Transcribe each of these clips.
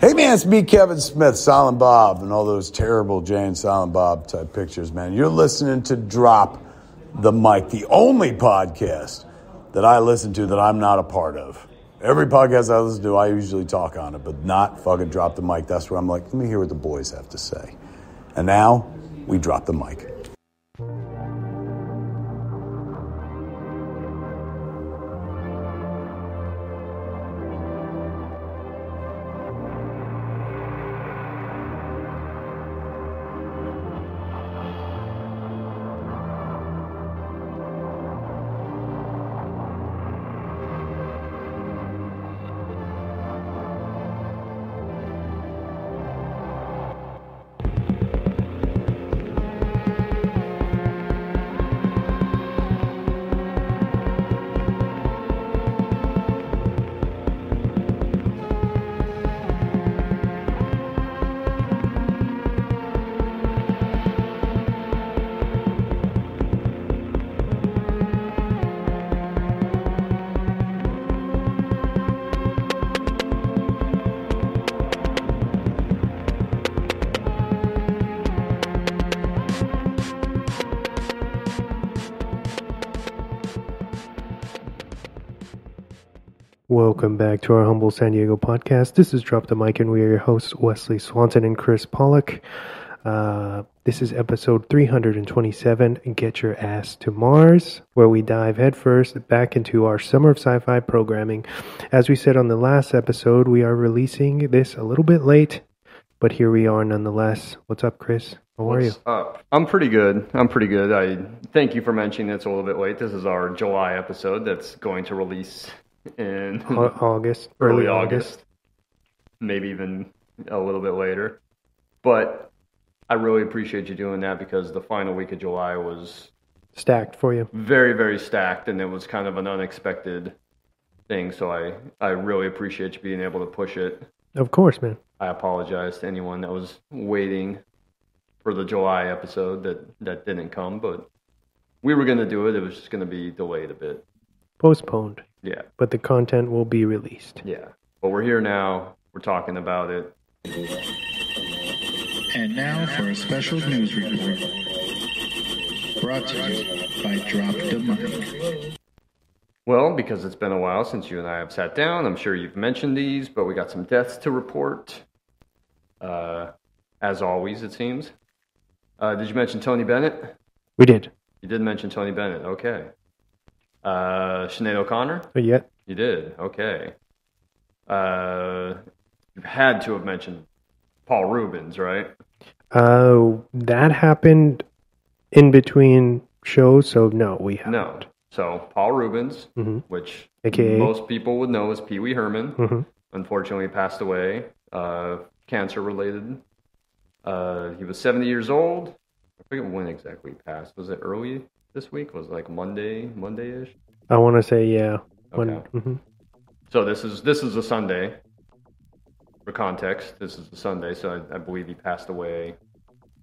Hey man, it's me, Kevin Smith, Silent Bob, and all those terrible Jay and Silent Bob type pictures, man. You're listening to Drop the Mic, the only podcast that I listen to that I'm not a part of. Every podcast I listen to, I usually talk on it, but not fucking drop the mic. That's where I'm like, let me hear what the boys have to say. And now we drop the mic. Welcome back to our humble San Diego podcast. This is Drop the Mic, and we are your hosts, Wesley Swanson and Chris Pawlak. Uh, this is episode 327 Get Your Ass to Mars, where we dive headfirst back into our summer of sci fi programming. As we said on the last episode, we are releasing this a little bit late, but here we are nonetheless. What's up, Chris? How are you? Up? I'm pretty good. I'm pretty good. I thank you for mentioning it's a little bit late. This is our July episode that's going to release in August, early August, maybe even a little bit later. But I really appreciate you doing that because the final week of July was Stacked for you. very, very stacked, and it was kind of an unexpected thing. So I, I really appreciate you being able to push it. Of course, man. I apologize to anyone that was waiting for the July episode that that didn't come, but we were going to do it. It was just going to be delayed a bit. Postponed, Yeah, but the content will be released. yeah. But we're here now. We're talking about it. And now for a special news report. Brought to you by Drop the Mic. Well, because it's been a while since you and I have sat down, I'm sure you've mentioned these, but we got some deaths to report. Uh, as always, it seems. Uh, did you mention Tony Bennett? We did. You did mention Tony Bennett. Okay. Uh, Sinead O'Connor? Yet, You did. Okay. Uh, you had to have mentioned Paul Reubens, right? uh, that happened in between shows, so no, we haven't. No. So Paul Reubens, Mhm. which AKA? most people would know as Pee Wee Herman, Mhm. unfortunately passed away, uh, cancer related. Uh, he was 70 years old. I forget when exactly he passed. Was it early this week? Was like Monday, Monday-ish? I want to say yeah. When, Okay. mhm. So this is this is a Sunday. For context, this is a Sunday, so I, I believe he passed away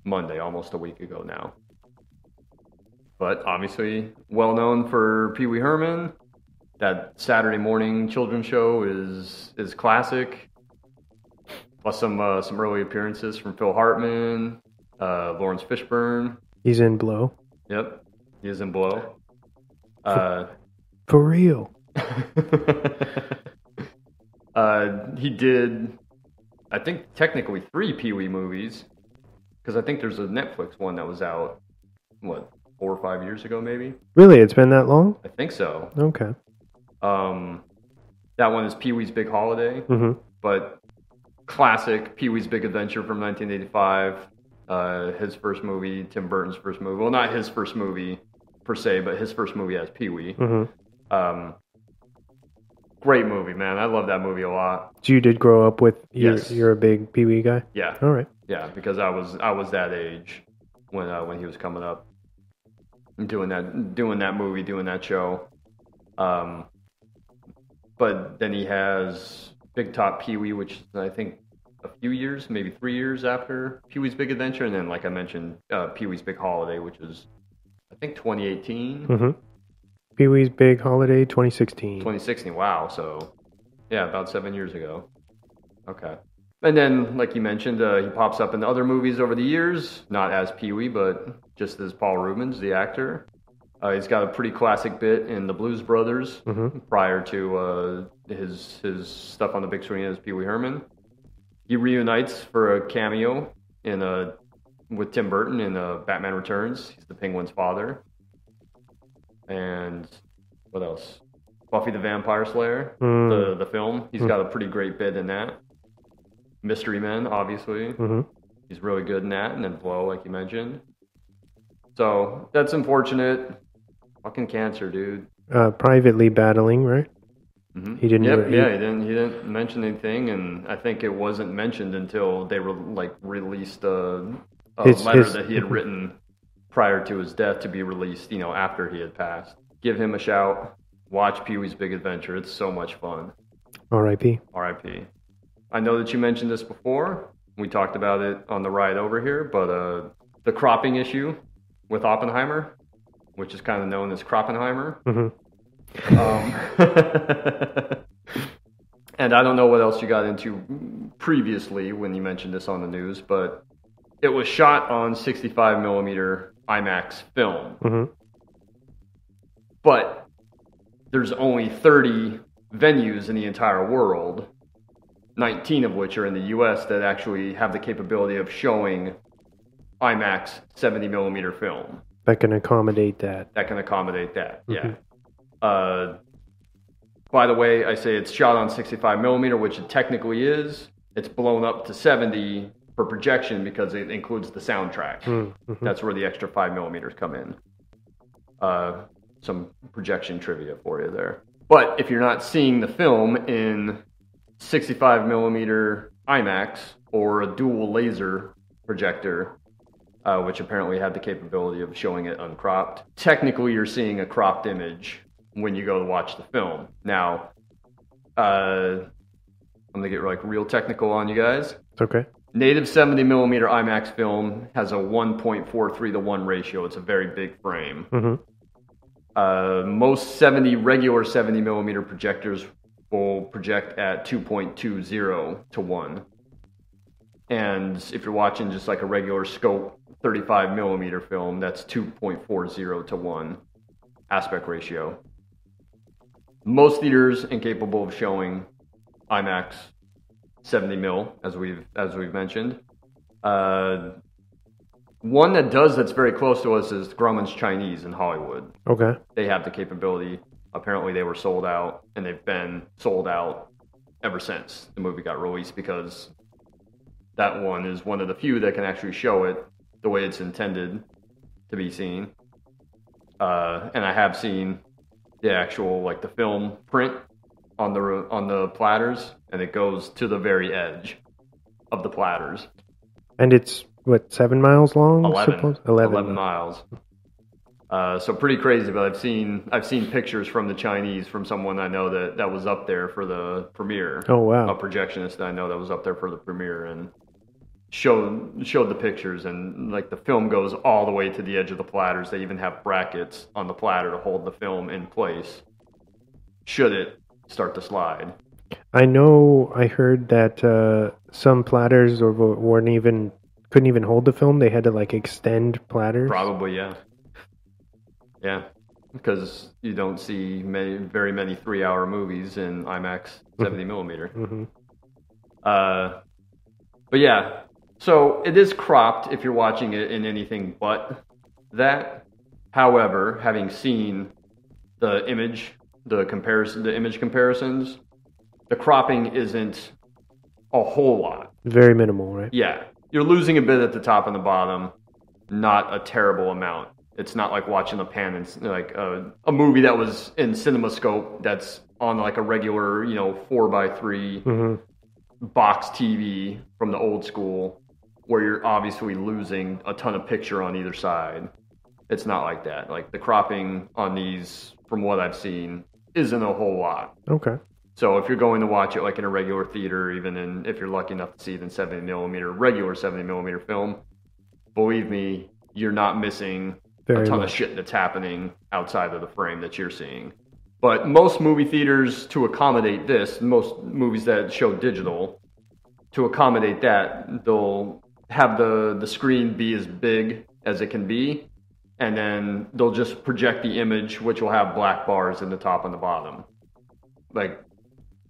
Monday, almost a week ago now. But obviously, well known for Pee Wee Herman. That Saturday morning children's show is is classic. Plus some uh, some early appearances from Phil Hartman, uh, Laurence Fishburne. He's in Blow. Yep, he is in Blow. Uh, For real. uh, he did, I think, technically three Pee Wee movies, because I think there's a Netflix one that was out, what, four or five years ago, maybe. Really? It's been that long? I think so. Okay. Um, that one is Pee Wee's Big Holiday, hmm but classic Pee Wee's Big Adventure from 1985. Uh, his first movie, Tim Burton's first movie. Well, not his first movie per se, but his first movie as Pee Wee. hmm Um, great movie, man. I love that movie a lot. So you did grow up with. You're, Yes. You're a big Pee Wee guy. Yeah. All right. Yeah, because I was I was that age when uh, when he was coming up, doing that doing that movie, doing that show. Um, but then he has Big Top Pee Wee, which is, I think a few years, maybe three years after Pee Wee's Big Adventure, and then like I mentioned, uh, Pee Wee's Big Holiday, which is I think 2018, hmm Pee Wee's Big Holiday 2016. 2016. Wow, so yeah, about seven years ago. Okay. And then, like you mentioned, uh, he pops up in other movies over the years, not as Pee Wee, but just as Paul Reubens, the actor. Uh, he's got a pretty classic bit in The Blues Brothers Mhm. prior to uh, his his stuff on the big screen as Pee Wee Herman. He reunites for a cameo in a with Tim Burton in uh, Batman Returns. He's the Penguin's father. And what else? Buffy the Vampire Slayer, Mm. the the film. He's got a pretty great bit in that. Mystery Men, obviously. hmm He's really good in that, and then Blow, like you mentioned. So that's unfortunate. Fucking cancer, dude. Uh, privately battling, right? hmm He didn't Yep, re- yeah, he- he didn't. He didn't mention anything, and I think it wasn't mentioned until they were like released a, a His- letter his- that he had written prior to his death to be released. You know, after he had passed. Give him a shout. Watch Pee Wee's Big Adventure. It's so much fun. R.I.P. R.I.P. I know that you mentioned this before. We talked about it on the ride over here, but uh, the cropping issue with Oppenheimer, which is kind of known as Kroppenheimer. hmm Um, and I don't know what else you got into previously when you mentioned this on the news, but it was shot on 65 millimeter IMAX film. hmm But there's only 30 venues in the entire world, 19 of which are in the US, that actually have the capability of showing IMAX 70 millimeter film That can accommodate that. that can accommodate that. Yeah. Mhm. Uh, by the way, I say it's shot on 65 millimeter, which it technically is. It's blown up to 70 for projection because it includes the soundtrack. Mm-hmm. That's where the extra five millimeters come in. Uh, some projection trivia for you there. But if you're not seeing the film in 65 millimeter IMAX or a dual laser projector, uh, which apparently had the capability of showing it uncropped, technically you're seeing a cropped image when you go to watch the film. Now, uh, I'm gonna get like real technical on you guys. It's okay. Native 70 millimeter IMAX film has a 1.43 to 1 ratio. It's a very big frame. hmm Uh, most 70 regular 70 millimeter projectors will project at 2.20 to 1. And if you're watching just like a regular scope 35 millimeter film, that's 2.40 to 1 aspect ratio. Most theaters incapable of showing IMAX 70 mil, as we've as we've mentioned. Uh, one that does that's very close to us is Grauman's Chinese in Hollywood. Okay. They have the capability. Apparently, they were sold out, and they've been sold out ever since the movie got released because that one is one of the few that can actually show it the way it's intended to be seen. Uh, and I have seen the actual like the film print on the on the platters, and it goes to the very edge of the platters. And it's what seven miles long? 11, suppose? 11, Eleven. miles. Uh, so pretty crazy, but I've seen I've seen pictures from the Chinese from someone I know that that was up there for the premiere. Oh wow. A projectionist that I know that was up there for the premiere and showed showed the pictures and like the film goes all the way to the edge of the platters. They even have brackets on the platter to hold the film in place. Should it start to slide? I know. I heard that uh, some platters or weren't even couldn't even hold the film. They had to like extend platters. Probably, yeah. Yeah, because you don't see many, very many three-hour movies in IMAX 70 millimeter. hmm Uh, but yeah, so it is cropped if you're watching it in anything but that. However, having seen the image, the comparison, the image comparisons, the cropping isn't a whole lot. Very minimal, right? Yeah, you're losing a bit at the top and the bottom, not a terrible amount. It's not like watching a pan and like a, a movie that was in CinemaScope that's on like a regular, you know, four by three hmm box TV from the old school, where you're obviously losing a ton of picture on either side. It's not like that. Like the cropping on these, from what I've seen, isn't a whole lot. Okay. So if you're going to watch it like in a regular theater, even in if you're lucky enough to see it in 70 millimeter, regular 70 millimeter film, believe me, you're not missing Very a ton much. of shit that's happening outside of the frame that you're seeing. But most movie theaters, to accommodate this, most movies that show digital, to accommodate that, they'll have the the screen be as big as it can be, and then they'll just project the image, which will have black bars in the top and the bottom. Like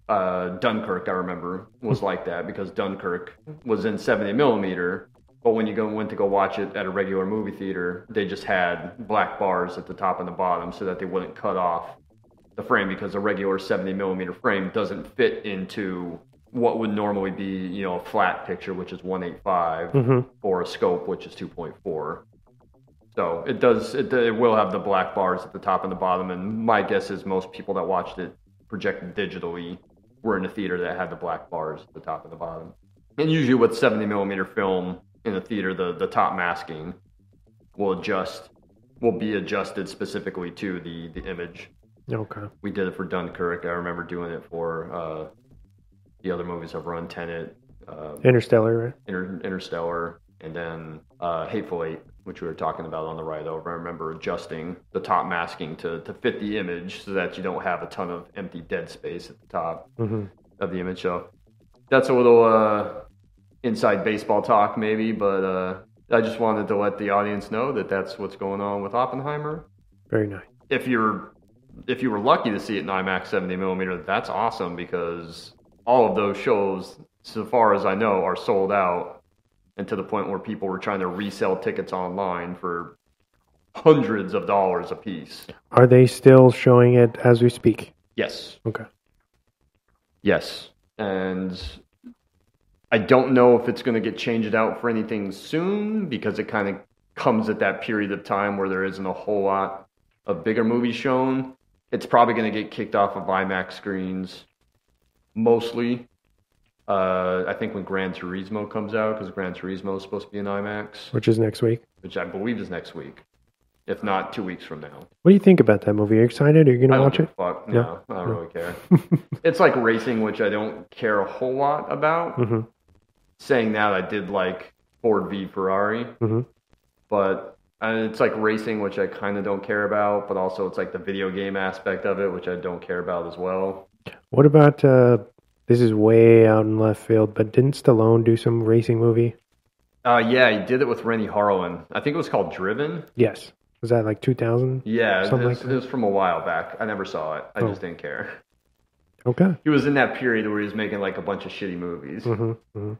uh, Dunkirk, I remember was like that because Dunkirk was in 70 millimeter, but when you go went to go watch it at a regular movie theater, they just had black bars at the top and the bottom so that they wouldn't cut off the frame because a regular 70 millimeter frame doesn't fit into what would normally be you know a flat picture, which is 185, Mhm. or a scope, which is 2.4. So it does it, it will have the black bars at the top and the bottom, and my guess is most people that watched it projected digitally were in a theater that had the black bars at the top and the bottom. And usually with 70 millimeter film in a theater, the, the top masking will adjust will be adjusted specifically to the, the image. Okay. We did it for Dunkirk. I remember doing it for uh, the other movies I've run, Tenet, uh, Interstellar, right? Inter- Interstellar, and then uh, Hateful Eight, which we were talking about on the ride over. I remember adjusting the top masking to, to fit the image so that you don't have a ton of empty dead space at the top hmm of the image. So that's a little uh, inside baseball talk, maybe, but uh, I just wanted to let the audience know that that's what's going on with Oppenheimer. Very nice. If you're if you were lucky to see it in IMAX 70 millimeter, that's awesome because all of those shows, so far as I know, are sold out, and to the point where people were trying to resell tickets online for hundreds of dollars a piece. Are they still showing it as we speak? Yes. Okay. Yes. And I don't know if it's going to get changed out for anything soon because it kind of comes at that period of time where there isn't a whole lot of bigger movies shown. It's probably going to get kicked off of IMAX screens mostly. Uh, I think when Gran Turismo comes out, because Gran Turismo is supposed to be in IMAX, Which is next week. which I believe is next week, if not two weeks from now. What do you think about that movie? Are you excited? Are you going to watch it? fuck. Yeah. No, I don't really care. it's like racing, which I don't care a whole lot about. hmm Saying that, I did like Ford v Ferrari, Mhm. but and it's like racing, which I kind of don't care about. But also, it's like the video game aspect of it, which I don't care about as well. What about, uh, this is way out in left field, but didn't Stallone do some racing movie? Uh, yeah, he did it with Renny Harlin. I think it was called Driven. Yes. Was that like 2000? Yeah, it was, like it was from a while back. I never saw it. I Oh. just didn't care. Okay. He was in that period where he was making like a bunch of shitty movies. hmm hmm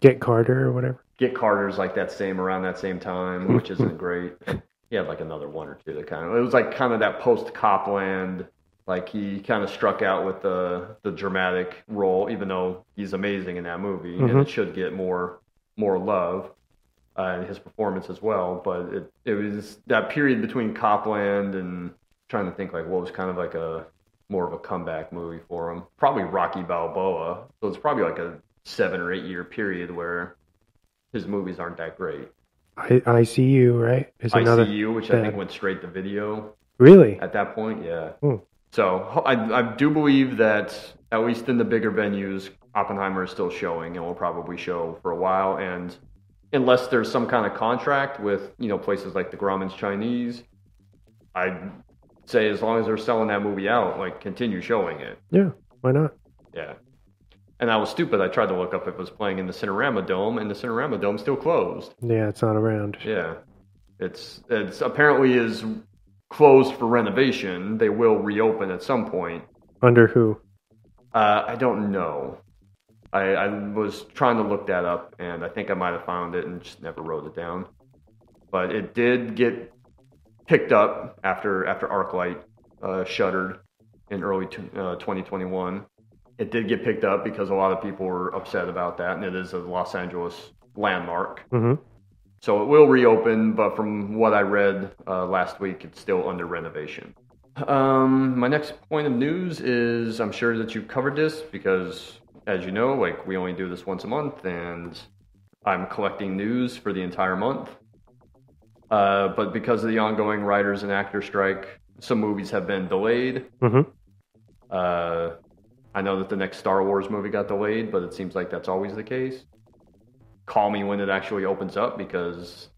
Get Carter or whatever. Get Carter's like that same around that same time, which isn't great. He had like another one or two that kind of it was like kind of that post Copland. Like he kind of struck out with the the dramatic role, even though he's amazing in that movie, and Mhm. it should get more more love uh, and his performance as well. But it it was that period between Copland and trying to think like what was kind of like a more of a comeback movie for him. Probably Rocky Balboa. So it's probably like a seven or eight year period where his movies aren't that great. I, ICU, right? Is another. ICU, which I think went straight to video Really? at that point, yeah. Hmm. So I, I do believe that at least in the bigger venues, Oppenheimer is still showing and will probably show for a while. And unless there's some kind of contract with you know places like the Grauman's Chinese, I'd say as long as they're selling that movie out, like continue showing it. Yeah. Why not? Yeah. And I was stupid. I tried to look up if it was playing in the Cinerama Dome, and the Cinerama Dome's still closed. Yeah, it's not around. Yeah, it's it's apparently is closed for renovation. They will reopen at some point. Under who? Uh, I don't know. I, I was trying to look that up, and I think I might have found it and just never wrote it down. But it did get picked up after after ArcLight uh, shuttered in early t- uh, 2021. It did get picked up because a lot of people were upset about that, and it is a Los Angeles landmark. hmm So it will reopen, but from what I read uh, last week, it's still under renovation. Um, my next point of news is I'm sure that you've covered this because, as you know, like we only do this once a month, and I'm collecting news for the entire month. Uh, but because of the ongoing writers and actor strike, some movies have been delayed. hmm Uh, I know that the next Star Wars movie got delayed, but it seems like that's always the case. Call me when it actually opens up because,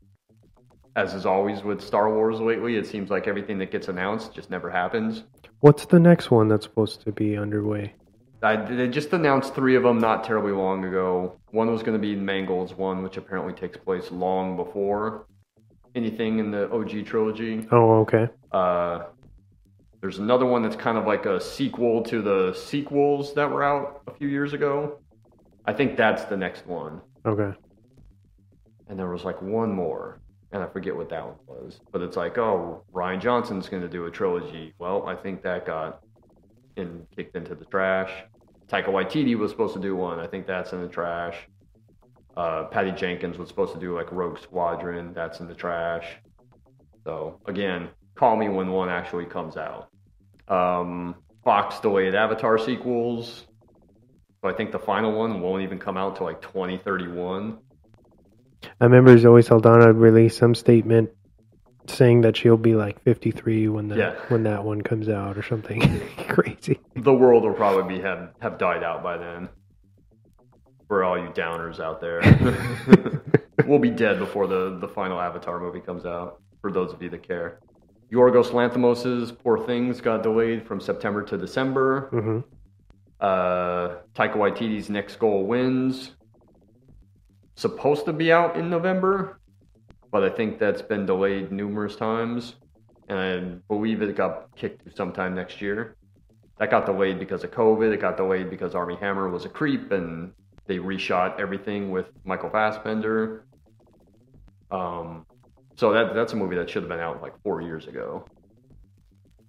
as is always with Star Wars lately, it seems like everything that gets announced just never happens. What's the next one that's supposed to be underway? I, they just announced three of them not terribly long ago. One was going to be Mangold's one, which apparently takes place long before anything in the OG trilogy. Oh, okay. Uh, there's another one that's kind of like a sequel to the sequels that were out a few years ago. I think that's the next one. Okay. And there was like one more, and I forget what that one was. But it's like, oh, Rian Johnson's going to do a trilogy. Well, I think that got in, kicked into the trash. Taika Waititi was supposed to do one. I think that's in the trash. Uh, Patty Jenkins was supposed to do like Rogue Squadron. That's in the trash. So again, call me when one actually comes out. Um, Fox delayed Avatar sequels. So I think the final one won't even come out till like 2031. I remember Zoe Saldana released some statement saying that she'll be like 53 when the Yeah. when that one comes out or something crazy. The world will probably be have, have died out by then. For all you downers out there. we'll be dead before the, the final Avatar movie comes out, for those of you that care. Yorgos Lanthimos' Poor Things got delayed from September to December. hmm Uh, Taika Waititi's Next Goal Wins. Supposed to be out in November, but I think that's been delayed numerous times. And I believe it got kicked to sometime next year. That got delayed because of COVID. It got delayed because Armie Hammer was a creep and they reshot everything with Michael Fassbender. Um, so that that's a movie that should have been out like four years ago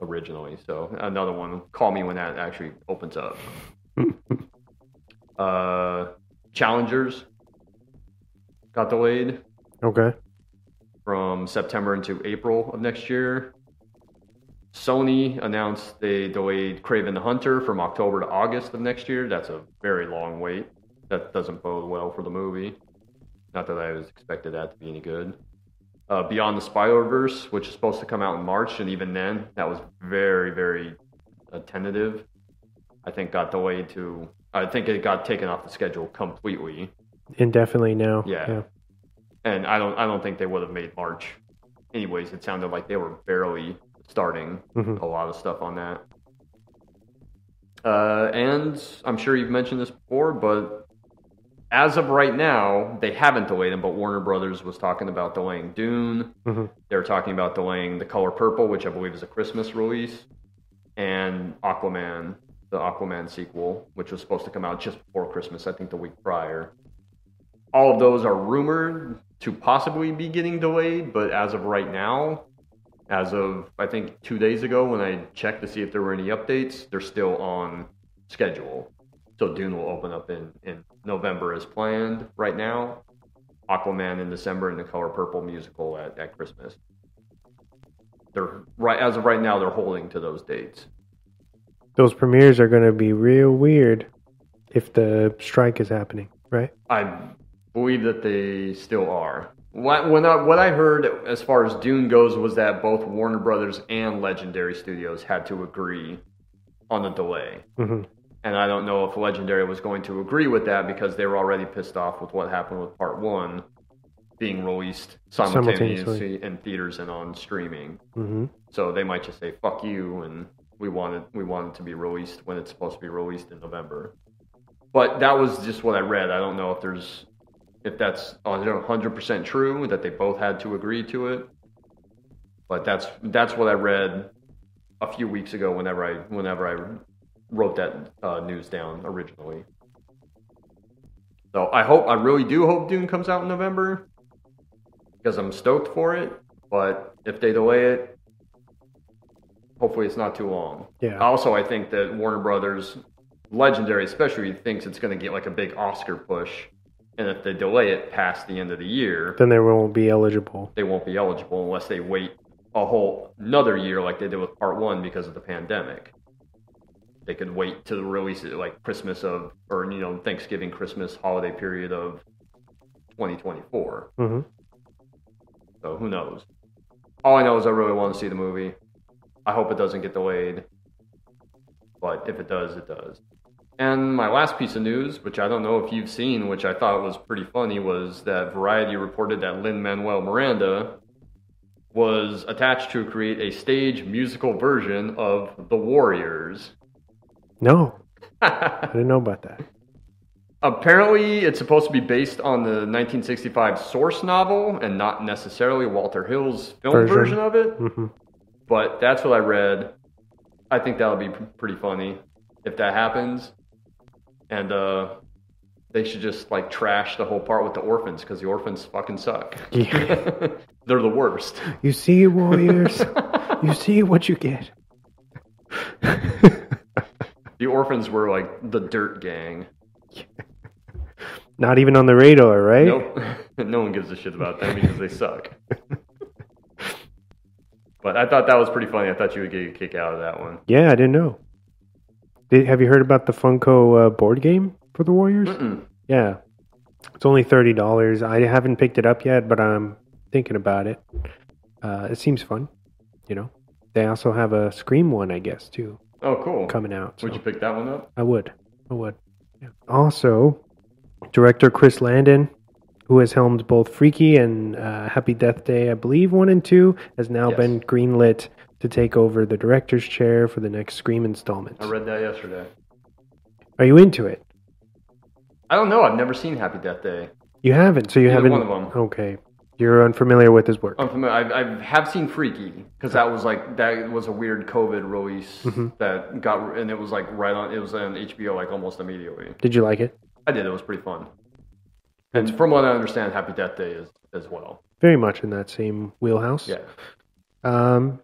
originally. So another one. Call me when that actually opens up. uh, Challengers got delayed Okay. from September into April of next year. Sony announced they delayed Kraven the Hunter from October to August of next year. That's a very long wait. That doesn't bode well for the movie. Not that I was expected that to be any good. Uh, Beyond the Spider-Verse, which is supposed to come out in March, and even then, that was very, very uh, tentative. I think got delayed to. I think it got taken off the schedule completely Indefinitely now. Yeah. and I don't I don't think they would have made March. Anyways, it sounded like they were barely starting Mhm. a lot of stuff on that. Uh, and I'm sure you've mentioned this before, but as of right now, they haven't delayed them. But Warner Brothers was talking about delaying Dune. Mhm. They were talking about delaying The Color Purple, which I believe is a Christmas release, and Aquaman, the Aquaman sequel, which was supposed to come out just before Christmas, I think the week prior all of those are rumored to possibly be getting delayed, but as of right now, as of I think two days ago when I checked to see if there were any updates, they're still on schedule. So Dune will open up in, in November as planned right now. Aquaman in December and the Color Purple musical at, at Christmas. They're right as of right now they're holding to those dates. Those premieres are going to be real weird if the strike is happening, right? I believe that they still are. What, when I, what I heard as far as Dune goes was that both Warner Brothers and Legendary Studios had to agree on the delay. hmm And I don't know if Legendary was going to agree with that because they were already pissed off with what happened with Part 1 being released simultaneously, Simultaneously. in theaters and on streaming. hmm So they might just say "fuck you" and we want it. We want it to be released when it's supposed to be released in November. But that was just what I read. I don't know if there's if that's 100 percent true that they both had to agree to it. But that's that's what I read a few weeks ago. Whenever I whenever I wrote that uh, news down originally. So I hope I really do hope Dune comes out in November because I'm stoked for it. But if they delay it, hopefully it's not too long. Yeah. Also, I think that Warner Brothers, Legendary especially, thinks it's going to get like a big Oscar push, and if they delay it past the end of the year, Then they won't be eligible. they won't be eligible unless they wait a whole another year like they did with Part One because of the pandemic. They could wait to release it like Christmas of, or you know, Thanksgiving, Christmas holiday period of 2024. hmm So who knows? All I know is I really want to see the movie. I hope it doesn't get delayed. But if it does, it does. And my last piece of news, which I don't know if you've seen, which I thought was pretty funny, was that Variety reported that Lin Manuel Miranda was attached to create a stage musical version of The Warriors. No. I didn't know about that. Apparently, it's supposed to be based on the 1965 source novel and not necessarily Walter Hill's film Version. version, of it. hmm But that's what I read. I think that'll be p- pretty funny if that happens. And uh, they should just like trash the whole part with the orphans because the orphans fucking suck. Yeah. They're the worst. You see, warriors. you see what you get. The orphans were like the dirt gang. Not even on the radar, right? Nope. no one gives a shit about them because they suck. but I thought that was pretty funny. I thought you would get a kick out of that one. Yeah, I didn't know. Did, have you heard about the Funko uh, board game for the Warriors? Mm-mm. Yeah, it's only thirty dollars. I haven't picked it up yet, but I'm thinking about it. Uh, it seems fun. You know, they also have a Scream one, I guess, too, Oh, cool. coming out. So Would you pick that one up? I would. I would. Yeah. Also, director Chris Landon, who has helmed both Freaky and uh, Happy Death Day, I believe one and two, has now Yes. been greenlit to take over the director's chair for the next Scream installment. I read that yesterday. Are you into it? I don't know. I've never seen Happy Death Day. You haven't, so you Neither haven't. one of 'em. Okay, you're unfamiliar with his work. I'm familiar. I, I have seen Freaky because that was like that was a weird COVID release Mm-hmm. that got and it was like right on. It was on HBO like almost immediately. Did you like it? I did. It was pretty fun. And from what I understand, Happy Death Day is as well. Very much in that same wheelhouse. Yeah. Um,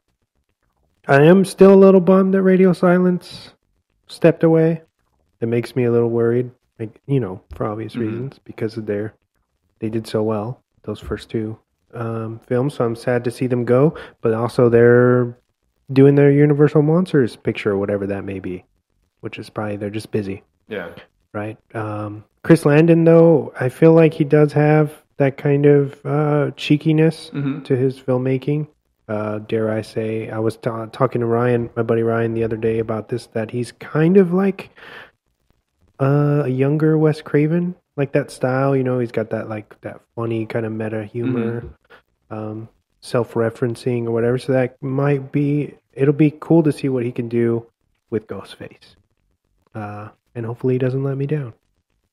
I am still a little bummed that Radio Silence stepped away. It makes me a little worried, like you know, for obvious Mhm. reasons, because of their they did so well those first two um, films. So I'm sad to see them go, but also they're doing their Universal Monsters picture, or whatever that may be, which is probably they're just busy Yeah. right? Um, Chris Landon, though, I feel like he does have that kind of uh, cheekiness Mhm. to his filmmaking. Uh, dare I say, I was ta- talking to Ryan, my buddy Ryan, the other day about this. That he's kind of like uh, a younger Wes Craven, like that style. You know, he's got that like that funny kind of meta humor, um, self-referencing or whatever. So that might be. It'll be cool to see what he can do with Ghostface. Uh, and hopefully he doesn't let me down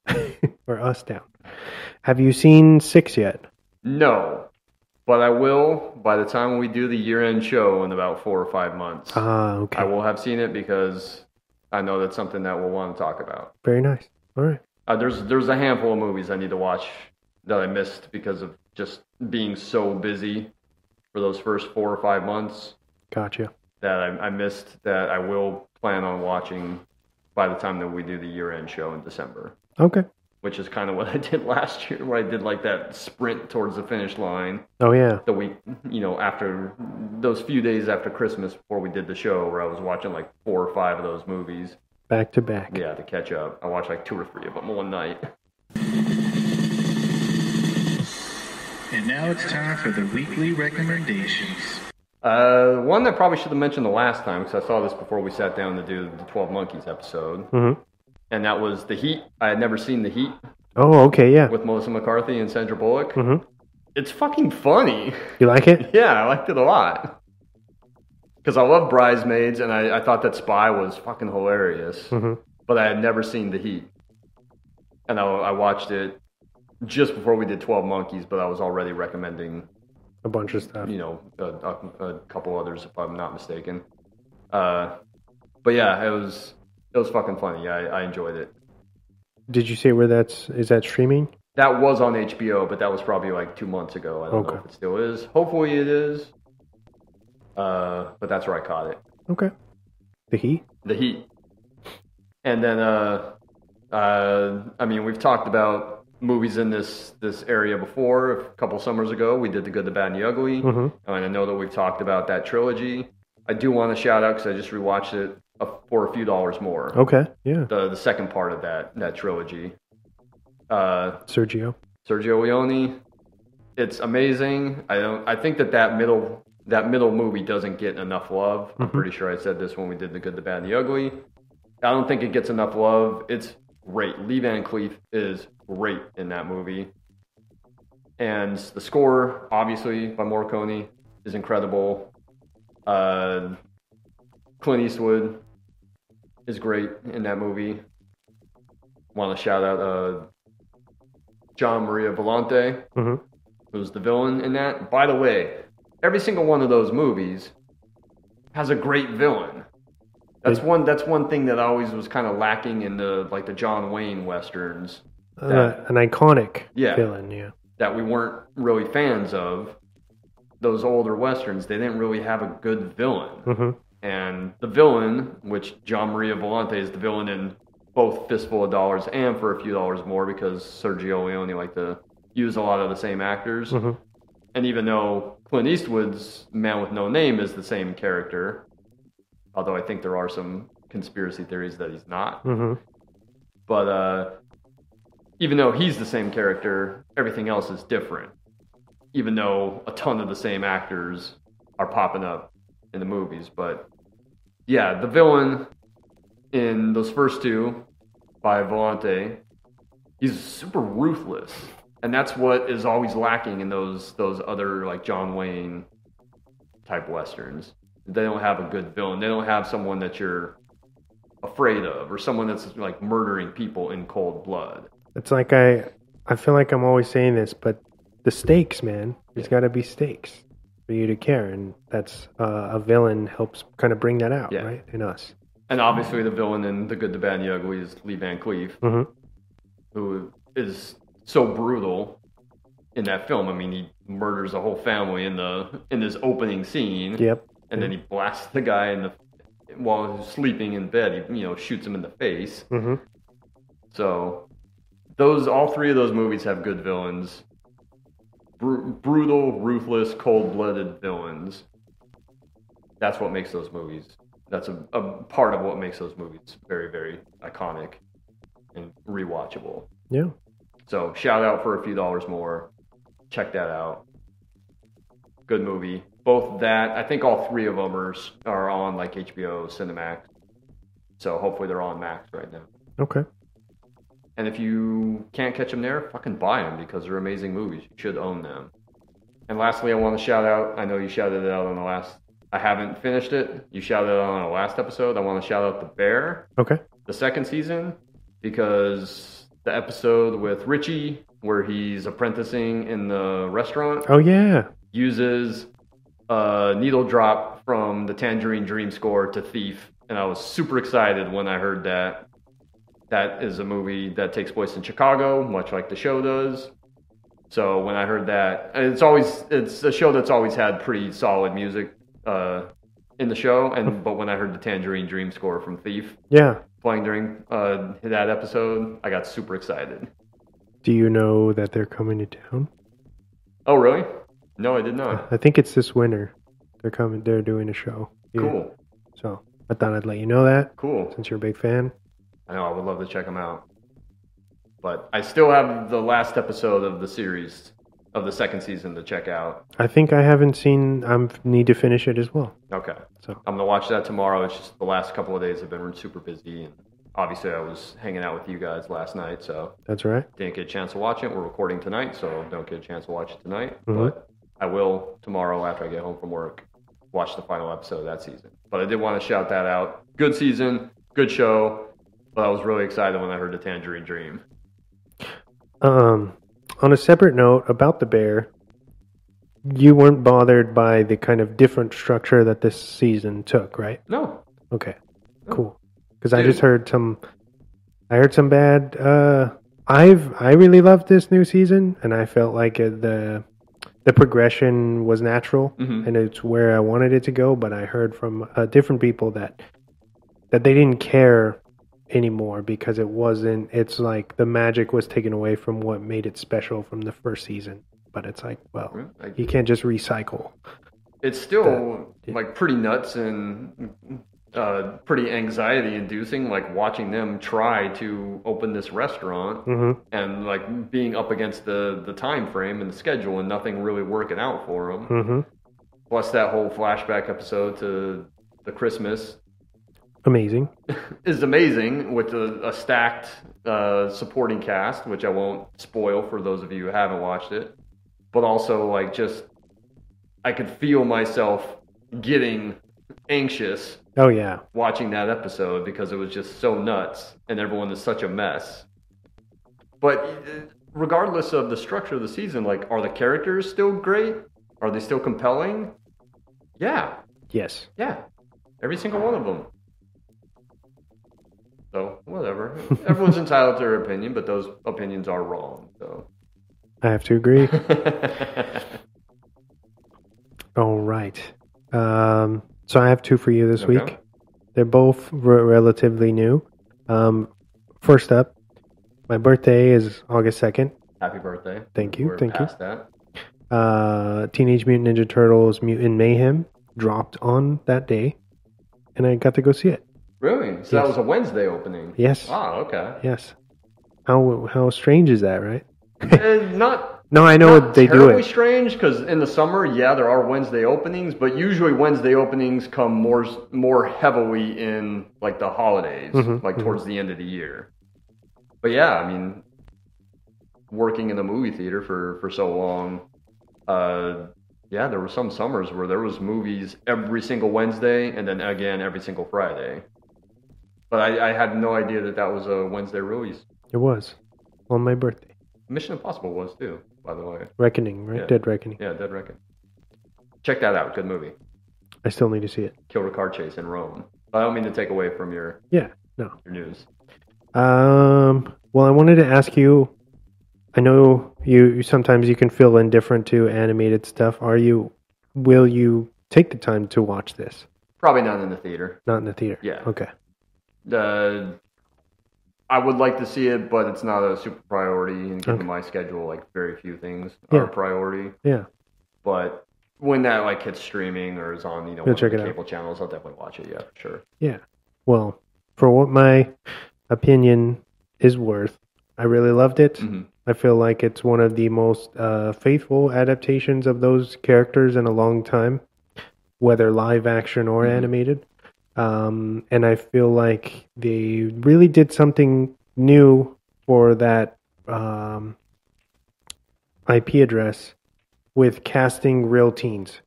or us down. Have you seen Six yet? No, but I will by the time we do the year-end show in about four or five months. Ah, okay. I will have seen it because I know that's something that we'll want to talk about. Very nice. All right. Uh, there's there's a handful of movies I need to watch that I missed because of just being so busy for those first four or five months Gotcha. that I, I missed that I will plan on watching by the time that we do the year-end show in December. Okay. Which is kind of what I did last year, where I did like that sprint towards the finish line. Oh, yeah. the week, you know, after those few days after Christmas before we did the show, where I was watching like four or five of those movies. Back to back. Yeah, to catch up. I watched like two or three of them one night. And now it's time for the weekly recommendations. Uh, one that probably should have mentioned the last time because I saw this before we sat down to do the Twelve Monkeys episode, Mm-hmm. and that was The Heat. I had never seen The Heat Oh, okay. Yeah. with Melissa McCarthy and Sandra Bullock. Mm-hmm. It's fucking funny. You like it? Yeah, I liked it a lot. Because I love Bridesmaids, and I, I thought that Spy was fucking hilarious. Mm-hmm. But I had never seen The Heat. And I, I watched it just before we did 12 Monkeys, but I was already recommending, A bunch of stuff. you know, a, a, a couple others, if I'm not mistaken. Uh, but yeah, it was it was fucking funny. I, I enjoyed it. Did you say where that's is that streaming? That was on HBO, but that was probably like two months ago. I don't know if it still is. Hopefully it is. Uh, but that's where I caught it. Okay. The Heat. The Heat. And then, uh, uh, I mean, we've talked about movies in this this area before. A couple summers ago, we did The Good, the Bad, and the Ugly. Mm-hmm. And I know that we've talked about that trilogy. I do want to shout out because I just rewatched it uh, for a few dollars more. Okay. Yeah. The the second part of that that trilogy. Uh, Sergio. Sergio Leone. It's amazing. I don't. I think that that middle that middle movie doesn't get enough love. I'm Mhm. pretty sure I said this when we did the Good, the Bad, and the Ugly. I don't think it gets enough love. It's great. Lee Van Cleef is great in that movie, and the score, obviously by Morricone, is incredible. Uh, Clint Eastwood is great in that movie. want to shout out uh, Gian Maria Volonté, Mhm. who's the villain in that. By the way, every single one of those movies has a great villain. That's one. That's one thing that always was kind of lacking in the like the John Wayne westerns Uh, an iconic Yeah. villain. Yeah. that we weren't really fans of. Those older westerns, they didn't really have a good villain. hmm And the villain, which Gian Maria Volonté is the villain in both Fistful of Dollars and For a Few Dollars More, because Sergio Leone liked to use a lot of the same actors. hmm And even though Clint Eastwood's Man with No Name is the same character, although I think there are some conspiracy theories that he's not. hmm But uh, even though he's the same character, everything else is different. Even though a ton of the same actors are popping up in the movies. But yeah, the villain in those first two by Volonté, he's super ruthless. And that's what is always lacking in those those other like John Wayne type westerns. They don't have a good villain. They don't have someone that you're afraid of or someone that's like murdering people in cold blood. It's like I, I feel like I'm always saying this, but the stakes, man. There's got to be stakes for you to care, and that's uh, a villain helps kind of bring that out, Yeah. right, in us. And obviously the villain in The Good, the Bad, and the Ugly is Lee Van Cleef, hmm who is so brutal in that film. I mean, he murders a whole family in the in this opening scene, Yep. and then he blasts the guy in the while he's sleeping in bed. He you know shoots him in the face. hmm So those all three of those movies have good villains. Bru- brutal, ruthless, cold-blooded villains. That's what makes those movies. That's a, a part of what makes those movies very, very iconic and rewatchable. Yeah. So shout out for a few dollars more. Check that out. Good movie. Both that I think all three of them are are on like HBO, Cinemax. So hopefully they're on Max right now. Okay. And if you can't catch them there, fucking buy them because they're amazing movies. You should own them. And lastly, I want to shout out. I know you shouted it out on the last. I haven't finished it. You shouted it out on the last episode. I want to shout out the Bear, Okay. the second season, because the episode with Richie, where he's apprenticing in the restaurant, Oh yeah. uses a needle drop from the Tangerine Dream score to Thief, and I was super excited when I heard that. That is a movie that takes place in Chicago, much like the show does. So when I heard that, it's always it's a show that's always had pretty solid music uh, in the show, and but when I heard the Tangerine Dream score from Thief Yeah. playing during uh, that episode, I got super excited. Do you know that they're coming to town? Oh really? No, I did not. I think it's this winter. They're coming. They're doing a show. Yeah. Cool, So I thought I'd let you know that cool. since you're a big fan. I know I would love to check them out. But I still have the last episode of the series of the second season to check out. I think I haven't seen. I need to finish it as well. Okay. So I'm gonna watch that tomorrow. It's just the last couple of days have been super busy and obviously I was hanging out with you guys last night, so that's right. didn't get a chance to watch it. We're recording tonight, so don't get a chance to watch it tonight. Mhm. But I will tomorrow after I get home from work watch the final episode of that season. But I did want to shout that out. Good season, good show. But I was really excited when I heard the Tangerine Dream. Um, on a separate note about the bear, you weren't bothered by the kind of different structure that this season took, right? No, Okay, No. cool. Because I just heard some, I heard some bad. Uh, I've I really loved this new season, and I felt like uh, the the progression was natural, Mhm. and it's where I wanted it to go. But I heard from uh, different people that that they didn't care anymore because it wasn't. It's like the magic was taken away from what made it special from the first season. But it's like, well, I- you can't just recycle. it's still yeah. like pretty nuts and uh, pretty anxiety inducing. Like watching them try to open this restaurant hmm and like being up against the the time frame and the schedule and nothing really working out for them. hmm Plus that whole flashback episode to the Christmas Amazing. is amazing with a, a stacked uh, supporting cast, which I won't spoil for those of you who haven't watched it. But also, like, just I could feel myself getting anxious Oh yeah. watching that episode because it was just so nuts and everyone is such a mess. But uh, regardless of the structure of the season, like, are the characters still great? Are they still compelling? Yeah, Yes. yeah, every single one of them. So whatever. Everyone's entitled to their opinion, but those opinions are wrong. So. I have to agree. All right. Um, so I have two for you this Okay. week. They're both re- relatively new. Um, first up, my birthday is August 2nd. Happy birthday. Thank you, We're thank you. that. Uh, Teenage Mutant Ninja Turtles Mutant Mayhem dropped on that day, and I got to go see it. Really? So that was a Wednesday opening. Yes. Ah, okay. Yes. How how strange is that, right? Eh, not No, I know they do it. strange because in the summer, yeah, there are Wednesday openings, but usually Wednesday openings come more more heavily in like the holidays, Mhm, like towards the end of the year. But yeah, I mean, working in the movie theater for for so long, uh, yeah, there were some summers where there was movies every single Wednesday and then again every single Friday. But I, I had no idea that that was a Wednesday release. It was on my birthday. Mission Impossible was too, by the way. Reckoning, right? Yeah. Dead Reckoning. Yeah, Dead Reckoning. Check that out. Good movie. I still need to see it. Killed a car chase in Rome. But I don't mean to take away from your Yeah. No. your news. Um. Well, I wanted to ask you. I know you sometimes you can feel indifferent to animated stuff. Are you? Will you take the time to watch this? Probably not in the theater. Not in the theater. Yeah. Okay. Uh, I would like to see it, but it's not a super priority. And given Okay. my schedule, like very few things Yeah. are a priority. Yeah. But when that like hits streaming or is on, you know, check the it out. cable channels, I'll definitely watch it. Yeah, for sure. Yeah. Well, for what my opinion is worth, I really loved it. hmm I feel like it's one of the most uh, faithful adaptations of those characters in a long time, whether live action or Mhm. animated. Um, and I feel like they really did something new for that um, IP address with casting real teens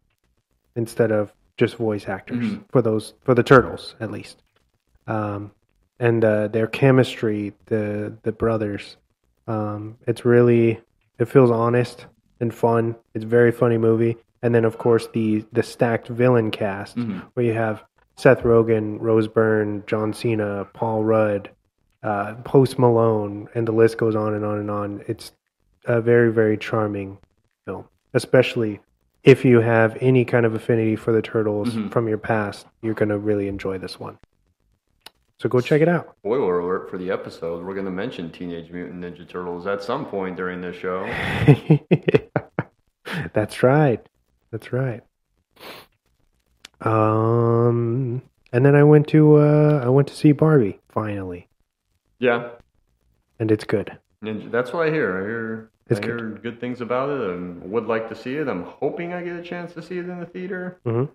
instead of just voice actors Mhm. for those for the turtles at least. Um, and uh, their chemistry, the the brothers, um, it's really it feels honest and fun. It's a very funny movie. And then of course the the stacked villain cast Mhm. where you have Seth Rogen, Rose Byrne, John Cena, Paul Rudd, uh, Post Malone, and the list goes on and on and on. It's a very very charming film, especially if you have any kind of affinity for the turtles Mhm. from your past. You're gonna really enjoy this one. So go check it out. Spoiler alert for the episode. We're going to mention Teenage Mutant Ninja Turtles at some point during this show. That's right. That's right. Um, and then I went to uh, I went to see Barbie finally, Yeah, and it's good. Ninja, that's what I hear. I hear It's I hear good things about it and would like to see it. I'm hoping I get a chance to see it in the theater. Mhm.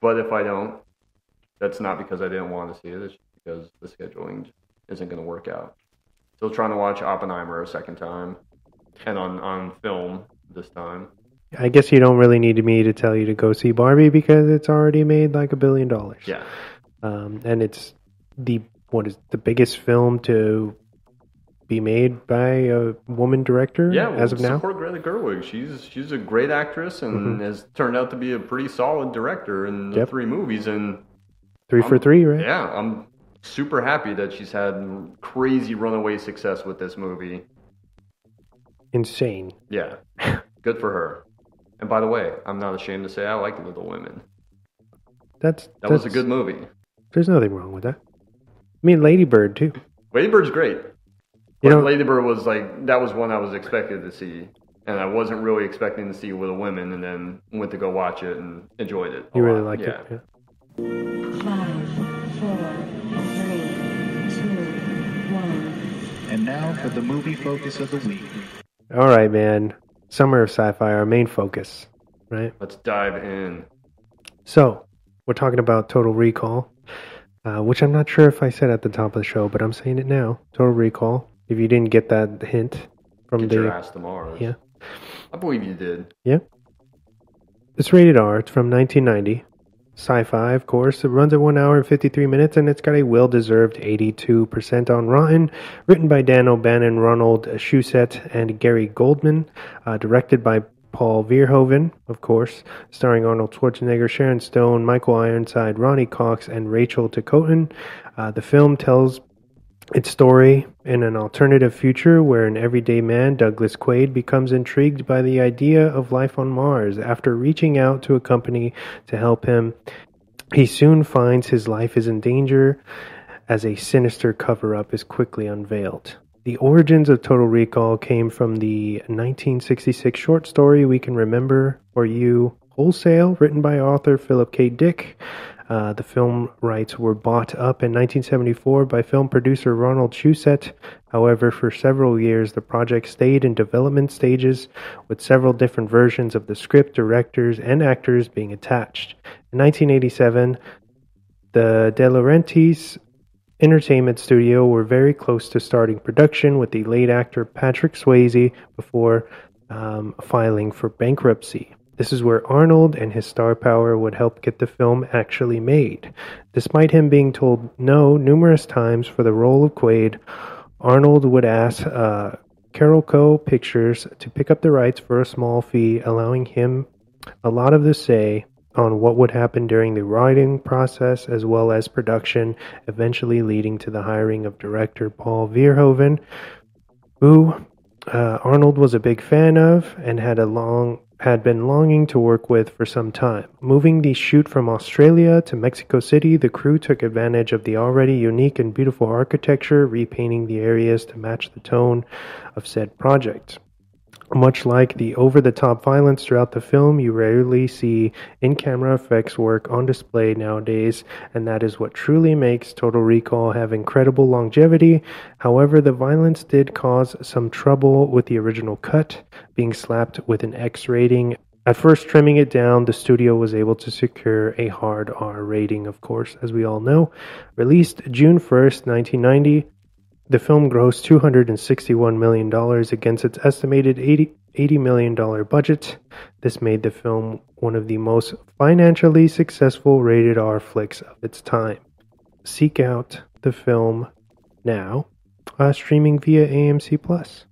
But if I don't, that's not because I didn't want to see it. It's because the scheduling isn't going to work out. Still trying to watch Oppenheimer a second time, and on on film this time. I guess you don't really need me to tell you to go see Barbie because it's already made like a billion dollars. Yeah, Um, and it's the what is the biggest film to be made by a woman director yeah. as of now. support Greta Gerwig. She's she's a great actress and has turned out to be a pretty solid director in the Yep. three movies. And Three for I'm- three, right? Yeah, I'm super happy that she's had crazy runaway success with this movie. Insane. Yeah, good for her. And by the way, I'm not ashamed to say I like Little Women. That's That was a good movie. There's nothing wrong with that. I mean, Lady Bird too. Lady Bird's great. You But know- Lady Bird was like that was one I was expected to see, and I wasn't really expecting to see Little Women, and then went to go watch it and enjoyed it. You really lot. liked yeah. it. Yeah. Five, four, three, two, one. And now for the movie focus of the week. All right, man. Summer of sci-fi, our main focus, right? Let's dive in. So we're talking about Total Recall, uh, which I'm not sure if I said at the top of the show, but I'm saying it now. Total Recall. If you didn't get that hint from Get the your ass to Mars. Yeah. I believe you did. Yeah, it's rated R. It's from 1990. Sci-fi, of course. It runs at one hour and 53 minutes, and it's got a well-deserved 82% on Rotten. Written by Dan O'Bannon, Ronald Shusett, and Gary Goldman. Uh, directed by Paul Verhoeven, of course. Starring Arnold Schwarzenegger, Sharon Stone, Michael Ironside, Ronny Cox, and Rachael Ticotin. Uh, the film tells its story in an alternative future where an everyday man, Douglas Quaid, becomes intrigued by the idea of life on Mars. After reaching out to a company to help him, he soon finds his life is in danger as a sinister cover up is quickly unveiled. The origins of Total Recall came from the 1966 short story We Can Remember or You Wholesale, written by author Philip K. Dick. Uh, the film rights were bought up in 1974 by film producer Ronald Shusett. However, for several years, the project stayed in development stages, with several different versions of the script, directors, and actors being attached. In 1987, the De Laurentiis Entertainment Studio were very close to starting production with the late actor Patrick Swayze before um, filing for bankruptcy. This is where Arnold and his star power would help get the film actually made. Despite him being told no numerous times for the role of Quaid, Arnold would ask uh, Carolco Pictures to pick up the rights for a small fee, allowing him a lot of the say on what would happen during the writing process as well as production, eventually leading to the hiring of director Paul Verhoeven, who uh, Arnold was a big fan of and had a long had been longing to work with for some time. Moving the shoot from Australia to Mexico City, the crew took advantage of the already unique and beautiful architecture, repainting the areas to match the tone of said project. Much like the over the top violence throughout the film, you rarely see in camera effects work on display nowadays, and that is what truly makes Total Recall have incredible longevity. However, the violence did cause some trouble with the original cut, being slapped with an X rating. At first, trimming it down, the studio was able to secure a hard R rating, of course, as we all know. Released June 1st, 1990. The film grossed $261 million against its estimated $80, $80 million budget. This made the film one of the most financially successful rated R flicks of its time. Seek out the film now, uh, streaming via AMC Plus.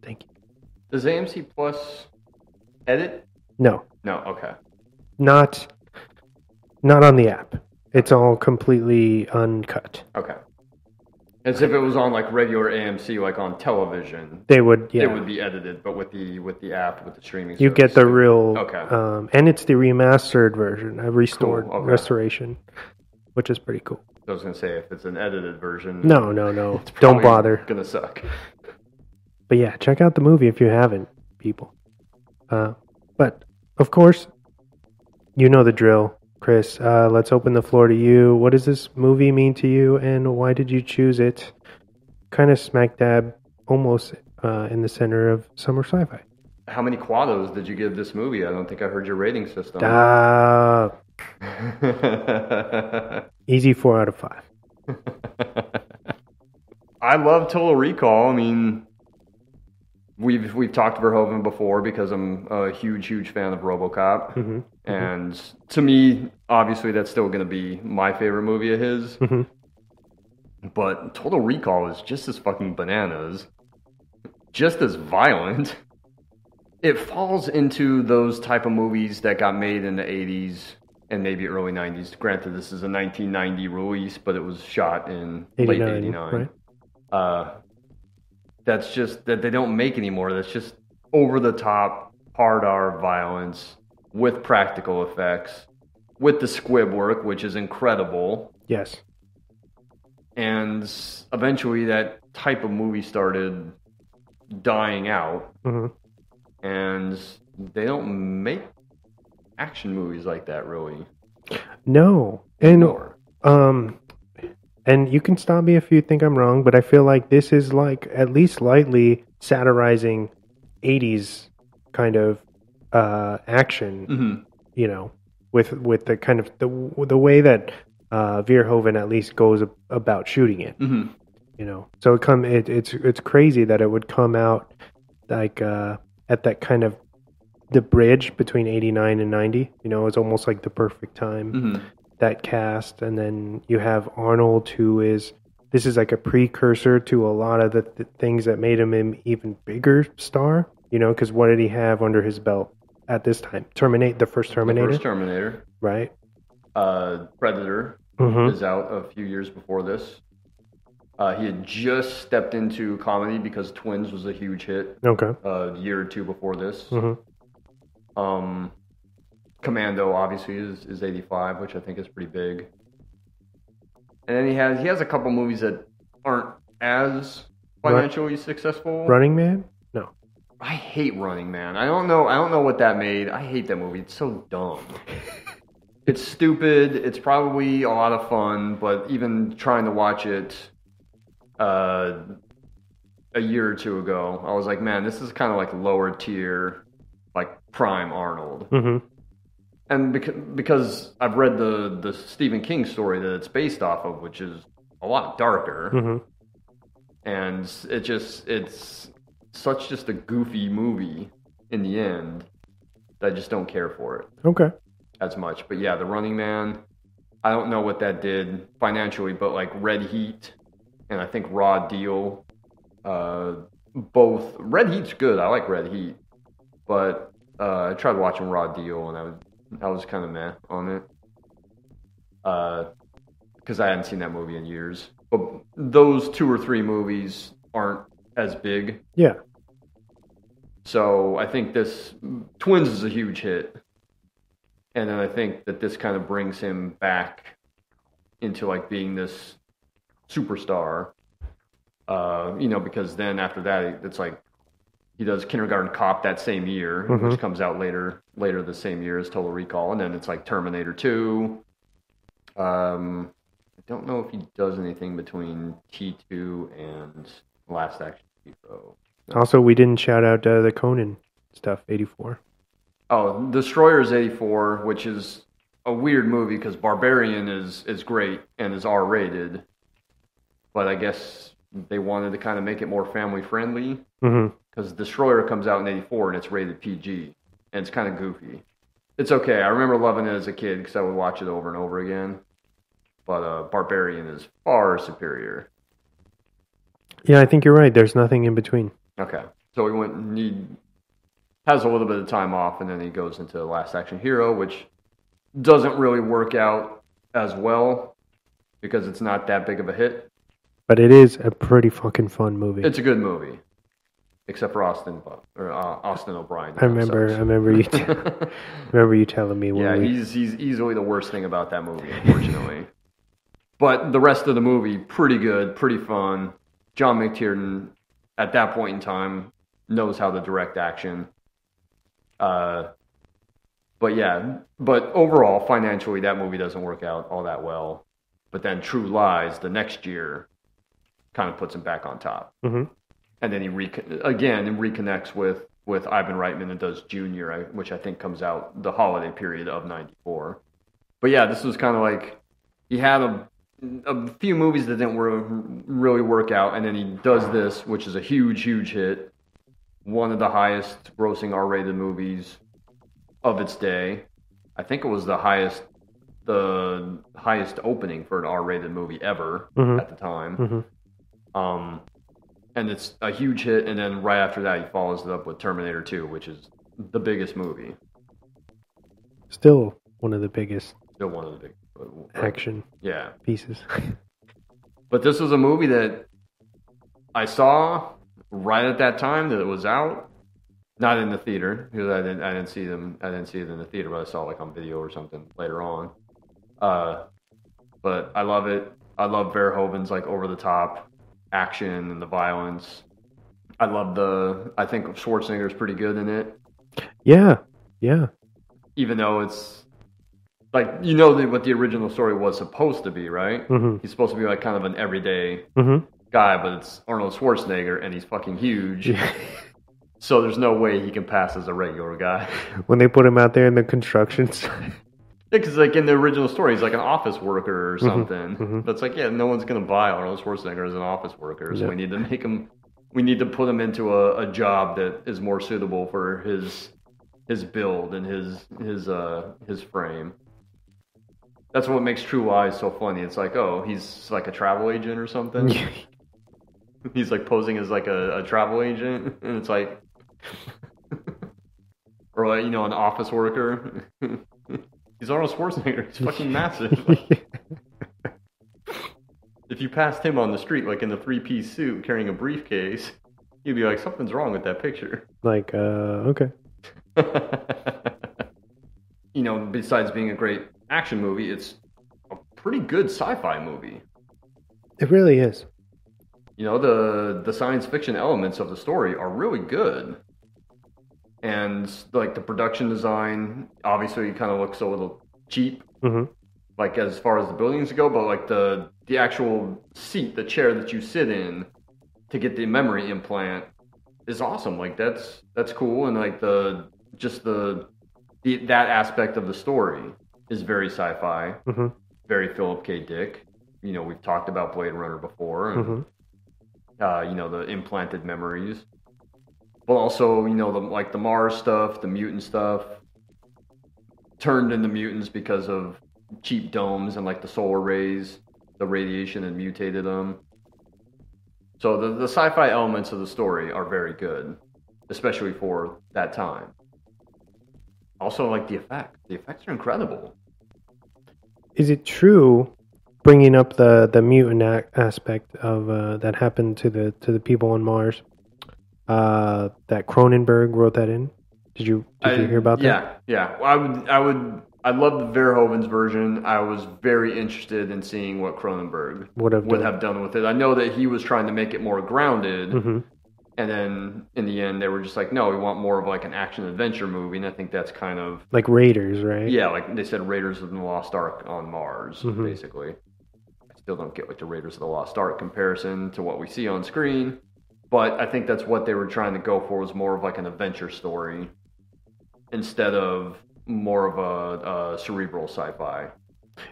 Thank you. Does AMC Plus edit? No, No. Okay. not not on the app. It's all completely uncut. Okay. As if it was on like regular AMC, like on television, They would, yeah. it would be edited. But with the with the app, with the streaming, You get the real, Okay. um, and it's the remastered version, a restored Cool, okay. restoration, which is pretty cool. I was gonna say if it's an edited version, No, no, no, it's don't bother. Gonna suck. But yeah, check out the movie if you haven't, people. Uh, but of course, you know the drill, Chris. Uh, let's open the floor to you. What does this movie mean to you, and why did you choose it? Kind of smack dab, almost uh, in the center of summer sci-fi. How many Quatos did you give this movie? I don't think I heard your rating system. Uh, easy four out of five. I love Total Recall. I mean, we've we've talked Verhoeven before because I'm a huge huge fan of RoboCop, hmm and to me, obviously, that's still going to be my favorite movie of his. hmm But Total Recall is just as fucking bananas, just as violent. It falls into those type of movies that got made in the 80s and maybe early 90s. Granted, this is a 1990 release, but it was shot in late 89, 89. right? Uh, that's just that they don't make anymore. That's just over the top, hard R violence with practical effects, with the squib work, which is incredible Yes. and eventually that type of movie started dying out hmm and they don't make action movies like that really No, and anymore. Um, and you can stop me if you think I'm wrong, but I feel like this is like at least lightly satirizing 80s kind of uh, action. Mhm. You know, with with the kind of the the way that uh, Verhoeven at least goes ab- about shooting it. Mhm. You know, so it come it, it's it's crazy that it would come out like uh, at that kind of the bridge between 89 and 90 you know it's almost like the perfect time Mhm. That cast and then you have arnold who is this is like a precursor to a lot of the th- things that made him an even bigger star you know because what did he have under his belt at this time terminate the first The terminator first Terminator. right Uh, Predator hmm is out a few years before this. Uh, he had just stepped into comedy because Twins was a huge hit okay uh, a year or two before this. hmm Um, Commando obviously is, is 85, which I think is pretty big. And then he has he has a couple movies that aren't as financially successful. running man no I hate Running Man. I don't know. I don't know what that made. I hate that movie. It's so dumb. it's stupid. It's probably a lot of fun, but even trying to watch it uh, a year or two ago, I was like, man, this is kind of like lower tier, like prime Arnold. hmm And because, because I've read the the Stephen King story that it's based off of, which is a lot darker hmm and it just it's such just a goofy movie in the end that I just don't care for it okay as much. But yeah, The Running Man, I don't know what that did financially, but like Red Heat and I think Raw Deal, uh, both Red Heat's good. I like Red Heat, but uh, I tried watching Raw Deal and I was I was kind of meh on it. Uh because I hadn't seen that movie in years. But those two or three movies aren't as big. yeah So I think this Twins is a huge hit, and then I think that this kind of brings him back into like being this superstar. Uh, you know, because then after that, it's like he does Kindergarten Cop that same year, Mhm. which comes out later later the same year as Total Recall, and then it's like Terminator Two. Um, I don't know if he does anything between T two and Last Action Hero. also we didn't shout out uh, the conan stuff 84 Oh, Destroyer is 84, which is a weird movie because Barbarian is, is great and is R rated. But I guess they wanted to kind of make it more family friendly hmm because Destroyer comes out in 84 and it's rated PG. And it's kind of goofy. It's okay. I remember loving it as a kid because I would watch it over and over again. But uh, Barbarian is far superior. yeah i think you're right there's nothing in between Okay. So he went and he has a little bit of time off and then he goes into Last Action Hero, which doesn't really work out as well because it's not that big of a hit. but it is a pretty fucking fun movie It's a good movie. Except for Austin or uh, Austin O'Brien. I remember. I remember you. T- remember you telling me when yeah, we. he's he's easily the worst thing about that movie, unfortunately. but the rest of the movie, pretty good, pretty fun. John McTiernan, at that point in time, knows how to direct action. Uh, but yeah, but overall, financially, that movie doesn't work out all that well. But then True Lies, the next year, kind of puts him back on top Mhm. And then he recon- again and reconnects with with Ivan Reitman and does Junior, which I think comes out the holiday period of '94. But yeah, this was kind of like he had a a few movies that didn't re- really work out, and then he does this, which is a huge, huge hit, one of the highest grossing R-rated movies of its day. I think it was the highest the highest opening for an R-rated movie ever Mhm. at the time. Mhm. Um, and it's a huge hit, and then right after that, he follows it up with Terminator 2, which is the biggest movie. Still one of the biggest Still one of the big action Yeah, pieces. but this was a movie that I saw right at that time that it was out. Not in the theater because I didn't. I didn't see them. I didn't see it in the theater, but I saw it like on video or something later on. Uh, but I love it. I love Verhoeven's like over the top action and the violence. I love the. I think Schwarzenegger is pretty good in it. yeah, yeah. even though it's like you know the, what the original story was supposed to be, right? hmm He's supposed to be like kind of an everyday hmm guy, but it's Arnold Schwarzenegger and he's fucking huge. So there's no way he can pass as a regular guy. when they put him out there in the construction site. Because like in the original story, he's like an office worker or something. mhm. But it's like, yeah, no one's gonna buy Arnold Schwarzenegger as an office worker, so Yeah. we need to make him. We need to put him into a, a job that is more suitable for his his build and his his uh his frame. That's what makes True Lies so funny. It's like, oh, he's like a travel agent or something. he's like posing as like a, a travel agent, and it's like, or like you know, an office worker. he's Arnold Schwarzenegger. He's fucking massive. if you passed him on the street, like in a three piece suit carrying a briefcase, you'd be like, something's wrong with that picture. like, uh, okay. you know, besides being a great action movie, it's a pretty good sci-fi movie. It really is. You know, the the science fiction elements of the story are really good. And like the production design obviously kind of looks a little cheap hmm like as far as the buildings go, but like the the actual seat, the chair that you sit in to get the memory implant is awesome. Like that's that's cool, and like the just the, the that aspect of the story is very sci-fi, hmm very Philip K. Dick. You know, we've talked about Blade Runner before, and hmm uh, you know the implanted memories, but also you know the like the Mars stuff, the mutant stuff, turned into mutants because of cheap domes and like the solar rays, the radiation had mutated them. So the the sci-fi elements of the story are very good, especially for that time. Also, like the effects, the effects are incredible. Is it true, bringing up the the mutant aspect of uh, that happened to the to the people on Mars, uh, that Cronenberg wrote that in? Did you did you hear about that? Yeah, yeah. Well, I would, I would, I love the Verhoeven's version. I was very interested in seeing what Cronenberg Would have would done. have done with it. I know that he was trying to make it more grounded, hmm and then in the end, they were just like, no, we want more of like an action adventure movie. And I think that's kind of Like Raiders, right? yeah, like they said, Raiders of the Lost Ark on Mars, Mhm. basically. I still don't get like the Raiders of the Lost Ark comparison to what we see on screen, but I think that's what they were trying to go for was more of like an adventure story instead of more of a, a cerebral sci-fi.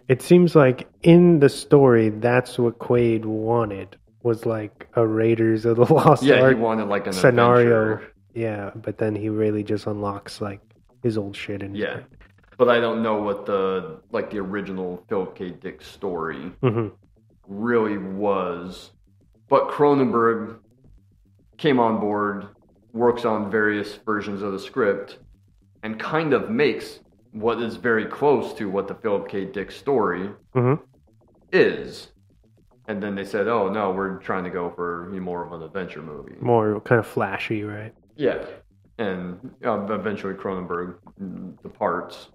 It seems like in the story, that's what Quaid wanted was like a Raiders of the Lost Yeah, he Ark wanted like an scenario. adventure. Yeah, but then he really just unlocks like his old shit and Yeah, but I don't know what the like the original Philip K. Dick story hmm really was. But Cronenberg came on board, works on various versions of the script, and kind of makes what is very close to what the Philip K. Dick story hmm is. And then they said, "Oh no, we're trying to go for more of an adventure movie." more kind of flashy, right? Yeah, and uh, eventually Cronenberg departs.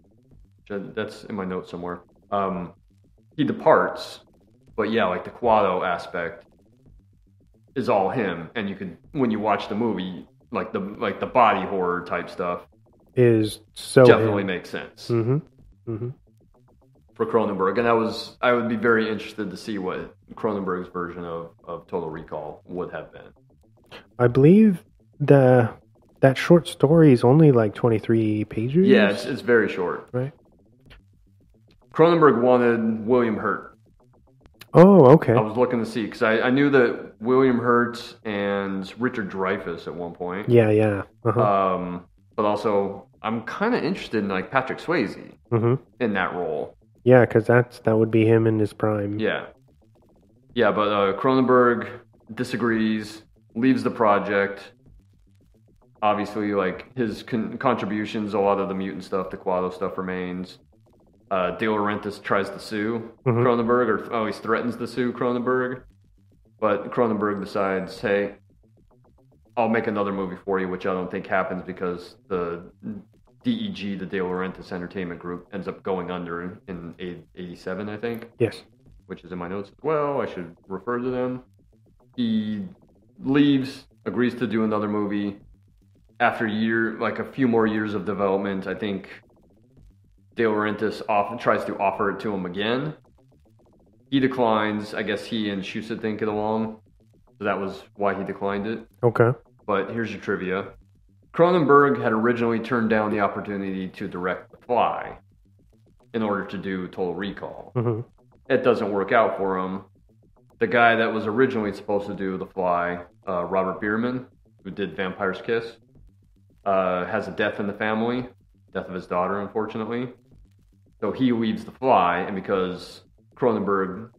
That's in my notes somewhere. Um, he departs, but yeah, like the Quato aspect is all him, and you can when you watch the movie, like the like the body horror type stuff, Is so definitely makes sense Mm-hmm. Mm-hmm. for Cronenberg. And I was I would be very interested to see what Cronenberg's version of of Total Recall would have been. I believe the that short story is only like twenty three pages. Yeah, it's, it's very short. right. Cronenberg wanted William Hurt. Oh, okay. I was looking to see because I, I knew that William Hurt and Richard Dreyfuss at one point. Yeah, yeah. Uh-huh. Um, but also, I'm kind of interested in like Patrick Swayze hmm in that role. Yeah, because that's that would be him in his prime. Yeah, yeah. But uh, Cronenberg disagrees, leaves the project. Obviously, like his con- contributions, a lot of the mutant stuff, the Quato stuff remains. Uh, De Laurentiis tries to sue Mhm. Cronenberg, or always threatens to sue Cronenberg, but Cronenberg decides, hey, I'll make another movie for you, which I don't think happens because the DEG, the De Laurentiis Entertainment Group, ends up going under in '87, I think Yes. which is in my notes as well. I should refer to them. He leaves, agrees to do another movie. After a year, like a few more years of development, I think De Laurentiis often tries to offer it to him again. He declines. I guess he and Shusett didn't get along, so that was why he declined it. Okay. But here's your trivia. Cronenberg had originally turned down the opportunity to direct The Fly in order to do Total Recall hmm it doesn't work out for him. The guy that was originally supposed to do The Fly, uh, Robert Bierman, who did Vampire's Kiss, uh, has a death in the family, death of his daughter, unfortunately. So he leads The Fly, and because Cronenberg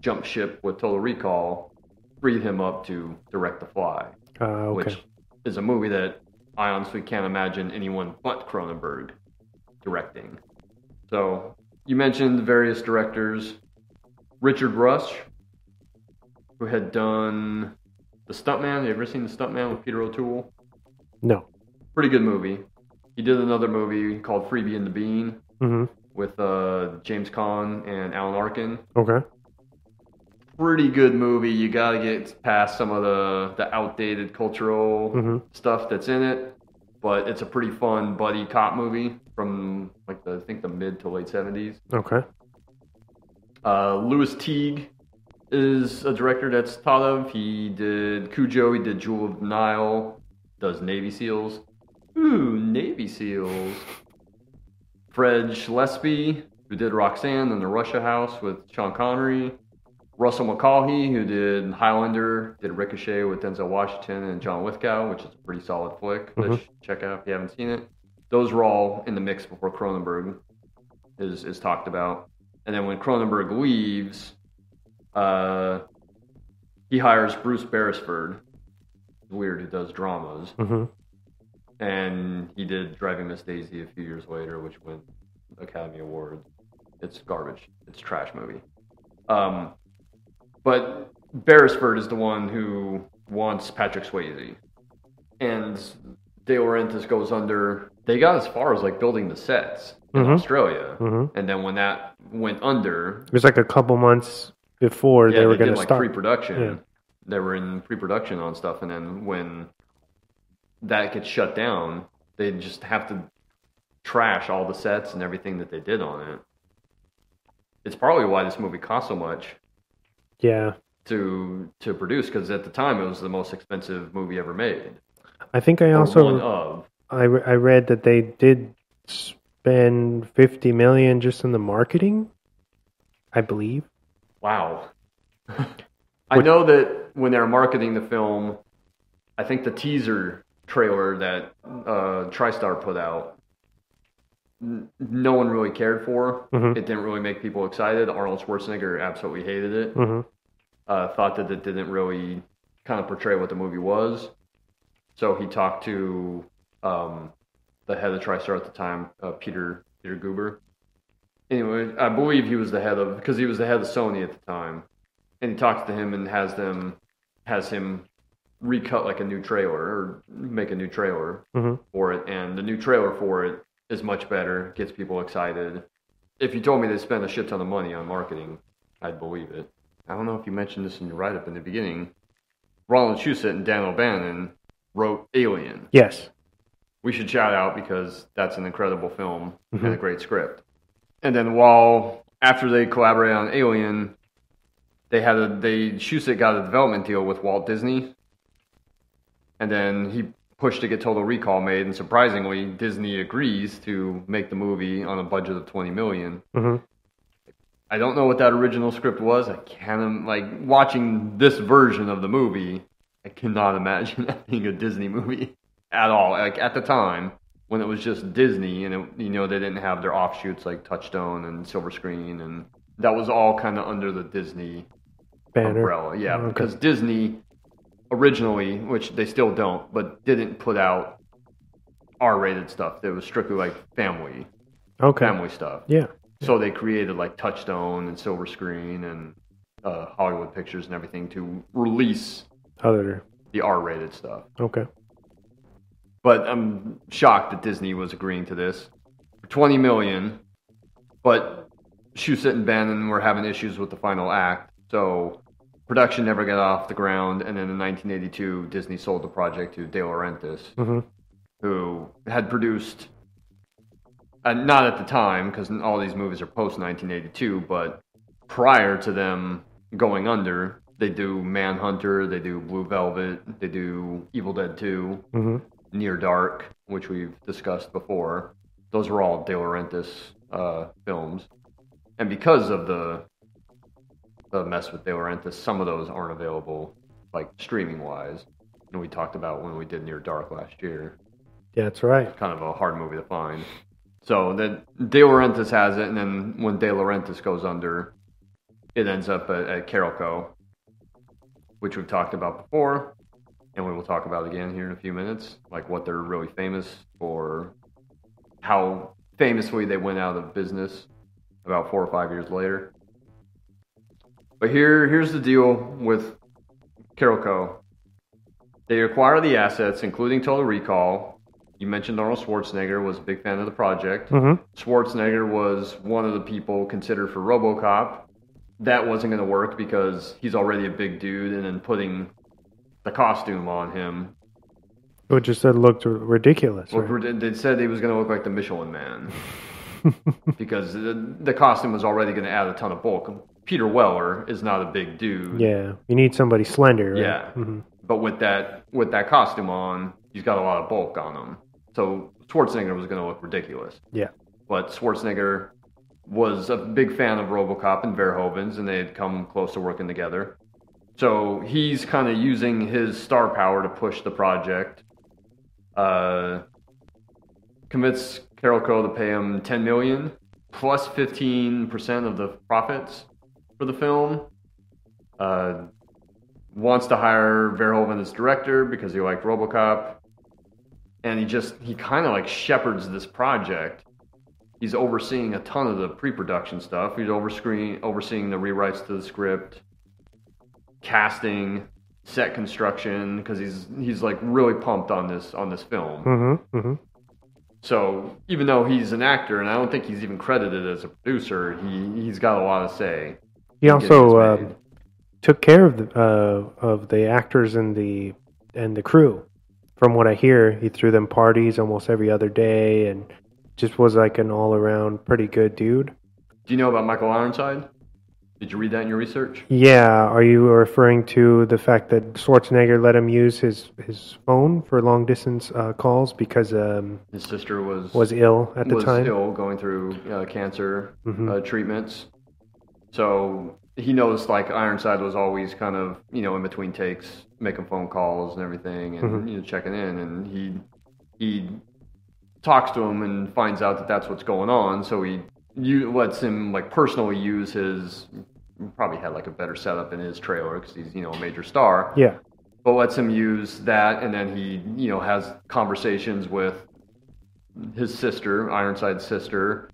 jumped ship with Total Recall, freed him up to direct The Fly, Uh, okay. which is a movie that I honestly can't imagine anyone but Cronenberg directing. So you mentioned various directors. Richard Rush, who had done The Stuntman. Have you ever seen The Stuntman with Peter O'Toole? No. Pretty good movie. He did another movie called Freebie and the Bean hmm with uh, James Caan and Alan Arkin. Okay. Pretty good movie. You got to get past some of the, the outdated cultural Mhm. stuff that's in it, but it's a pretty fun buddy cop movie from like the I think the mid to late seventies. Okay. Uh, Lewis Teague is a director that's thought of. He did Cujo. He did Jewel of Nile. Does Navy SEALs. Ooh, Navy SEALs. Fred Schepisi, who did Roxanne and the Russia House with Sean Connery. Russell Mulcahy, who did Highlander, did Ricochet with Denzel Washington and John Lithgow, which is a pretty solid flick. Mhm. check out if you haven't seen it. Those were all in the mix before Cronenberg is is talked about. And then when Cronenberg leaves, uh, he hires Bruce Beresford, weird, who does dramas, hmm and he did Driving Miss Daisy a few years later, which won Academy Award. It's garbage. It's a trash movie. Um, but Beresford is the one who wants Patrick Swayze, and De Laurentiis goes under. They got as far as like building the sets in Mhm. Australia, hmm and then when that went under, It was like a couple months before yeah, they were going to like start. pre-production. Yeah. They were in pre-production on stuff, and then when that gets shut down, they just have to trash all the sets and everything that they did on it. It's probably why this movie cost so much yeah. to to produce because at the time it was the most expensive movie ever made. I think I also. I, I read that they did spend 50 million just in the marketing. I believe. Wow. I know that when they were marketing the film, I think the teaser trailer that uh, TriStar put out, n- no one really cared for. Mhm. It didn't really make people excited. Arnold Schwarzenegger absolutely hated it. hmm Uh, thought that it didn't really kind of portray what the movie was. So he talked to um, the head of TriStar at the time, uh, Peter Peter Guber. Anyway, I believe he was the head of because he was the head of Sony at the time, and he talks to him and has them has him recut like a new trailer or make a new trailer hmm for it, and the new trailer for it is much better, gets people excited. If you told me they spent a shit ton of money on marketing, I'd believe it. I don't know if you mentioned this in your write up in the beginning. Ronald Shusett and Dan O'Bannon wrote Alien. Yes. We should shout out because that's an incredible film and a great script. And then while after they collaborated on Alien, they had a they Shusett got a development deal with Walt Disney, and then he pushed to get Total Recall made, and surprisingly, Disney agrees to make the movie on a budget of twenty million. hmm I don't know what that original script was. I can't like watching this version of the movie. I cannot imagine that being a Disney movie at all. Like at the time when it was just Disney, and it, you know they didn't have their offshoots like Touchstone and Silver Screen, and that was all kind of under the Disney Banner. umbrella. Yeah, Okay. because Disney originally, which they still don't, but didn't put out R-rated stuff. It was strictly like family Okay. family stuff. Yeah. So they created like Touchstone and Silver Screen and uh, Hollywood Pictures and everything to release Other. the R-rated stuff. Okay. But I'm shocked that Disney was agreeing to this for 20 million. But Shusett and Bannon were having issues with the final act, so production never got off the ground. And then in 1982, Disney sold the project to De Laurentiis, hmm who had produced, uh, not at the time, because all these movies are post 1982, but prior to them going under, they do Manhunter, they do Blue Velvet, they do Evil Dead 2, hmm Near Dark, which we've discussed before. Those were all De Laurentiis uh, films, and because of the the mess with De Laurentiis, some of those aren't available, like streaming wise. And we talked about when we did Near Dark last year. Yeah, that's right. kind of a hard movie to find. So that De Laurentiis has it, and then when De Laurentiis goes under, it ends up at, at Carolco, which we've talked about before, and we will talk about again here in a few minutes, like what they're really famous for, how famously they went out of business about four or five years later. But here, here's the deal with Carolco. They acquire the assets, including Total Recall. You mentioned Arnold Schwarzenegger was a big fan of the project. Mm-hmm. Schwarzenegger was one of the people considered for RoboCop. That wasn't going to work because he's already a big dude, and then putting the costume on him. It just said looked ridiculous. Well, Right? They said he was going to look like the Michelin Man because the, the costume was already going to add a ton of bulk. Peter Weller is not a big dude. Yeah, you need somebody slender. Right? Yeah. hmm But with that with that costume on, he's got a lot of bulk on him. So Schwarzenegger was going to look ridiculous. Yeah. But Schwarzenegger was a big fan of RoboCop and Verhoeven's, and they had come close to working together. So he's kind of using his star power to push the project. Uh, convince Carolco to pay him 10 million 15% of the profits for the film. Uh, wants to hire Verhoeven as director because he liked RoboCop, and he just he kind of like shepherds this project. He's overseeing a ton of the pre-production stuff. He's overseeing overseeing the rewrites to the script, casting, set construction because he's he's like really pumped on this on this film. hmm hmm So even though he's an actor, and I don't think he's even credited as a producer, he he's got a lot to say. He also uh, took care of the uh, of the actors and the and the crew. From what I hear, he threw them parties almost every other day, and just was like an all around pretty good dude. Do you know about Michael Ironside? Did you read that in your research? Yeah, are you referring to the fact that Schwarzenegger let him use his his phone for long distance uh, calls because um, His sister was was ill at the was time? ill, going through uh, cancer Mhm. uh, treatments. So he noticed like Ironside was always kind of you know in between takes, making phone calls and everything, and Mhm. you know checking in, and he he talks to him and finds out that that's what's going on. So he you lets him like personally use his probably had like a better setup in his trailer because he's you know a major star Yeah, but lets him use that and then he you know has conversations with his sister ironside's sister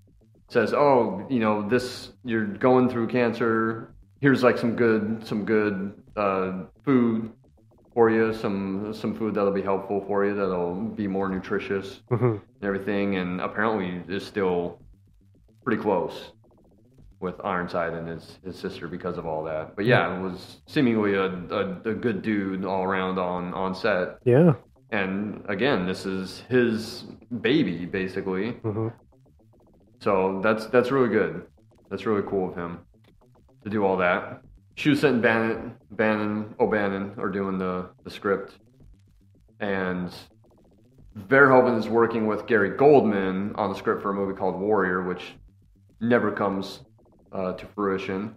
says oh you know this you're going through cancer here's like some good some good uh, food for you some some food that'll be helpful for you that'll be more nutritious hmm and everything and apparently is still pretty close with Ironside and his, his sister because of all that. But yeah, it was seemingly a, a, a good dude all around on, on set. yeah. And again, this is his baby basically. hmm So that's that's really good. That's really cool of him to do all that. Shusett and Bannon, Bannon, O'Bannon are doing the, the script. And Verhoeven is working with Gary Goldman on the script for a movie called Warrior, which never comes uh, to fruition,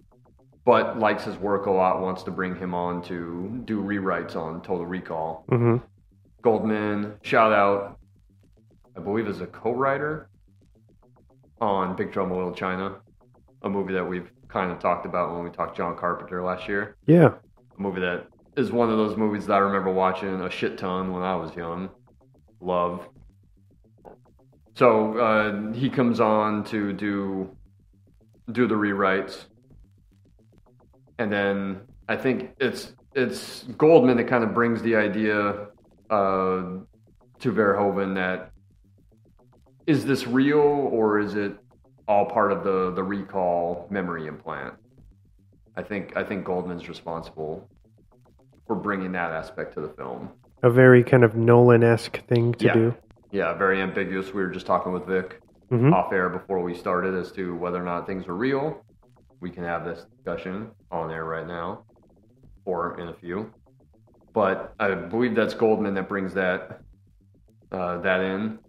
but likes his work a lot, wants to bring him on to do rewrites on Total Recall. hmm Goldman, shout out, I believe is a co-writer on Big Trouble in Little China, a movie that we've kind of talked about when we talked John Carpenter last year. Yeah. A movie that is one of those movies that I remember watching a shit ton when I was young. Love. So uh, he comes on to do do the rewrites, and then I think it's it's Goldman that kind of brings the idea uh, to Verhoeven that is this real or is it all part of the the recall memory implant? I think I think Goldman's responsible for bringing that aspect to the film. A very kind of Nolan esque thing to Yeah. do. Yeah, very ambiguous. We were just talking with Vic hmm off air before we started as to whether or not things were real. We can have this discussion on air right now, or in a few. But I believe that's Goldman that brings that uh, that in.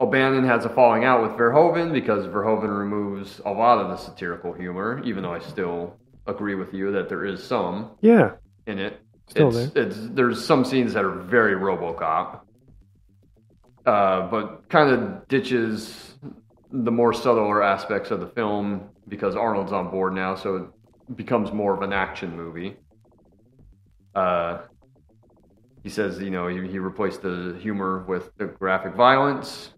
O'Bannon has a falling out with Verhoeven because Verhoeven removes a lot of the satirical humor, even though I still agree with you that there is some Yeah. in it. Still it's, it's there's some scenes that are very RoboCop. uh, but kind of ditches the more subtler aspects of the film because Arnold's on board now, so it becomes more of an action movie. Uh, he says, you know, he, he replaced the humor with the graphic violence,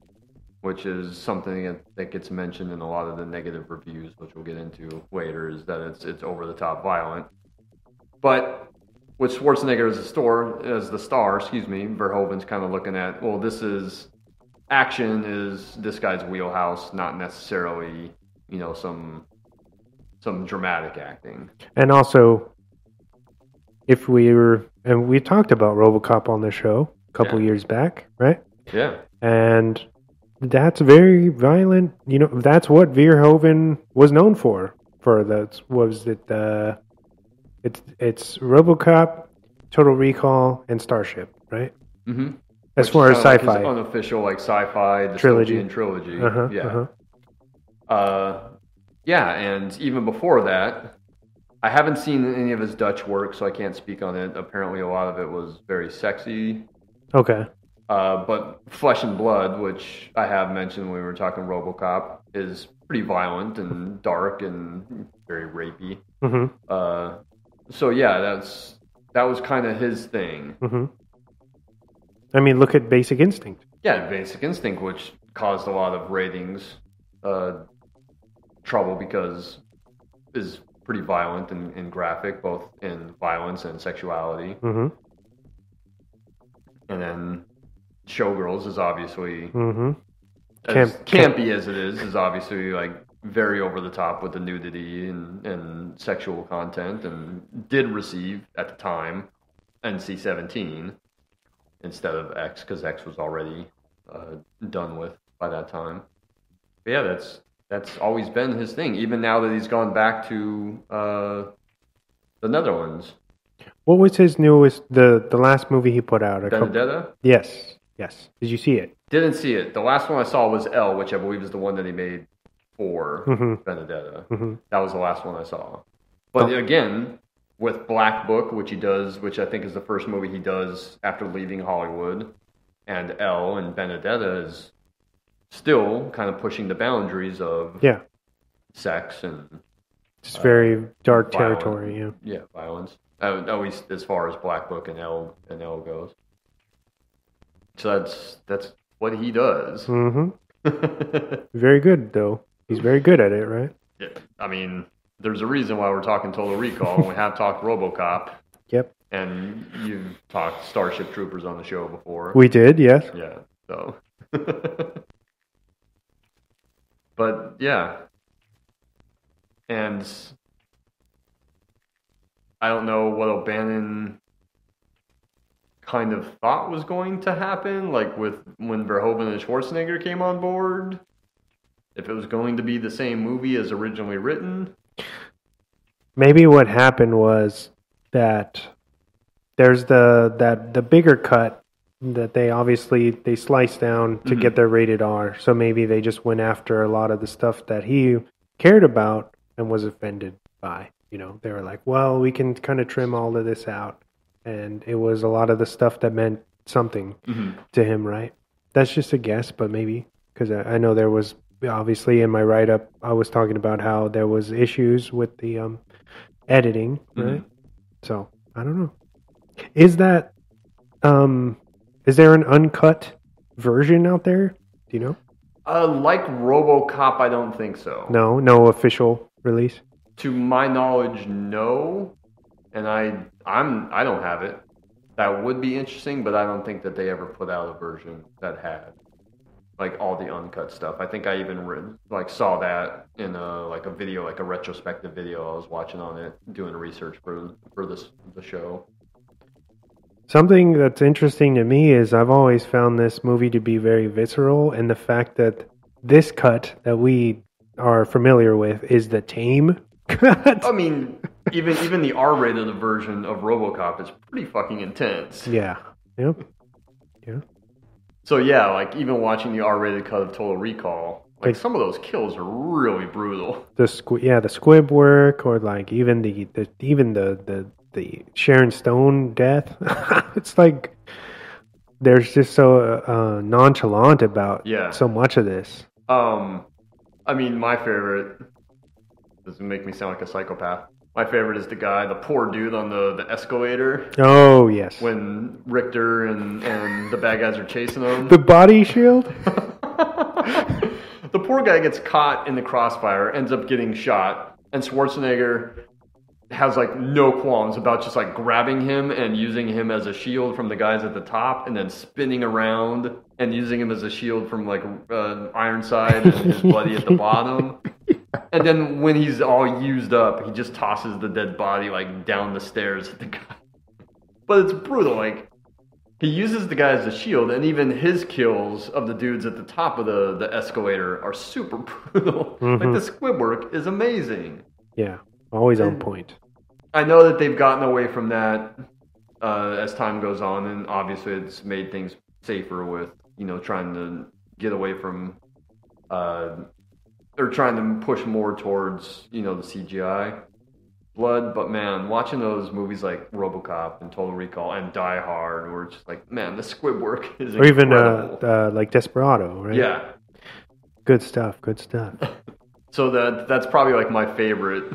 which is something that, gets mentioned in a lot of the negative reviews, which we'll get into later, is that it's it's over the top violent. But with Schwarzenegger as the store as the star, excuse me, Verhoeven's kind of looking at, well, this is action is this guy's wheelhouse, not necessarily, you know, some some dramatic acting. And also, if we were, and we talked about RoboCop on the show a couple Yeah. years back, right? Yeah. And that's very violent. You know, that's what Verhoeven was known for. For the was it the it's it's RoboCop, Total Recall, and Starship, right? Mm-hmm. As far as sci-fi, unofficial like sci-fi the Trilogy. trilogy. uh-huh, yeah. uh-huh. Uh, yeah, and even before that, I haven't seen any of his Dutch work, so I can't speak on it. Apparently, a lot of it was very sexy. okay, Uh, but Flesh and Blood, which I have mentioned when we were talking RoboCop, is pretty violent and dark and very rapey. hmm Uh, so yeah, that's that was kind of his thing. hmm I mean, look at Basic Instinct. Yeah, Basic Instinct, which caused a lot of ratings uh, trouble because is pretty violent and, and graphic, both in violence and sexuality. hmm And then Showgirls is obviously hmm as Camp- campy as it is, is obviously like very over the top with the nudity and, and sexual content, and did receive at the time NC seventeen instead of X because X was already uh, done with by that time. But yeah, that's that's always been his thing. Even now that he's gone back to uh, the Netherlands, What was his newest the the last movie he put out? A couple, yes, yes. Did you see it? Didn't see it. The last one I saw was Elle, which I believe is the one that he made for hmm Benedetta. hmm That was the last one I saw. But Oh. again, with Black Book, which he does, which I think is the first movie he does after leaving Hollywood, and Elle and Benedetta is still kind of pushing the boundaries of Yeah, sex and it's very dark territory. Yeah. yeah violence. Uh, at least as far as Black Book and Elle and Elle goes. So that's that's what he does. hmm Very good though. He's very good at it, right? Yeah, I mean, there's a reason why we're talking Total Recall and we have talked RoboCop, Yep. and you've talked Starship Troopers on the show before. We did, yes. yeah, so. but yeah, and I don't know what O'Bannon kind of thought was going to happen, like with when Verhoeven and Schwarzenegger came on board. If it was going to be the same movie as originally written, Maybe what happened was that there's the that the bigger cut that they obviously they sliced down to Mhm. get their rated R. So maybe they just went after a lot of the stuff that he cared about and was offended by. You know, they were like, "Well, we can kind of trim all of this out," and it was a lot of the stuff that meant something to him, right? That's just a guess, but maybe because I, I know there was obviously in my write up I was talking about how there was issues with the um, editing, right? So I don't know. Is that um, is there an uncut version out there? Do you know? uh, like RoboCop, I don't think so. No, no official release. To my knowledge, no. And I, I'm, I don't have it. That would be interesting, but I don't think that they ever put out a version that had like all the uncut stuff. I think I even read, like saw that in a like a video, like a retrospective video I was watching on it, doing research for for this the show. Something that's interesting to me is I've always found this movie to be very visceral, and the fact that this cut that we are familiar with is the tame cut. I mean, even even the R-rated version of RoboCop is pretty fucking intense. yeah. Yep. Yeah. So yeah, like even watching the R-rated cut of Total Recall, like Like- some of those kills are really brutal. The squ- yeah, the squib work, or like even the, the even the the the Sharon Stone death. it's like they're just so uh, nonchalant about Yeah. so much of this. Um, I mean, my favorite doesn't make me sound like a psychopath. My favorite is the guy, the poor dude on the, the escalator Oh yes, when Richter and, and the bad guys are chasing him. the body shield. the poor guy gets caught in the crossfire, ends up getting shot, and Schwarzenegger has like no qualms about just like grabbing him and using him as a shield from the guys at the top, and then spinning around and using him as a shield from like uh, Ironside and his buddy at the bottom. And then when he's all used up, he just tosses the dead body like down the stairs at the guy. But it's brutal. Like he uses the guy as a shield, and even his kills of the dudes at the top of the, the escalator are super brutal. Like the squib work is amazing. Yeah, always on point. I know that they've gotten away from that uh, as time goes on, and obviously it's made things safer with you know trying to get away from uh, or trying to push more towards you know the CGI blood. But man, watching those movies like RoboCop and Total Recall and Die Hard, where it's just like man, the squib work is Or even uh, uh, like Desperado, right? yeah. good stuff. Good stuff. So that that's probably like my favorite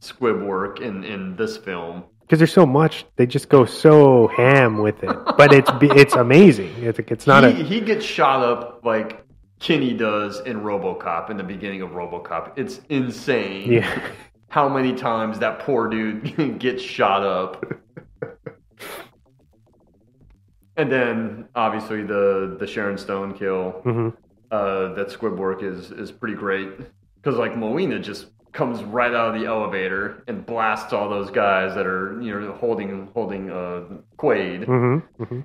squib work in in this film. Because there's so much, they just go so ham with it. But it's it's amazing. It's it's not he, a he gets shot up like Kinney does in RoboCop in the beginning of RoboCop. It's insane. yeah. How many times that poor dude gets shot up. and then obviously the the Sharon Stone kill hmm uh, that squib work is is pretty great because like Melina just comes right out of the elevator and blasts all those guys that are you know holding holding uh, Quaid. hmm hmm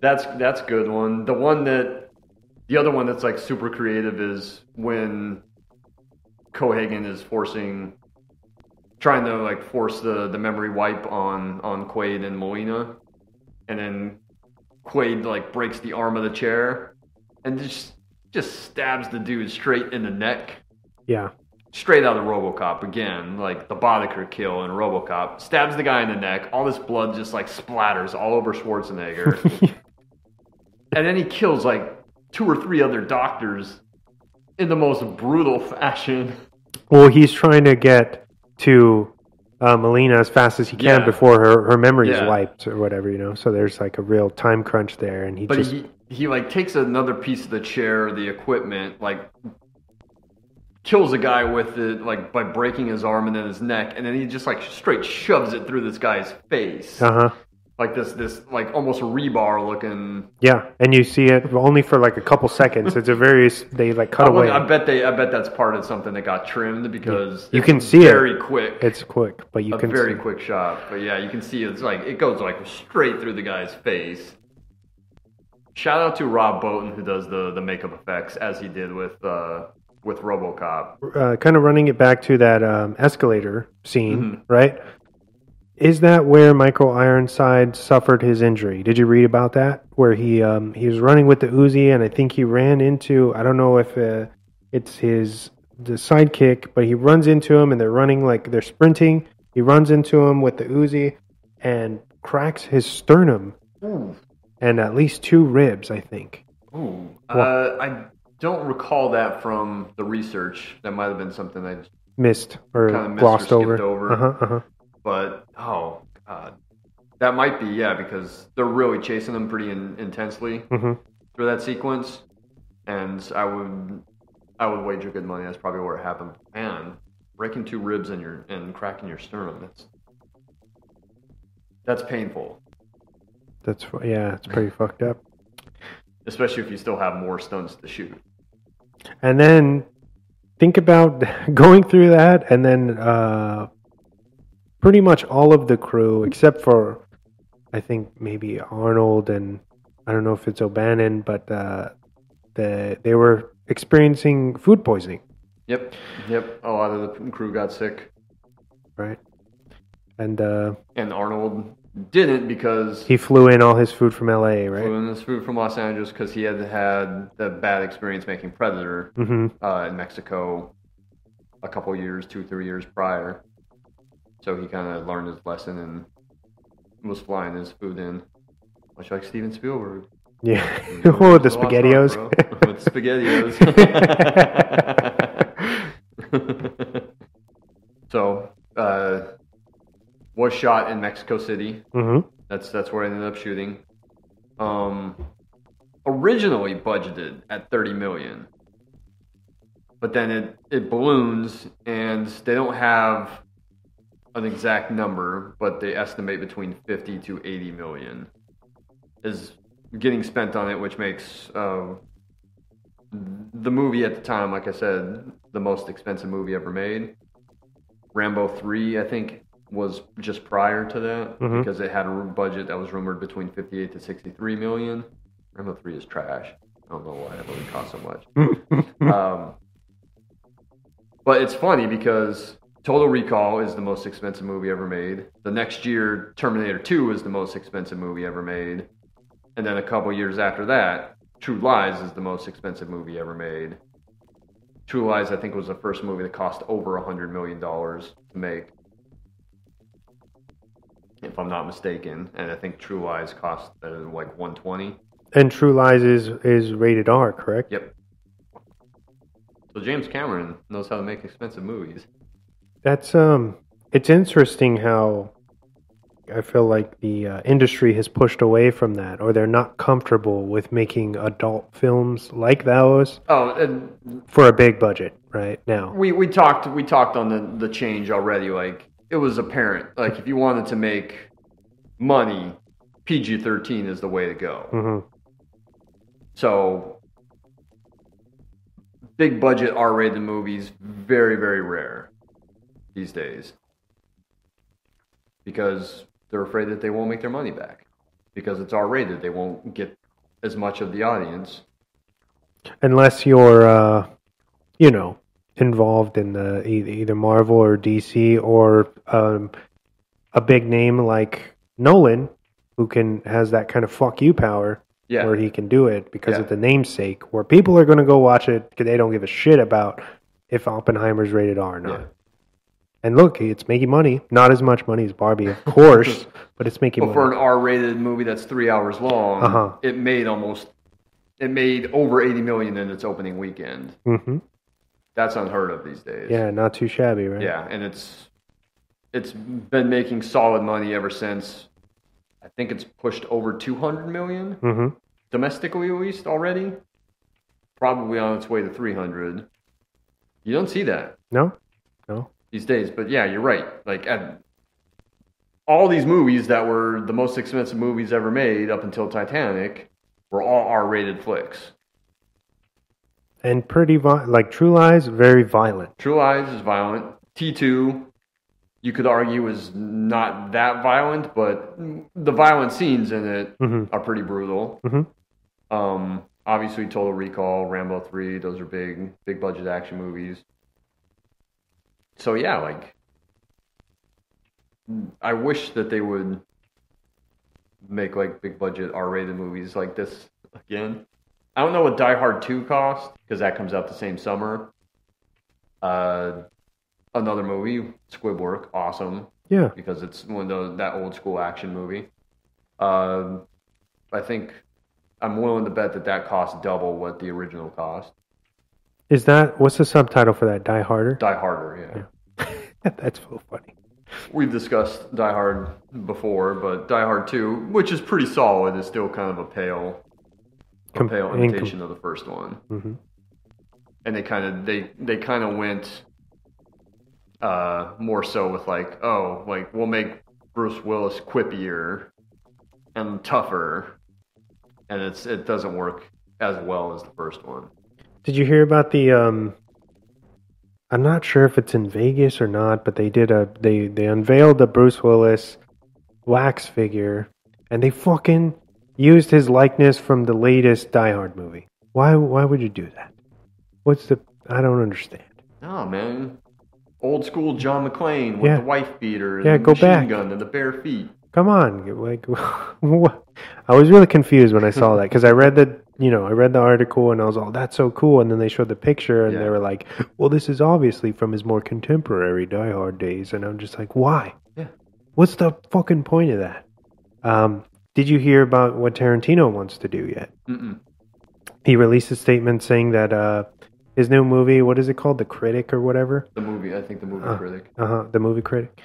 That's that's good one. The one that the other one that's like super creative is when Cohagen is forcing trying to like force the, the memory wipe on on Quaid and Melina and then Quaid like breaks the arm of the chair and just just stabs the dude straight in the neck. Yeah. Straight out of RoboCop again, like the Boddicker kill in RoboCop, stabs the guy in the neck. All this blood just like splatters all over Schwarzenegger, and then he kills like two or three other doctors in the most brutal fashion. Well, he's trying to get to uh, Melina as fast as he can Yeah. before her, her memory is Yeah. wiped or whatever, you know. So there's like a real time crunch there, and he But just he he like takes another piece of the chair, the equipment, like kills a guy with it, like by breaking his arm and then his neck, and then he just like straight shoves it through this guy's face, uh huh. Like this this like almost rebar looking. Yeah, and you see it only for like a couple seconds. It's a very they like cut I, away. I bet they I bet that's part of something that got trimmed because You can see it. very quick. It's quick, but you a can very see. quick shot. But yeah, you can see it's like it goes like straight through the guy's face. Shout out to Rob Bottin who does the the makeup effects as he did with uh with RoboCop. uh, kind of running it back to that um, escalator scene, Mm-hmm. right? Is that where Michael Ironside suffered his injury? Did you read about that? Where he um, he was running with the Uzi, and I think he ran into I don't know if uh, it's his the sidekick, but he runs into him, and they're running like they're sprinting. He runs into him with the Uzi and cracks his sternum Ooh. and at least two ribs, I think. Ooh. Uh, I don't recall that from the research. That might have been something I just Missed or Kinda missed glossed skipped over. over. Uh huh. But oh god. That might be, yeah, because they're really chasing them pretty in, intensely. hmm through that sequence, and I would I would wager good money that's probably where it happened. Man, breaking two ribs in your and cracking your sternum that's that's painful, That's yeah. It's pretty fucked up. especially if you still have more stunts to shoot. And then think about going through that, and then uh, pretty much all of the crew, except for I think maybe Arnold and I don't know if it's O'Bannon, but uh, the they were experiencing food poisoning, Yep, yep. A lot of the crew got sick, right? And uh, and Arnold didn't because he flew in all his food from L.A., right? flew in this food from Los Angeles because he had had the bad experience making Predator hmm uh, in Mexico a couple years, two, three years prior. So he kind of learned his lesson and was flying his food in. Much like Steven Spielberg. Yeah. oh, the Raiders of Lost Ark, SpaghettiOs. bro. With SpaghettiOs. so, uh, was shot in Mexico City. hmm That's that's where I ended up shooting. Um, originally budgeted at 30 million, but then it it balloons, and they don't have an exact number, but they estimate between 50 to 80 million is getting spent on it, which makes uh, the movie at the time, like I said, the most expensive movie ever made. Rambo 3, I think, was just prior to that Mhm. because it had a budget that was rumored between 58 to 63 million. Rambo 3 is trash. I don't know why it really cost so much. um, but it's funny because Total Recall is the most expensive movie ever made. The next year, Terminator 2 is the most expensive movie ever made. And then a couple years after that, True Lies is the most expensive movie ever made. True Lies, I think, was the first movie that cost over a $100 million to make. If I'm not mistaken. And I think True Lies cost uh, like 120 And True Lies is is rated R, correct? Yep. So James Cameron knows how to make expensive movies. That's um, it's interesting how I feel like the uh, industry has pushed away from that, or they're not comfortable with making adult films like those Oh, and for a big budget right now. we we talked we talked on the the change already. Like it was apparent. Like if you wanted to make money, PG thirteen is the way to go. hmm So big budget R rated movies very very rare these days because they're afraid that they won't make their money back because it's R rated. They won't get as much of the audience. Unless you're, uh, you know, involved in the either, either Marvel or DC or um, a big name like Nolan, who can has that kind of fuck you power. Yeah. where he can do it because Yeah. of the namesake, where people are going to go watch it because they don't give a shit about if Oppenheimer's rated R or not. Yeah. And look, it's making money. Not as much money as Barbie, of course, but it's making But for an R-rated movie that's three hours long, Uh-huh. it made almost it made over eighty million in its opening weekend. hmm That's unheard of these days. Yeah, not too shabby, right? yeah, and it's it's been making solid money ever since. I think it's pushed over two hundred million hmm domestically, at least already. Probably on its way to three hundred. You don't see that No, no. These days. But yeah, you're right. Like at, all these movies that were the most expensive movies ever made up until Titanic were all R-rated flicks. And pretty vi- like True Lies, very violent. True Lies is violent. T2, you could argue, is not that violent, but the violent scenes in it hmm are pretty brutal. Mhm. Um, obviously, Total Recall, Rambo 3, those are big, big budget action movies. So yeah, like, I wish that they would make like big budget R-rated movies like this again. I don't know what Die Hard 2 cost because that comes out the same summer. Uh, another movie, Squib work, awesome Yeah, because it's one of those, that old school action movie. Um, I think I'm willing to bet that that cost double what the original cost. Is that what's the subtitle for that? Die Harder. Die Harder, yeah. That's so funny. We've discussed Die Hard before, but Die Hard 2, which is pretty solid, is still kind of a pale, a Com- pale imitation of the first one. hmm and they kind of they they kind of went uh more so with like oh like we'll make Bruce Willis quippier and tougher and it's it doesn't work as well as the first one Did you hear about the? um I'm not sure if it's in Vegas or not, but they did a they they unveiled the Bruce Willis wax figure, and they fucking used his likeness from the latest Die Hard movie. Why why would you do that? What's the? I don't understand. oh man old school John McClane with Yeah. the wife beater and Yeah, the go machine back. gun and the bare feet Come on, like? I was really confused when I saw that because I read the you know I read the article and I was all that's so cool, and then they showed the picture and they were like, well, this is obviously from his more contemporary Die Hard days, and I'm just like, why? Yeah. What's the fucking point of that? Um, Did you hear about what Tarantino wants to do yet? Mm-mm. He released a statement saying that uh, his new movie, what is it called, The Critic or whatever? The movie, I think the movie Uh, critic. Uh huh. The movie critic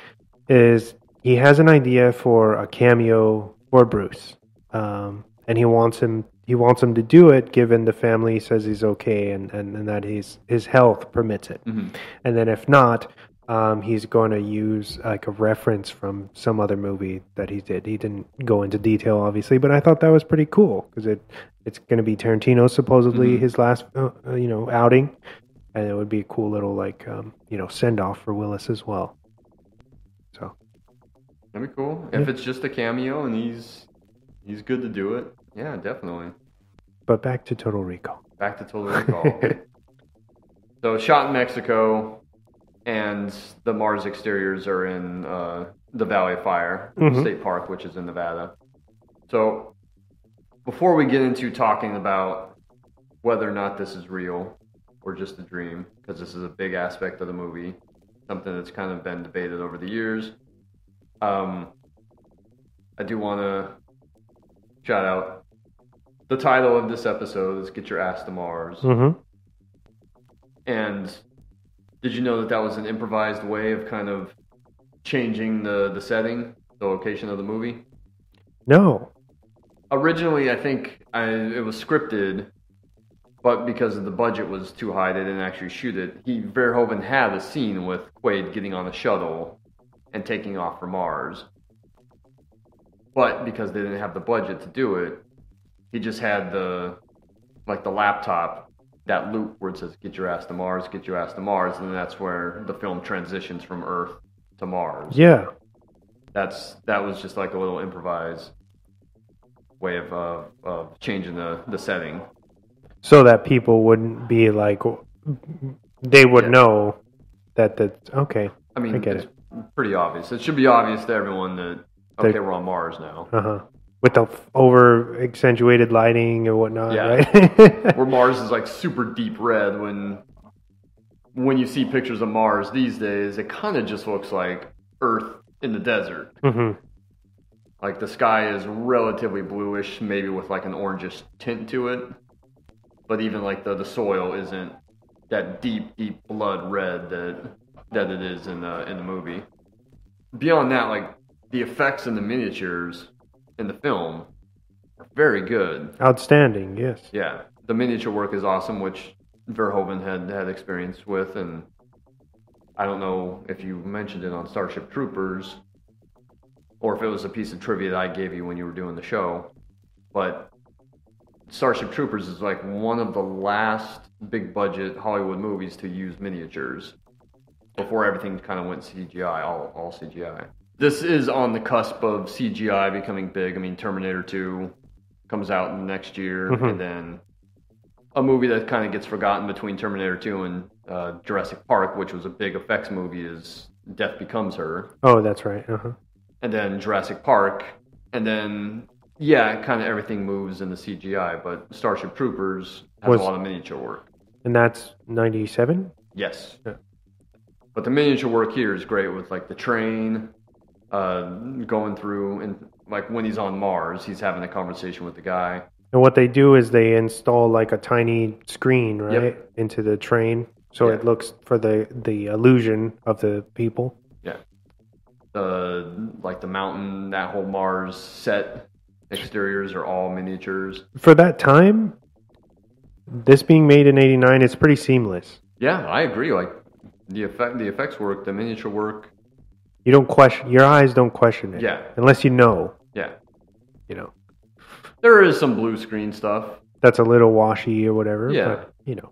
is he has an idea for a cameo for Bruce, um, and he wants him he wants him to do it, given the family says he's okay and, and, and that his his health permits it. hmm And then if not, um, he's going to use like a reference from some other movie that he did. He didn't go into detail, obviously, but I thought that was pretty cool because it it's going to be Tarantino supposedly Mhm. his last uh, uh, you know outing, and it would be a cool little like um, you know send off for Willis as well. So That'd be cool. If it's just a cameo and he's he's good to do it, yeah, definitely. but back to Total Recall. Back to Total Recall. so shot in Mexico, and the Mars exteriors are in uh, the Valley of Fire Mhm. State Park, which is in Nevada. So before we get into talking about whether or not this is real or just a dream, because this is a big aspect of the movie, something that's kind of been debated over the years. Um, I do want to shout out the title of this episode is "Get Your Ass to Mars," Mm-hmm. and did you know that that was an improvised way of kind of changing the the setting, the location of the movie? No. Originally, I think I, it was scripted, but because the budget was too high, they didn't actually shoot it. He Verhoeven had a scene with Quaid getting on a shuttle and taking off for Mars, but because they didn't have the budget to do it, he just had the like the laptop that loop where it says "Get your ass to Mars, get your ass to Mars," and that's where the film transitions from Earth to Mars Yeah. that's that was just like a little improvised way of uh, of changing the the setting. So that people wouldn't be like they would Yeah. know that the okay. I mean, I get it's pretty obvious. It should be obvious to everyone that They- okay, we're on Mars now. Uh huh. With the over accentuated lighting and whatnot, Yeah. right? Where Mars is like super deep red when when you see pictures of Mars these days, it kind of just looks like Earth in the desert. hmm Like the sky is relatively bluish, maybe with like an orangish tint to it. But even like the, the soil isn't that deep, deep blood red that that it is in the in the movie. Beyond that, like the effects in the miniatures in the film are very good. Outstanding. Yes. Yeah, the miniature work is awesome, which Verhoeven had had experience with, and I don't know if you mentioned it on Starship Troopers, or if it was a piece of trivia that I gave you when you were doing the show, but Starship Troopers is like one of the last big budget Hollywood movies to use miniatures before everything kind of went CGI, all all CGI. This is on the cusp of CGI becoming big. I mean, Terminator 2 comes out next year, Mhm. and then a movie that kind of gets forgotten between Terminator 2 and uh, Jurassic Park, which was a big effects movie, is Death Becomes Her Oh, that's right. Uh huh. and then Jurassic Park, and then yeah, kind of everything moves in the CGI. But Starship Troopers has Was- a lot of miniature work. And that's ninety seven. Yes, Yeah. but the miniature work here is great with like the train uh, going through, and like when he's on Mars, he's having a conversation with the guy. And what they do is they install like a tiny screen right into the train, so Yeah. it looks for the the illusion of the people. Yeah, the like the mountain, that whole Mars set exteriors are all miniatures. For that time, this being made in '89, it's pretty seamless. Yeah, I agree. Like the effect, the effects work, the miniature work. You don't question your eyes don't question it. Yeah. Unless you know, Yeah, you know. there is some blue screen stuff. That's a little washy or whatever. Yeah. But, you know.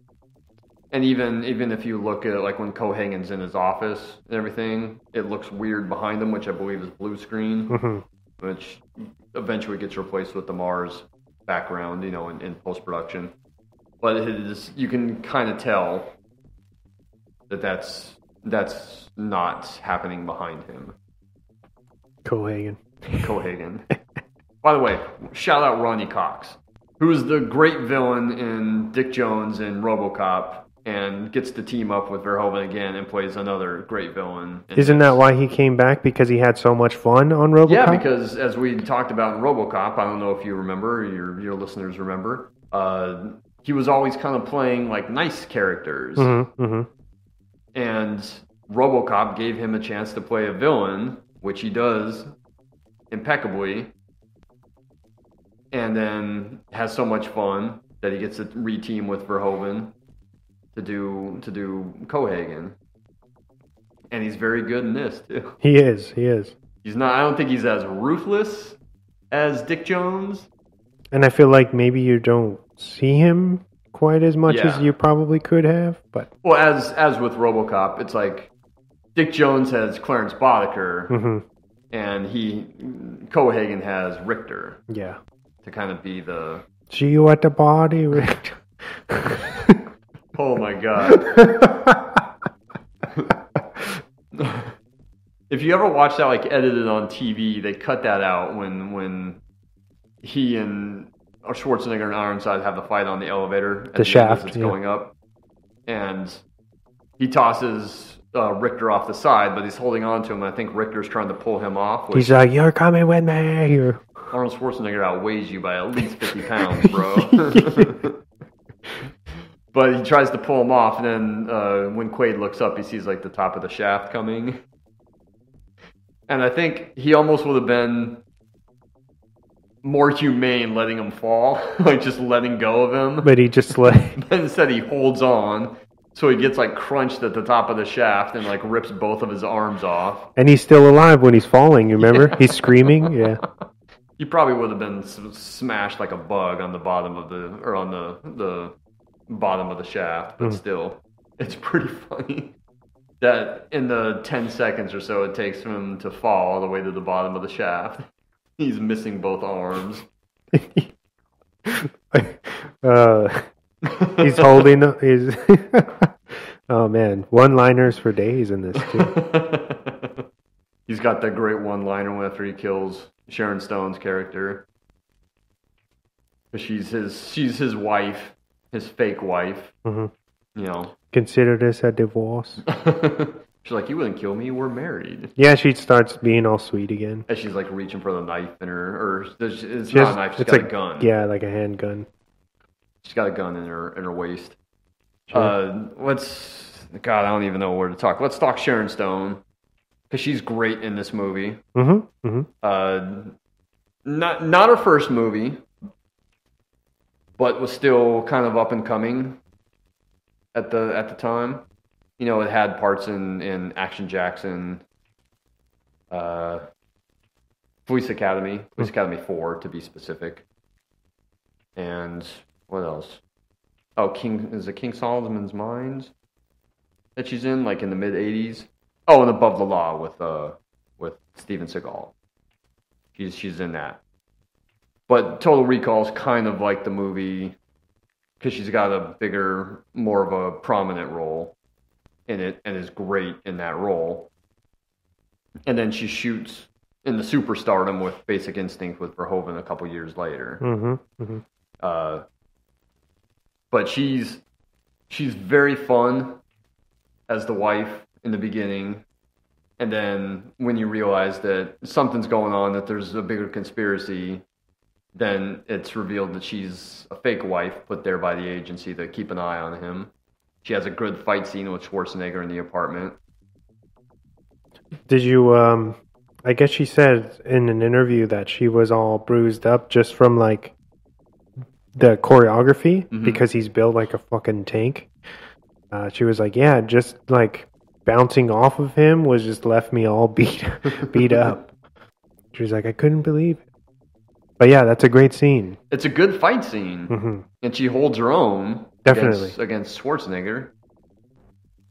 And even even if you look at like when Cohagen's in his office and everything, it looks weird behind him, which I believe is blue screen, hmm which eventually gets replaced with the Mars background, you know, in, in post production. But it is you can kind of tell that that's that's not happening behind him, Cohagen. Cohagen. By the way, shout out Ronny Cox, who is the great villain in Dick Jones and RoboCop and gets to team up with Verhoeven again and plays another great villain. Isn't that why he came back? Because he had so much fun on RoboCop. Yeah, because as we talked about in RoboCop, I don't know if you remember, your your listeners remember, uh, he was always kind of playing like nice characters, hmm hmm and RoboCop gave him a chance to play a villain, which he does impeccably, and then has so much fun that he gets to reteam with Verhoeven to do to do Cohagen, and he's very good in this too. He is. He is. He's not. I don't think he's as ruthless as Dick Jones. And I feel like maybe you don't see him quite as much as you probably could have. But Well, as as with RoboCop, it's like Dick Jones has Clarence Boddicker, hmm and he Cohagen has Richter yeah. to kind of be the. See you at the body. Rick. Oh my god! if you ever watch that like edited on TV, they cut that out when when he and or Schwarzenegger and Ironside have the fight on the elevator. at The shaft, as it's yeah. going up, and he tosses uh, Richter off the side, but he's holding on to him. And I think Richter's trying to pull him off. He's like, "You're coming with me." You're... Arnold Schwarzenegger outweighs you by at least 50 pounds, bro. but he tries to pull him off, and then uh, when Quaid looks up, he sees like the top of the shaft coming. And I think he almost would have been more humane letting him fall, like just letting go of him. But he just like, But instead, he holds on, so he gets like crunched at the top of the shaft and like rips both of his arms off. and he's still alive when he's falling. You remember? He's screaming. Yeah. He probably would have been smashed like a bug on the bottom of the or on the the bottom of the shaft, but hmm. still, it's pretty funny that in the ten seconds or so it takes for him to fall all the way to the bottom of the shaft, he's missing both arms. uh, he's holding. He's. oh man, one-liners for days in this too. he's got that great one-liner after he kills Sharon Stone's character. She's his she's his wife, his fake wife. hmm You know, Consider this a divorce. She's like, "You wouldn't kill me. We're married." Yeah, she starts being all sweet again. And she's like reaching for the knife in her, or it's, She not has- a knife. She's it's got like- a gun. Yeah, like a handgun. she's got a gun in her in her waist. Sure. Uh, let's God, I don't even know where to talk. Let's talk Sharon Stone because she's great in this movie. Mm-hmm. Mm-hmm. Uh, not not her first movie, but was still kind of up and coming at the at the time. You know, it had parts in in Action Jackson, uh, Police Academy, Police Academy Four to be specific, and what else? Oh, King is it King Solomon's Mines that she's in, like in the mid '80s. Oh, and Above the Law with uh with Steven Seagal. She's she's in that. But Total Recall is kind of like the movie because she's got a bigger, more of a prominent role in it, and is great in that role. And then she shoots in the superstardom with Basic Instinct with Verhoeven a couple years later. Mm-hmm. Mm-hmm. Uh, but she's she's very fun as the wife in the beginning, and then when you realize that something's going on, that there's a bigger conspiracy, then it's revealed that she's a fake wife put there by the agency to keep an eye on him. She has a good fight scene with Schwarzenegger in the apartment. Did you? Um, I guess she said in an interview that she was all bruised up just from like the choreography Mhm. because he's built like a fucking tank. Uh, she was like, "Yeah, just like bouncing off of him was just left me all beat beat up." She was like, "I couldn't believe it." But yeah, that's a great scene. It's a good fight scene. hmm and she holds her own Definitely. against, against Schwarzenegger.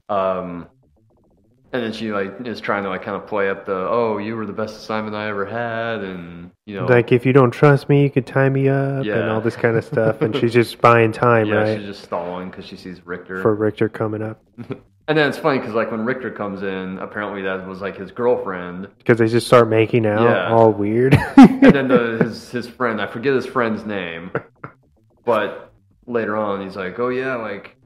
Um, and then she like is trying to like kind of play up the oh you were the best assignment I ever had and you know Like, if you don't trust me, you could tie me up and all this kind of stuff. And she's just buying time, yeah right, she's just stalling because she sees Richter for Richter coming up and then it's funny because like when Richter comes in apparently that was like his girlfriend because they just start making out, Yeah. all weird. and then the, his his friend I forget his friend's name but later on he's like oh yeah like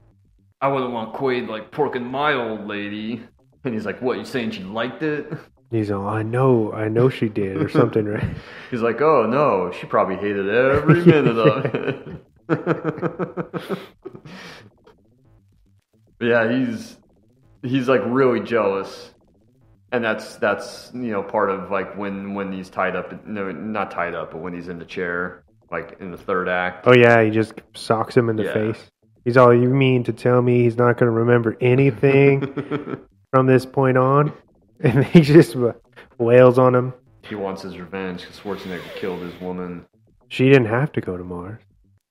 I wouldn't want Quaid like porking my old lady. And he's like, what? You saying she liked it? He's all, I know, I know she did, or something, right? He's like, oh no, she probably hated every minute of it. Yeah, he's he's like really jealous, and that's that's you know part of like when when he's tied up, no, not tied up, but when he's in the chair, like in the third act. Oh yeah, he just socks him in the Yeah. face. He's all, you mean to tell me he's not going to remember anything from this point on? And he just wails on him. he wants his revenge because Schwarzenegger killed his woman. She didn't have to go to Mars.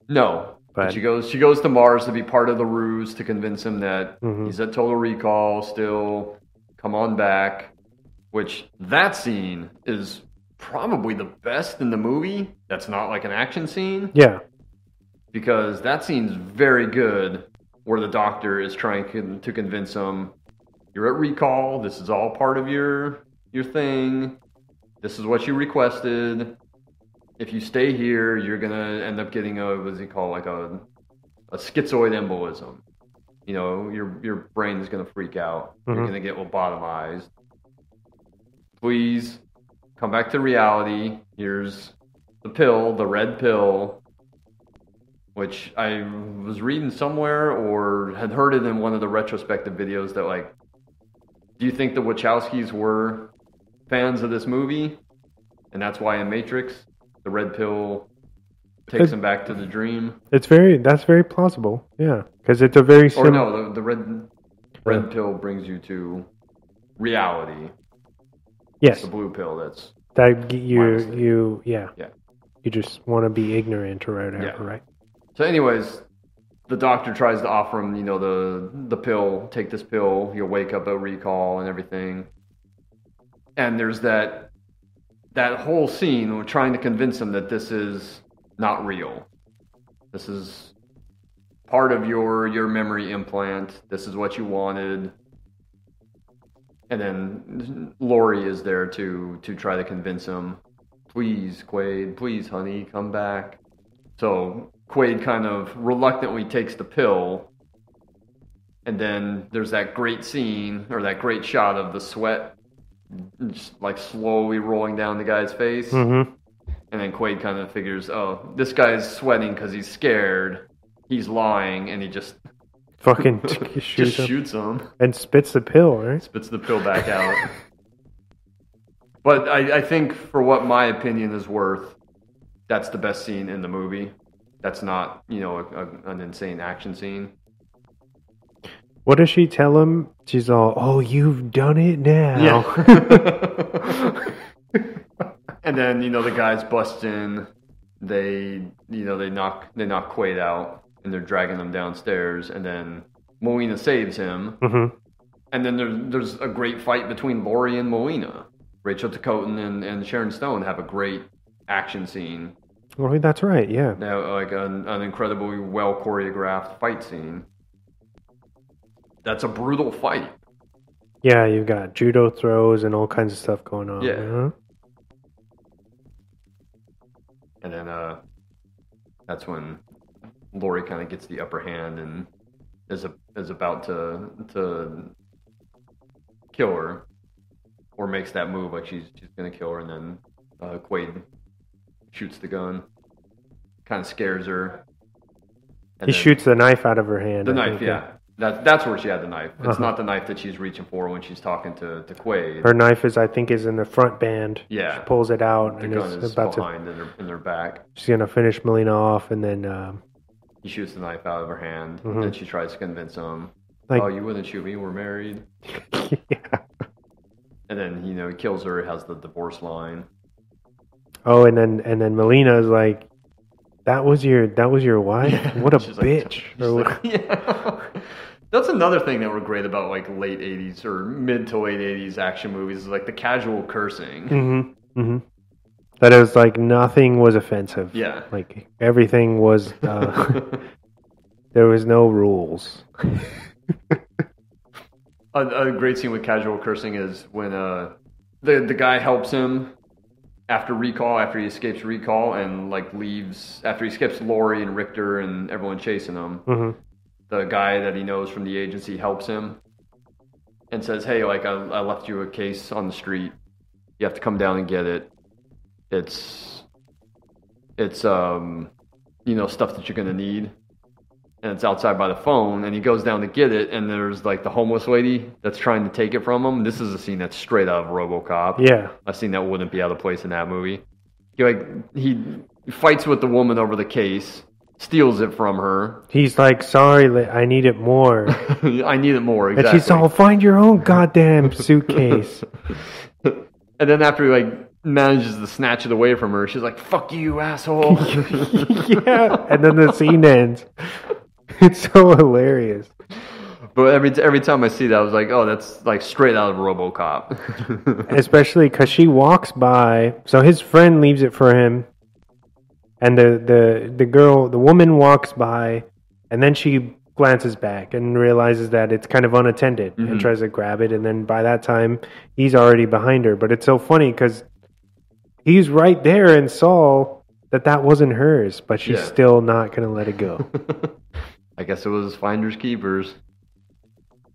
No, but, she goes she goes to Mars to be part of the ruse to convince him that Mhm. he's at Total Recall still. Come on back. Which that scene is probably the best in the movie. That's not like an action scene Yeah, because that scene's very good. Where the doctor is trying to convince him, you're at recall. This is all part of your your thing. This is what you requested. If you stay here, you're gonna end up getting a what does he call like a a schizoid embolism. You know, your your brain is gonna freak out. You're Mhm. gonna get lobotomized. Please come back to reality. Here's the pill, the red pill, which I was reading somewhere or had heard it in one of the retrospective videos that like, do you think the Wachowskis were fans of this movie, and that's why in Matrix the red pill takes Could- them back to the dream? it's very, that's very plausible. Yeah, because it's a very Or similar. no, the, the red red pill brings you to reality. yes, The blue pill that's that you, you, yeah. Yeah. You just want to be ignorant or whatever, Yeah. right? So, anyways, the doctor tries to offer him, you know, the the pill. Take this pill. You'll wake up at recall and everything. And there's that that whole scene of trying to convince him that this is not real. This is part of your your memory implant. This is what you wanted. And then Lori is there to to try to convince him. Please, Quaid, Please, honey, come back. So Quaid kind of reluctantly takes the pill, and then there's that great scene or that great shot of the sweat just like slowly rolling down the guy's face, Mm-hmm. and then Quaid kind of figures, oh, this guy's sweating because he's scared. He's lying, and he just Fucking just shoots him shoots him, and spits the pill, right? spits the pill back out. But I, I think, for what my opinion is worth, that's the best scene in the movie. That's not, you know, a, a, an insane action scene. What does she tell him? She's all, "Oh, you've done it now." Yeah. and then you know the guys bust in. They you know they knock they knock Quaid out and they're dragging him downstairs. And then Melina saves him. hmm And then there's there's a great fight between Lori and Melina. Rachael Ticotin and, and Sharon Stone have a great action scene. Well, that's right. Yeah. They have like an, an incredibly well choreographed fight scene. That's a brutal fight. Yeah, you've got judo throws and all kinds of stuff going on. Yeah. huh? And then uh, that's when Lori kind of gets the upper hand and is a, is about to to kill her, or makes that move like she's she's gonna kill her, and then uh, Quaid shoots the gun, kind of scares her. And He shoots the knife out of her hand. the I knife. think, Yeah, that that's where she had the knife. It's Uh-huh. not the knife that she's reaching for when she's talking to to Quaid. Her knife is, I think, is in the front band. Yeah. She pulls it out the and gun is about to. behind in their in their back. She's gonna finish Melina off, and then um, He shoots the knife out of her hand, Mhm. and she tries to convince him, Like- "Oh, you wouldn't shoot me. We're married." yeah. And then you know he kills her. Has the divorce line. Oh, and then and then Melina is like, "That was your that was your wife. What a bitch!" Like- yeah. That's another thing that were great about like late '80s or mid to late '80s action movies is like the casual cursing. Mm-hmm. Mm-hmm. That is like nothing was offensive. Yeah. Like everything was. Uh, there was no rules. A, a great scene with casual cursing is when uh the the guy helps him after recall after he escapes recall and like leaves after he escapes Lori and Richter and everyone chasing him. Mm-hmm. The guy that he knows from the agency helps him and says, "Hey, like I, I left you a case on the street. You have to come down and get it. It's it's um you know stuff that you're gonna need." And it's outside by the phone, and he goes down to get it, and there's like the homeless lady that's trying to take it from him. This is a scene that's straight out of RoboCop. Yeah. a scene that wouldn't be out of place in that movie. He like he fights with the woman over the case, steals it from her. He's like, sorry, li- I need it more. I need it more. And oh, Exactly. she's all, find your own goddamn suitcase. and then after he like manages to snatch it away from her, she's like, "Fuck you, asshole." yeah. And then the scene ends. It's so hilarious. but every every time I see that, I was like, "Oh, that's like straight out of RoboCop." Especially because she walks by. So his friend leaves it for him. And the, the, the girl, the woman walks by. And then she glances back and realizes that it's kind of unattended and tries to grab it. And then by that time, he's already behind her. But it's so funny because he's right there and saw that that wasn't hers, but she's Yeah. still not going to let it go. I guess it was finders keepers.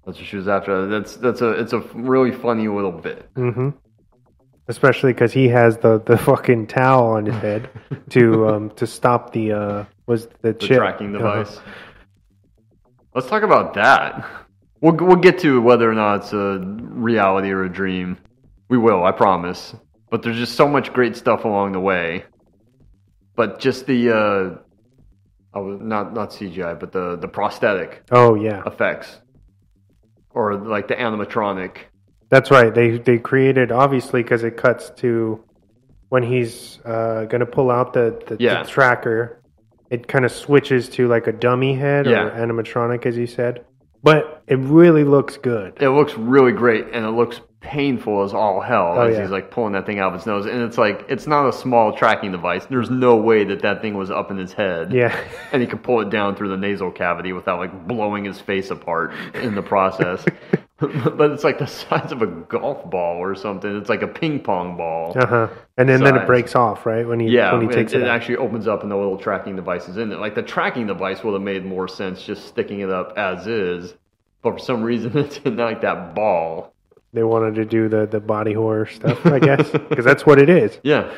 That's what she was after. That's that's a it's a really funny little bit. hmm Especially because he has the, the fucking towel on his head to um to stop the uh was the, the chip tracking Uh-huh. device. Let's talk about that. We'll we'll get to whether or not it's a reality or a dream. We will, I promise. But there's just so much great stuff along the way. But just the uh, oh, not not CGI, but the the prosthetic Oh yeah, effects, or like the animatronic. That's right. They they created obviously because it cuts to when he's uh gonna pull out the the, Yeah. the tracker. It kind of switches to like a dummy head Yeah. or animatronic, as you said. But it really looks good. It looks really great, and it looks painful as all hell Oh, as yeah. he's like pulling that thing out of his nose. And it's like it's not a small tracking device. There's no way that that thing was up in his head. Yeah. and he could pull it down through the nasal cavity without like blowing his face apart in the process. but it's like the size of a golf ball or something. It's like a ping pong ball. Uh huh. And then, then it breaks off, right? When he Yeah, when he it, takes it, it actually opens up and the little tracking device is in it. Like the tracking device would have made more sense just sticking it up as is, but for some reason it's in like that ball. They wanted to do the the body horror stuff, I guess, because that's what it is. Yeah.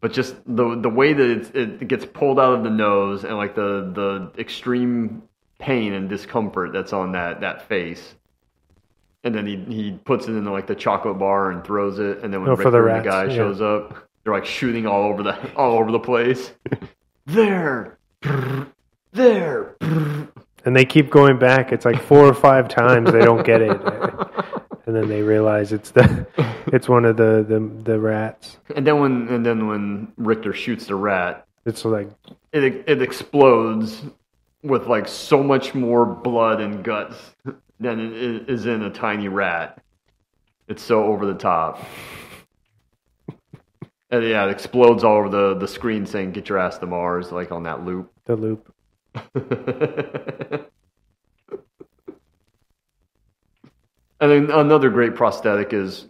But just the the way that it's, it gets pulled out of the nose and like the the extreme pain and discomfort that's on that that face. And then he he puts it in like the chocolate bar and throws it, and then when Oh, for the and the guy yeah. shows up, they're like shooting all over the all over the place. there, there. And they keep going back. It's like four or five times they don't get it, and then they realize it's the it's one of the the, the rats. And then when and then when Richter shoots the rat, It's like it it explodes with like so much more blood and guts than it is in a tiny rat. It's so over the top. And yeah, it explodes all over the, the screen saying "Get your ass to Mars" like on that loop. the loop. and then another great prosthetic is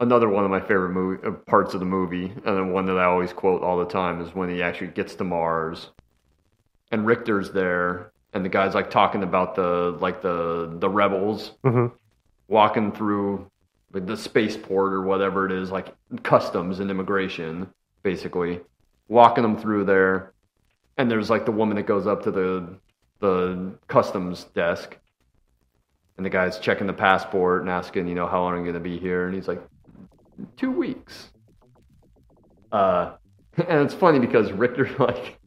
another one of my favorite movie, uh, parts of the movie, and then one that I always quote all the time is when he actually gets to Mars, and Richter's there, and the guy's like talking about the like the the rebels hmm walking through like, the spaceport or whatever it is, like customs and immigration, basically, walking them through there. And there's like the woman that goes up to the the customs desk, and the guy's checking the passport and asking, you know, how long are you gonna be here? And he's like, two weeks. Uh, and it's funny because Richter like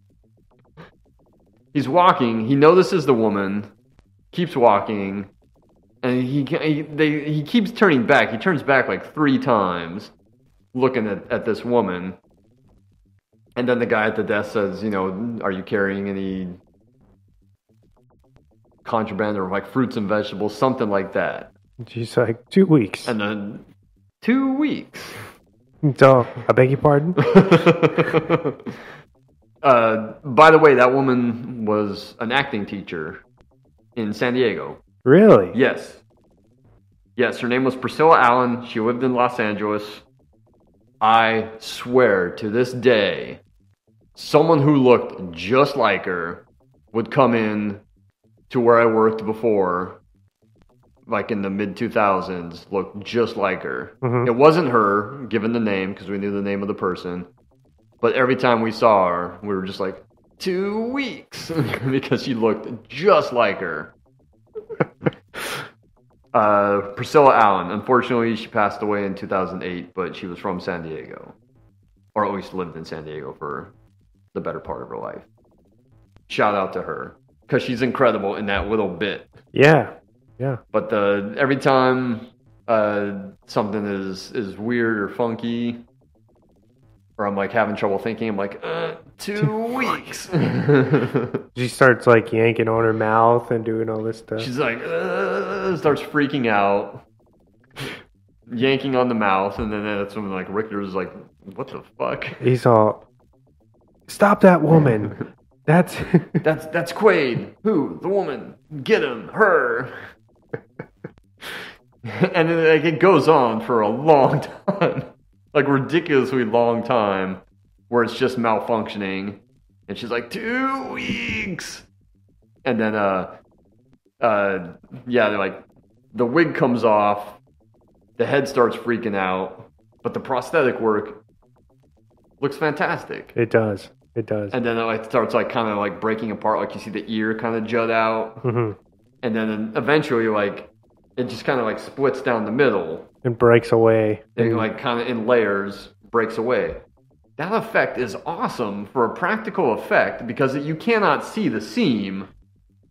he's walking, he notices the woman, keeps walking, and he he they he keeps turning back. He turns back like three times, looking at, at this woman. And then the guy at the desk says, "You know, are you carrying any contraband or like fruits and vegetables, something like that?" She's like two weeks. And then two weeks. So I beg your pardon. uh, by the way, that woman was an acting teacher in San Diego. really? Yes. Yes, her name was Priscilla Allen. She lived in Los Angeles. I swear to this day, someone who looked just like her would come in to where I worked before, like in the mid 2000s, look just like her. Mhm. It wasn't her, given the name, because we knew the name of the person. But every time we saw her, we were just like, two weeks, because she looked just like her. uh, Priscilla Allen. Unfortunately, she passed away in 2008, but she was from San Diego, or at least lived in San Diego for the better part of her life. Shout out to her because she's incredible in that little bit. Yeah. Yeah. But the every time uh, something is is weird or funky, or I'm like having trouble thinking, I'm like, uh, two weeks. She starts like yanking on her mouth and doing all this stuff. She's like, uh, starts freaking out, yanking on the mouth, and then that's when like Richter's like, what the fuck? He's all, stop that woman. That's That's that's Quaid. Who? The woman. Get him. Her. and then like, it goes on for a long time, like ridiculously long time, where it's just malfunctioning, and she's like two weeks, and then uh, uh, yeah, they're like the wig comes off, the head starts freaking out, but the prosthetic work looks fantastic. it does. It does. And then it like starts like kind of like breaking apart, like you see the ear kind of jut out, hmm and then eventually like it just kind of like splits down the middle, And breaks away. and like kind of in layers breaks away. That effect is awesome for a practical effect because you cannot see the seam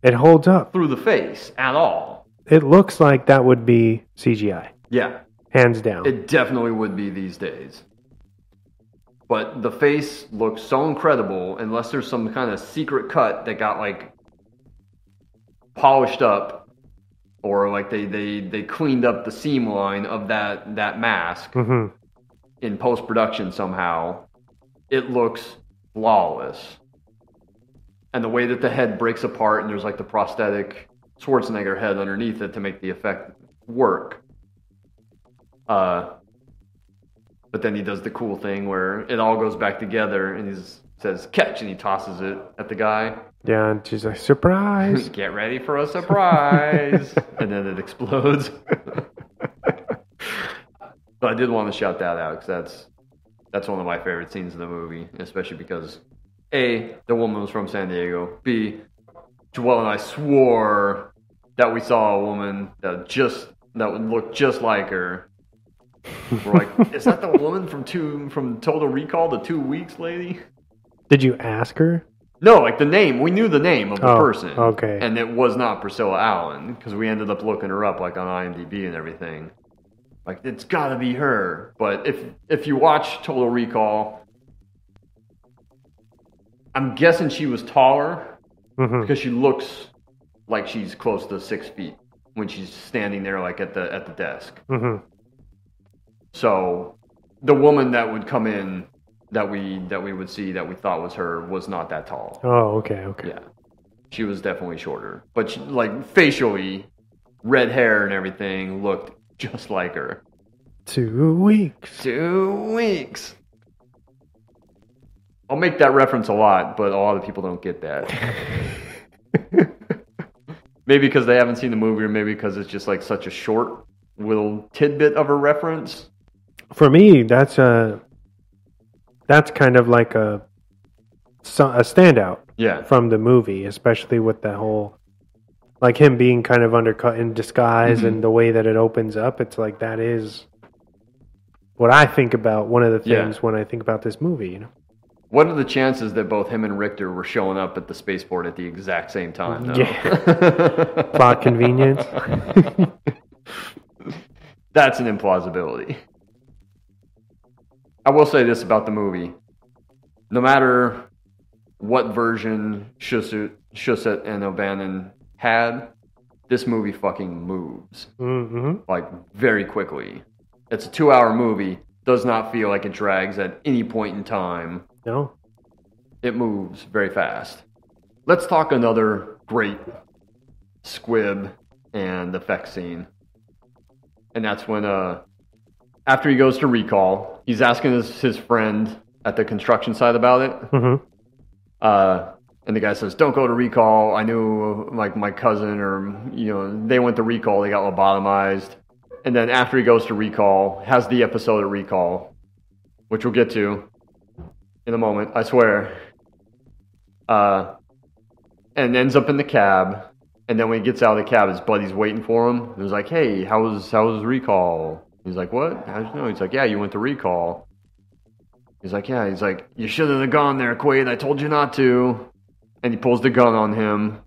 It holds up. through the face at all. It looks like that would be CGI, Yeah, hands down. it definitely would be these days. But the face looks so incredible unless there's some kind of secret cut that got like polished up or like they, they, they cleaned up the seam line of that, that mask hmm in post production somehow. It looks flawless. And the way that the head breaks apart and there's like the prosthetic Schwarzenegger head underneath it to make the effect work. Uh, but then he does the cool thing where it all goes back together and he says catch and he tosses it at the guy. Yeah, and she's like, surprise. Get ready for a surprise. and then it explodes. but I did want to shout that out because that's that's one of my favorite scenes in the movie, especially because a the woman was from San Diego. B Joel and I swore that we saw a woman that just that would look just like her. We're like, is that the woman from two from Total Recall, the two weeks lady? Did you ask her? No, like the name. We knew the name of the Oh, person. okay. And it was not Priscilla Allen because we ended up looking her up like on IMDb and everything. Like it's got to be her. But if if you watch Total Recall, I'm guessing she was taller hmm because she looks like she's close to six feet when she's standing there like at the at the desk. hmm So the woman that would come in that we that we would see that we thought was her was not that tall. Oh, okay, okay. Yeah, she was definitely shorter, but she, like facially, red hair and everything looked just like her. Two weeks. Two weeks. I'll make that reference a lot, but a lot of people don't get that. maybe because they haven't seen the movie, or maybe because it's just like such a short little tidbit of a reference. For me, that's a that's kind of like a a standout Yeah, from the movie, especially with the whole like him being kind of undercut in disguise Mhm. and the way that it opens up. It's like that is what I think about. One of the Yeah. things when I think about this movie, you know. What are the chances that both him and Richter were showing up at the spaceport at the exact same time? Though? Yeah. Plot convenience. That's an implausibility. I will say this about the movie. No matter what version Shusett and O'Bannon had, this movie fucking moves. hmm Like, very quickly. It's a two hour movie. Does not feel like it drags at any point in time. No. It moves very fast. Let's talk another great squib and effect scene. And that's when, uh, after he goes to recall, he's asking his, his friend at the construction site about it. hmm Uh, And the guy says, "Don't go to recall." I knew like my cousin or you know they went to recall. They got lobotomized, and then after he goes to recall, has the episode of recall, which we'll get to in a moment. I swear. Uh, and ends up in the cab. And then when he gets out of the cab, his buddy's waiting for him. And he's like, "Hey, how was how was recall?" He's like, "What? How'd you know?" He's like, "Yeah, you went to recall." He's like, "Yeah." He's like, "You shouldn't have gone there, Quaid. I told you not to." And he pulls the gun on him.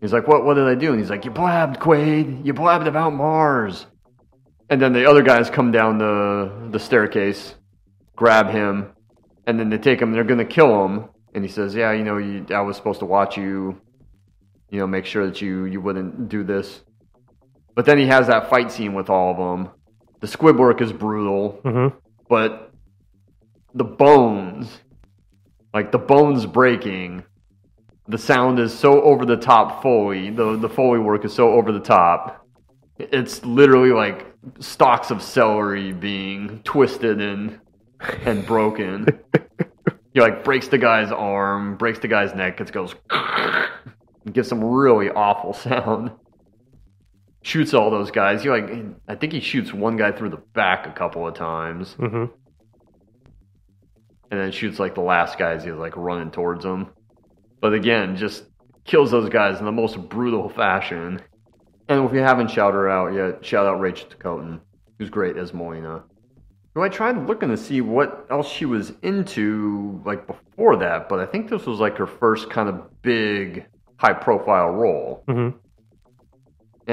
He's like, "What? What did I do?" And he's like, "You blabbed, Quaid. You blabbed about Mars." And then the other guys come down the the staircase, grab him, and then they take him. They're gonna kill him. And he says, "Yeah, you know, you, I was supposed to watch you, you know, make sure that you you wouldn't do this." But then he has that fight scene with all of them. The squib work is brutal, Mm-hmm. but the bones, like the bones breaking, the sound is so over the top Foley. The the Foley work is so over the top. It's literally like stalks of celery being twisted and and broken. he like breaks the guy's arm, breaks the guy's neck. It goes, gives some really awful sound. Shoots all those guys. He like, I think he shoots one guy through the back a couple of times, Mm-hmm. and then shoots like the last guy as he's like running towards him. But again, just kills those guys in the most brutal fashion. And if you haven't shouted her out yet, shout out Rachael Ticotin, who's great as Melina. Who I tried looking to see what else she was into like before that, but I think this was like her first kind of big, high profile role. Mm-hmm.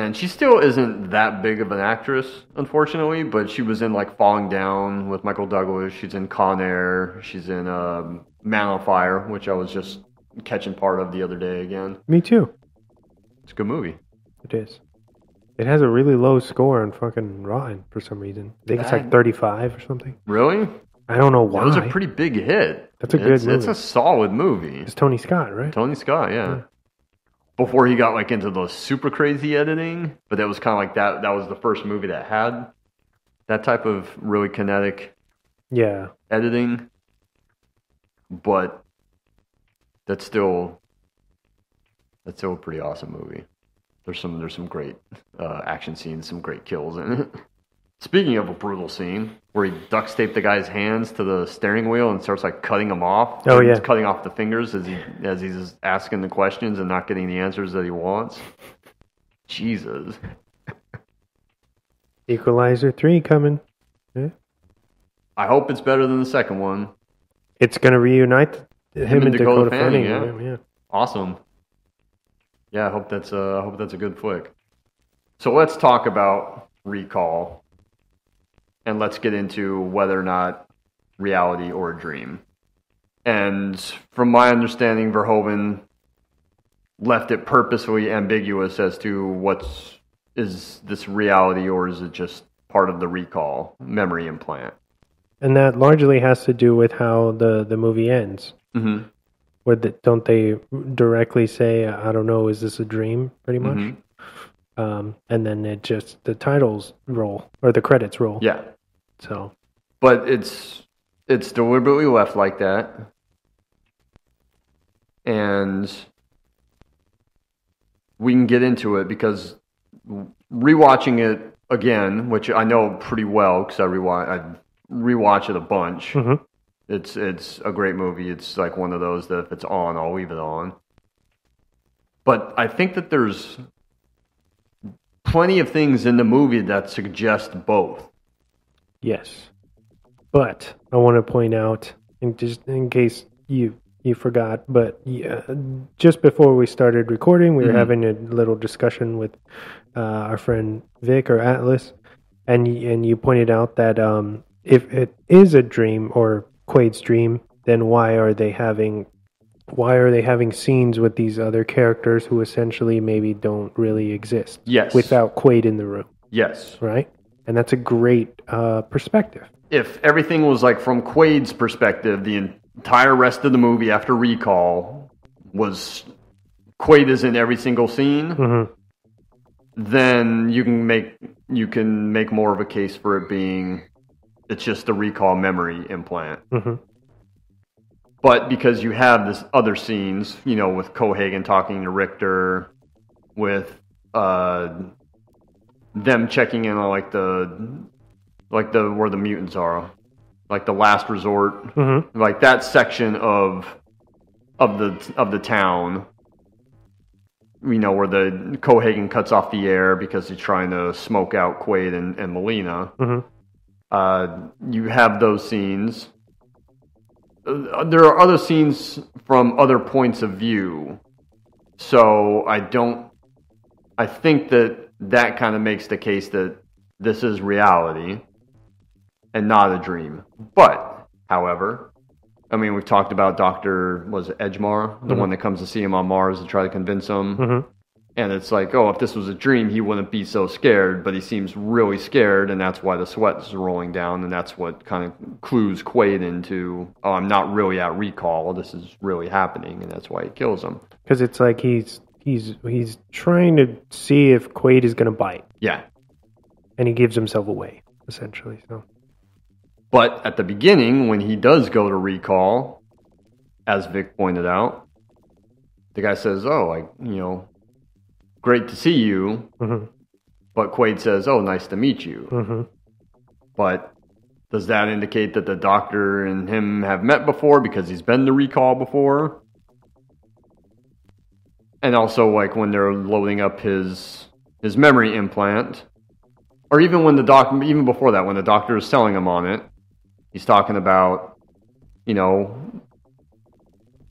And she still isn't that big of an actress, unfortunately, but she was in like Falling Down with Michael Douglas. She's in Con Air. She's in um, Man on Fire, which I was just catching part of the other day again. Me too. It's a good movie. It is. It has a really low score on fucking Rotten for some reason. I think it's like 35 or something. Really? I don't know That why. was a pretty big hit. That's a good it's, It's a solid movie. It's Tony Scott, right? Tony Scott, yeah. Yeah. Before he got like into the super crazy editing, but that was kind of like that. That was the first movie that had that type of really kinetic Yeah. editing, but that's still that's still a pretty awesome movie. There's some there's some great uh, action scenes, some great kills in it. Speaking of a brutal scene where he duct taped the guy's hands to the steering wheel and starts like cutting them off. Oh, yeah. He's cutting off the fingers as he as he's asking the questions and not getting the answers that he wants. Jesus. Equalizer 3 coming. Yeah. I hope it's better than the second one. It's going to reunite him, and Dakota, Fanning. yeah. yeah. yeah. Awesome. Yeah, I hope that's a, I hope that's a good flick. So let's talk about Recall, and let's get into whether or not reality or a dream. And from my understanding, Verhoeven left it purposefully ambiguous as to what's is this reality or is it just part of the recall memory implant. And that largely has to do with how the, the movie ends. Mm-hmm. Where the, don't they directly say, I don't know, is this a dream, pretty much? Mhm. Um, and then it just, the titles roll, or the credits roll. Yeah, So, but it's it's deliberately left like that. And we can get into it because rewatching it again which i know pretty well because i rewatch i rewatch it a bunch. Mhm. it's it's a great movie. It's like one of those that if it's on i'll leave it on. But i think that there's plenty of things in the movie that suggest both yes. But I want to point out, in just in case you you forgot, but yeah, just before we started recording, we were Mhm. having a little discussion with uh, our friend Vic or Atlas, and and you pointed out that um, if it is a dream or Quaid's dream, then why are they having why are they having scenes with these other characters who essentially maybe don't really exist yes without Quaid in the room, yes right? And that's a great uh, perspective. if everything was like from Quaid's perspective, the entire rest of the movie after Recall was Quaid is in every single scene, hmm then you can make you can make more of a case for it being it's just a recall memory implant. hmm but because you have this other scenes, you know, with Cohagen talking to Richter, with uh, them checking in on like the like the where the mutants are, like the last resort, Mhm. like that section of of the of the town. You know where the Cohagen cuts off the air because he's trying to smoke out Quaid and, and Melina. Mhm. Uh, you have those scenes. Uh, there are other scenes from other points of view, so I don't. I think that that kind of makes the case that this is reality and not a dream. But, however, I mean, we've talked about Doctor was it Edgemar, the Mhm. one that comes to see him on Mars to try to convince him. Mhm. And it's like, oh, if this was a dream, he wouldn't be so scared, but he seems really scared, and that's why the sweat is rolling down, and that's what kind of clues Quaid into, oh, I'm not really at recall, this is really happening, and that's why he kills him. Because it's like he's he's he's trying to see if Quaid is going to bite, Yeah. and he gives himself away essentially. So But at the beginning, when he does go to recall, as Vic pointed out, the guy says, oh, like, you know, great to see you, hmm but Quaid says, oh, nice to meet you. hmm But does that indicate that the doctor and him have met before because he's been to recall before? And also, like when they're loading up his his memory implant, or even when the doc, even before that, when the doctor is selling him on it, he's talking about, you know,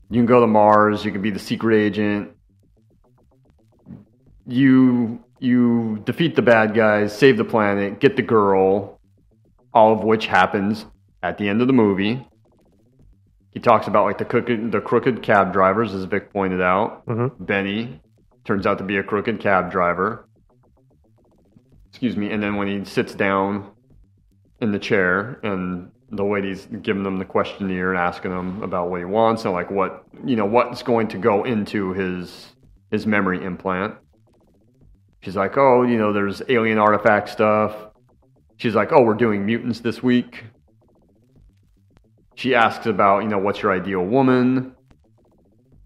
you can go to Mars, you can be the secret agent, you you defeat the bad guys, save the planet, get the girl, all of which happens at the end of the movie. He talks about like the crooked, the crooked cab drivers, as Vic pointed out. hmm Benny turns out to be a crooked cab driver. Excuse me. And then when he sits down in the chair and the lady's giving him the questionnaire and asking him about what he wants and like what you know what's going to go into his his memory implant. She's like, oh, you know, there's alien artifact stuff. She's like, oh, we're doing mutants this week. She asks about, you know, what's your ideal woman?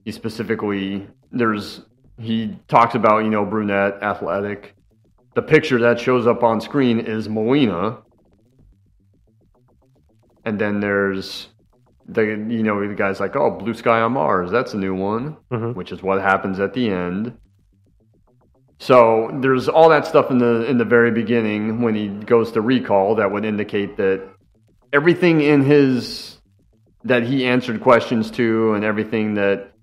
He specifically, there's, he talks about, you know, brunette, athletic. The picture that shows up on screen is Melina. And then there's the, you know, the guy's like, oh, Blue Sky on Mars. That's a new one, hmm which is what happens at the end. So there's all that stuff in the in the very beginning when he goes to recall that would indicate that everything in his that he answered questions to and everything that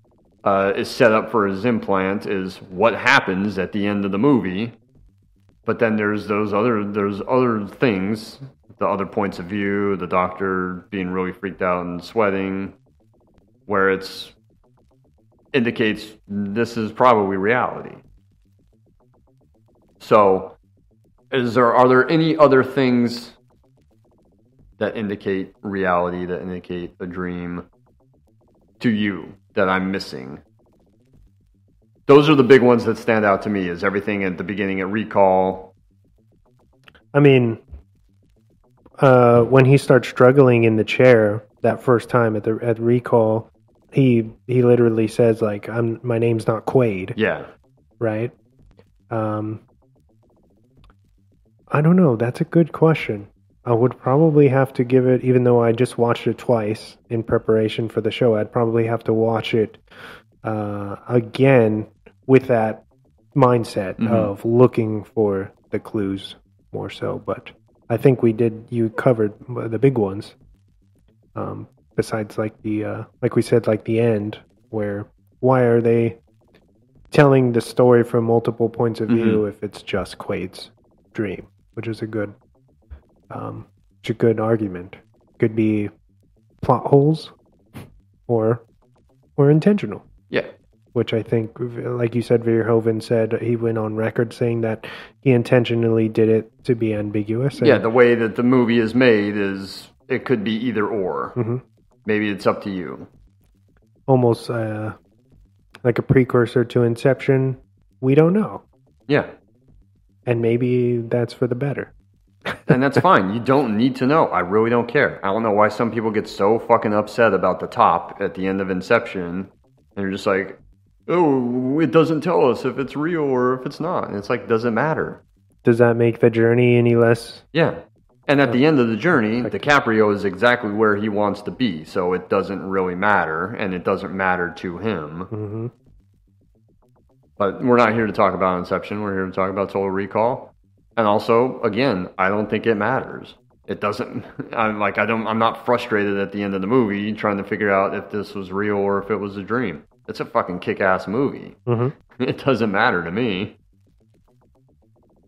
uh, is set up for his implant is what happens at the end of the movie. But then there's those other there's other things, the other points of view, the doctor being really freaked out and sweating, where it's indicates this is probably reality. So, is there are there any other things that indicate reality that indicate a dream to you that I'm missing? Those are the big ones that stand out to me. Is everything at the beginning at recall? I mean, uh, when he starts struggling in the chair that first time at the at recall, he he literally says like, "I'm my name's not Quaid," Yeah, right? Um, I don't know. That's a good question. I would probably have to give it, even though I just watched it twice in preparation for the show. I'd probably have to watch it uh, again with that mindset Mhm. of looking for the clues more so. But I think we did. You covered the big ones. Um, besides, like the uh, like we said, like the end, where why are they telling the story from multiple points of view if it's just Quaid's dream, which is a good, um, it's a good argument. Could be plot holes, or or intentional. yeah, Which I think, like you said, Verhoeven said he went on record saying that he intentionally did it to be ambiguous. and- yeah. The way that the movie is made is it could be either or. Mhm. Maybe it's up to you. almost uh, like a precursor to Inception. We don't know, Yeah, and maybe that's for the better. And that's fine. You don't need to know. I really don't care. I don't know why some people get so fucking upset about the top at the end of Inception, and you're just like, oh, it doesn't tell us if it's real or if it's not. And it's like, does it matter? Does that make the journey any less? Yeah. And at the end of the journey, DiCaprio is exactly where he wants to be, so it doesn't really matter, and it doesn't matter to him. hmm But we're not here to talk about Inception. We're here to talk about Total Recall. And also, again, I don't think it matters. It doesn't. I'm like I don't. I'm not frustrated at the end of the movie trying to figure out if this was real or if it was a dream. It's a fucking kick-ass movie. hmm It doesn't matter to me.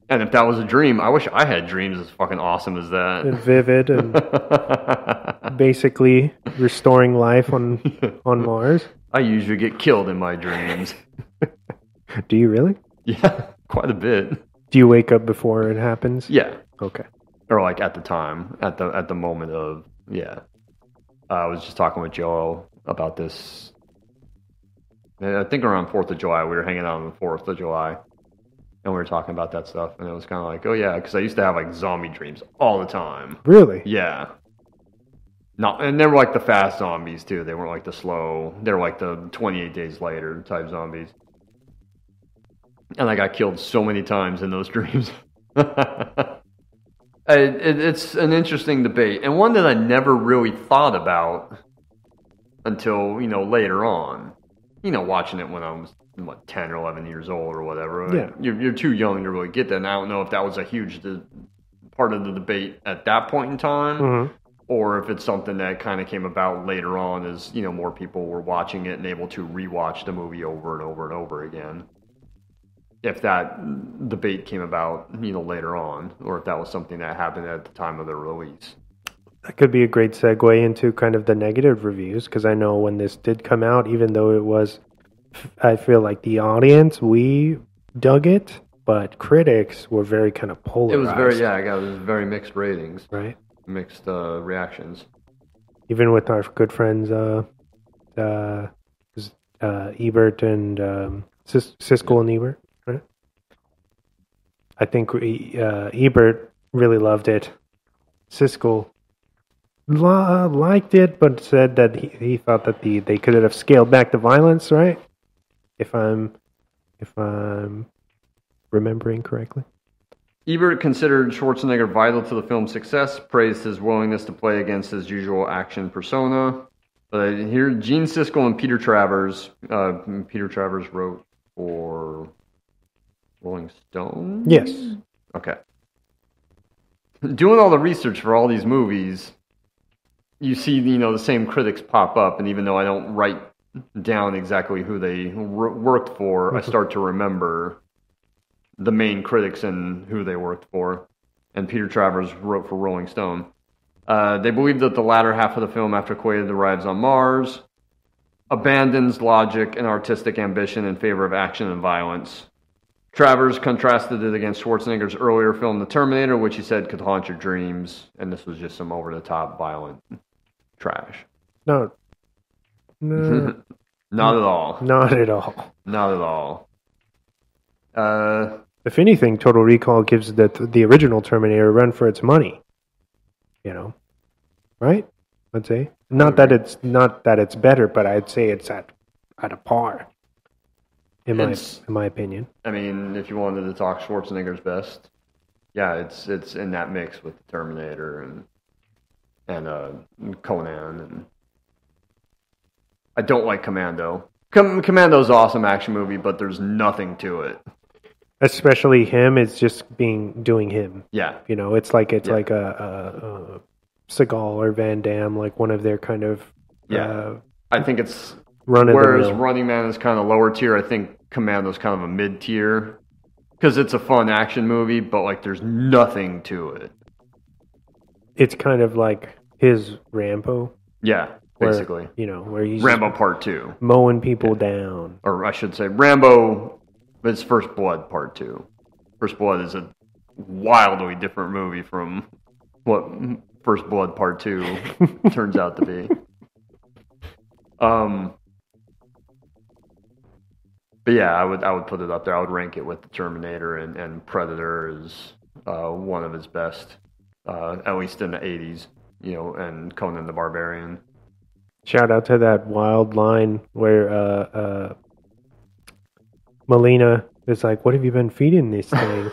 And if that was a dream, I wish I had dreams as fucking awesome as that. And that. vivid and basically restoring life on on Mars. I usually get killed in my dreams. Do you really? Yeah, quite a bit. Do you wake up before it happens? Yeah, Okay. or like at the time, at the at the moment of yeah. Uh, I was just talking with Joel about this. I think around Fourth of July, we were hanging out on the Fourth of July, and we were talking about that stuff, and it was kind of like, oh yeah, because I used to have like zombie dreams all the time. Really? Yeah. Not, and they were like the fast zombies too. They weren't like the slow. They were like the 28 days later type zombies. And I got killed so many times in those dreams. it, it, it's an interesting debate and one that I never really thought about until you know later on. You know, watching it when I was what 10 or 11 years old or whatever. Yeah. You're, you're too young to really get that. And I don't know if that was a huge de- part of the debate at that point in time hmm or if it's something that kind of came about later on as you know more people were watching it and able to rewatch the movie over and over and over again if that debate came about you know later on or if that was something that happened at the time of the release That could be a great segue into kind of the negative reviews because I know when this did come out, even though it was, I feel like the audience we dug it, but critics were very kind of polarized. it was very yeah i got it was very mixed ratings right. mixed uh, reactions Even with our good friends, uh, uh, uh, Ebert and um, Sis- Siskel and Ebert? I think uh, Ebert really loved it. Siskel li- liked it, but said that he, he thought that the they could have scaled back the violence, right? If I'm if I'm remembering correctly. Ebert considered Schwarzenegger vital to the film's success, praised his willingness to play against his usual action persona. But here, Gene Siskel and Peter Travers. Uh, Peter Travers wrote for Rolling Stone. Yes. Okay. Doing all the research for all these movies, you see, you know, the same critics pop up, and even though I don't write down exactly who they wor- worked for, I start to remember the main critics and who they worked for. And Peter Travers wrote for Rolling Stone. Uh, they believe that the latter half of the film, after Quaid arrives on Mars, abandons logic and artistic ambition in favor of action and violence. Travers contrasted it against Schwarzenegger's earlier film, The Terminator, which he said could haunt your dreams, and this was just some over the top violent trash. No. No, Not at all. not at all. Not at all. Uh, If anything, Total Recall gives the the original Terminator a run for its money. You know, right? I'd say not that it's not that it's better, but I'd say it's at at a par. In my It's- in my opinion, I mean, if you wanted to talk Schwarzenegger's best, yeah, it's it's in that mix with Terminator and and uh, Conan, and I don't like Commando. Com- Commando's an awesome action movie, but there's nothing to it. especially him, it's just being doing him. Yeah, You know, it's like it's Yeah. like a, a, a Seagal or Van Damme, like one of their kind of Yeah. uh, I think it's run whereas. Running Man is kind of lower tier. I think Commando is kind of a mid tier because it's a fun action movie, but like there's nothing to it. It's kind of like his Rambo, Yeah, where, basically You know, where he's Rambo Part Two. mowing people down. or I should say, Rambo. It's First Blood Part Two. First Blood is a wildly different movie from what First Blood Part Two turns out to be. Um, but yeah, I would I would put it up there. I would rank it with the Terminator and, and Predator as uh, one of his best, uh, at least in the '80s. You know, and Conan the Barbarian. Shout out to that wild line where uh, uh, Melina is like, "What have you been feeding this thing?"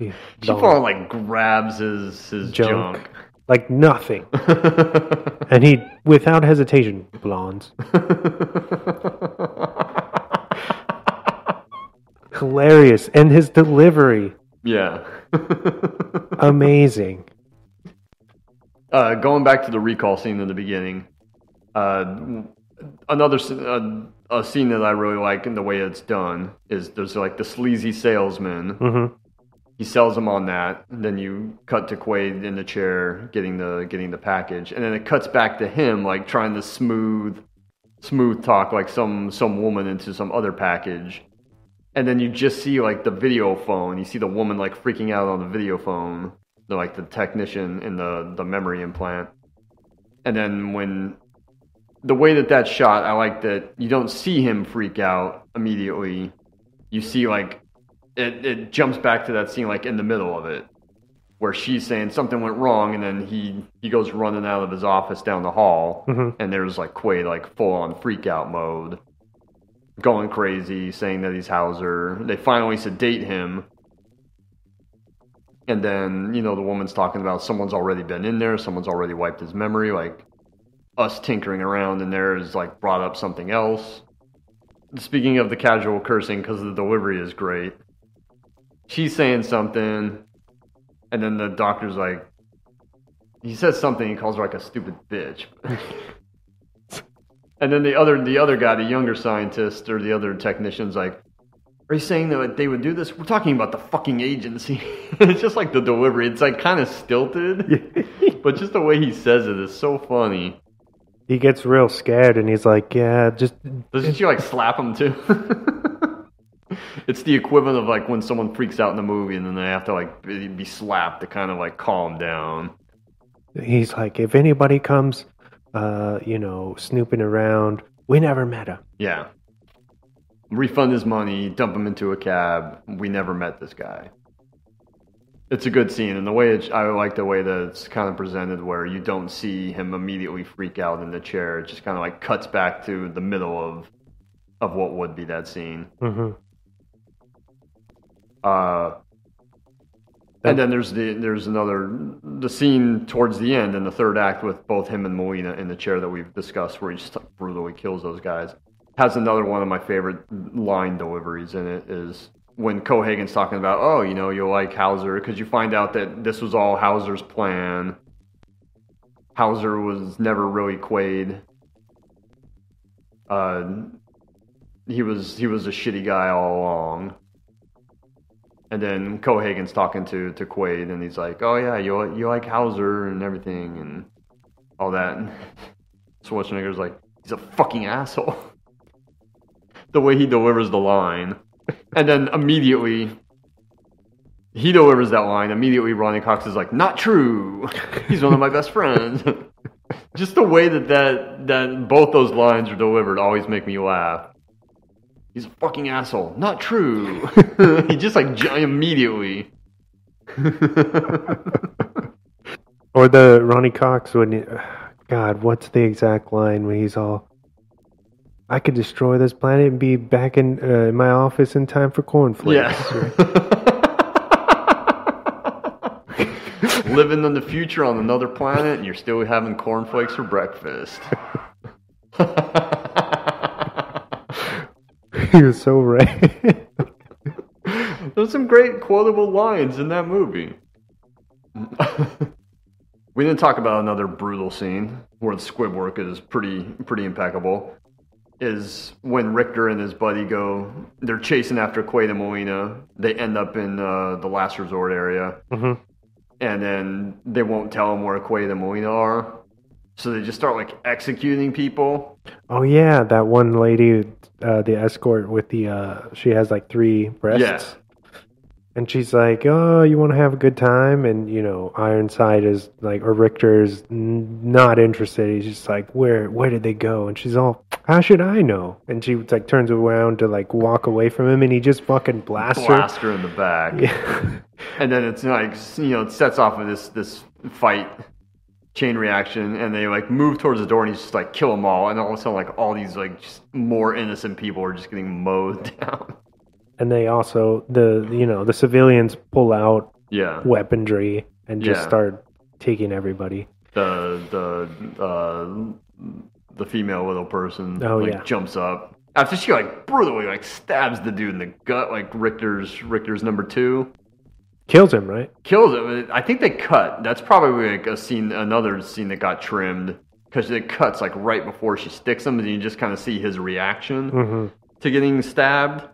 She probably like grabs his his Junk. junk. like nothing, and he, without hesitation, blondes. Hilarious, and his delivery yeah. amazing. uh, going back to the recall scene in the beginning, uh, another uh, a scene that I really like in the way it's done is there's like the sleazy salesman. hmm He sells him on that. And then you cut to Quaid in the chair getting the getting the package, and then it cuts back to him like trying to smooth smooth talk like some some woman into some other package. And then you just see like the video phone. You see the woman like freaking out on the video phone, the, like the technician in the the memory implant. And then when the way that that's shot, I like that you don't see him freak out immediately. You see like it, it jumps back to that scene like in the middle of it where she's saying something went wrong and then he he goes running out of his office down the hall Mhm. and there's like Quaid like full on freak out mode going crazy saying that he's Hauser. They finally sedate him. And then you know the woman's talking about someone's already been in there someone's already wiped his memory like us tinkering around in there is like brought up something else. Speaking of the casual cursing because the delivery is great she's saying something and then the doctor's like he says something he calls her like a stupid bitch and then the other the other guy the younger scientist or the other technician's like are you saying that they would do this we're talking about the fucking agency it's just like the delivery it's like kind of stilted but just the way he says it is so funny He gets real scared, and he's like, "Yeah, just Doesn't she like slap him too? it's the equivalent of like when someone freaks out in the movie and then they have to like be, be slapped to kind of like calm down. He's like, if anybody comes, uh, you know, snooping around, we never met him. Yeah. Refund his money, dump him into a cab. We never met this guy. It's a good scene, and the way it, I like the way that it's kind of presented, where you don't see him immediately freak out in the chair. It just kind of like cuts back to the middle of of what would be that scene. hmm Uh, and then there's the there's another the scene towards the end in the third act with both him and Molina in the chair that we've discussed, where he just brutally kills those guys. Has another one of my favorite line deliveries in it is when Cohagen's talking about, oh, you know, you'll like Hauser because you find out that this was all Hauser's plan. Hauser was never really Quaid. Uh, he was he was a shitty guy all along. And then Cohagen's talking to to Quaid, and he's like, "Oh yeah, you you like Hauser and everything and all that." And Schwarzenegger's like, "He's a fucking asshole." the way he delivers the line, and then immediately he delivers that line. Immediately, Ronny Cox is like, "Not true. He's one of my best friends." Just the way that that that both those lines are delivered always make me laugh. He's a fucking asshole. Not true. he just like immediately. Or the Ronny Cox when, he- God, what's the exact line when he's all, I could destroy this planet and be back in, uh, in my office in time for cornflakes. yeah. Living in the future on another planet, and you're still having cornflakes for breakfast. he was so right. There's some great quotable lines in that movie. we didn't talk about another brutal scene where the squib work is pretty pretty impeccable. Is when Richter and his buddy go, they're chasing after Quaid and Molina. They end up in uh, the last resort area, hmm and then they won't tell them where Quaid and Molina are. So they just start like executing people. Oh yeah, that one lady, uh, the escort with the, uh, she has like three breasts. And she's like, "Oh, you want to have a good time?" And you know, Ironside is like, or Richter is n- not interested. He's just like, "Where, where did they go?" And she's all, "How should I know?" And she like turns around to like walk away from him, and he just fucking blasts her. Blast her in the back. Yeah. And then it's like you know, it sets off of this this fight chain reaction, and they like move towards the door, and he's just like kill them all, and all of a sudden like all these like just more innocent people are just getting mowed down. and they also the you know the civilians pull out Yeah, weaponry and just Yeah. start taking everybody. the the uh, the female little person Oh, like yeah. jumps up after she like brutally like stabs the dude in the gut, like Richter's Richter's number two. Kills him, right? kills him. I think they cut. That's probably like a scene, another scene that got trimmed because it cuts like right before she sticks him, and you just kind of see his reaction hmm to getting stabbed.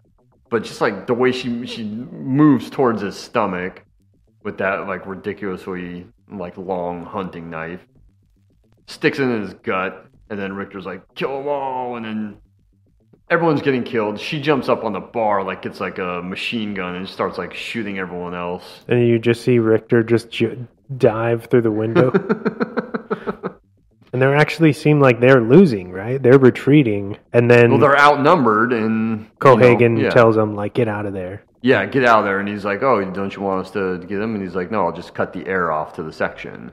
But just like the way she she moves towards his stomach with that like ridiculously like long hunting knife, sticks it in his gut, and then Richter's like kill them all, and then everyone's getting killed. She jumps up on the bar like it's like a machine gun and starts like shooting everyone else. And you just see Richter just j- dive through the window. and they actually seem like they're losing, right? They're retreating, and then Well, they're outnumbered, and you know, yeah. tells them like, "Get out of there." "Yeah, get out of there." And he's like, "Oh, don't you want us to get him?" And he's like, "No, I'll just cut the air off to the section."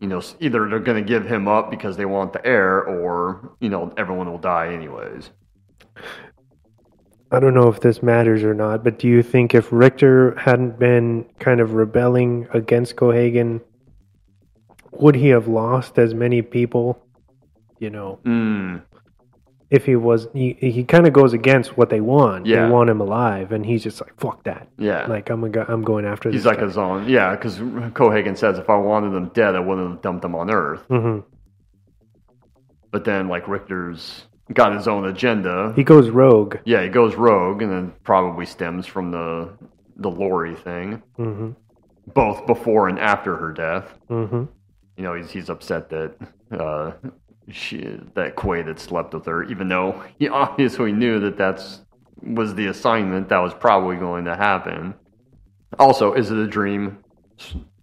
You know, either they're going to give him up because they want the air, or you know, everyone will die anyways. I don't know if this matters or not, but do you think if Richter hadn't been kind of rebelling against Cohagen, would he have lost as many people? You know, Mm, if he was, he, he kind of goes against what they want. Yeah. They want him alive, and he's just like, "Fuck that!" yeah, Like I'm, go- I'm going after he's like a zone. Yeah, because Cohagen says, "If I wanted them dead, I wouldn't have dumped them on Earth." hmm But then, like Richter's got his own agenda. He goes rogue. yeah, he goes rogue, and then probably stems from the the Lori thing, hmm both before and after her death. hmm you know, he's he's upset that uh, she that Quaid had slept with her, even though he obviously knew that that's was the assignment that was probably going to happen. Also, is it a dream?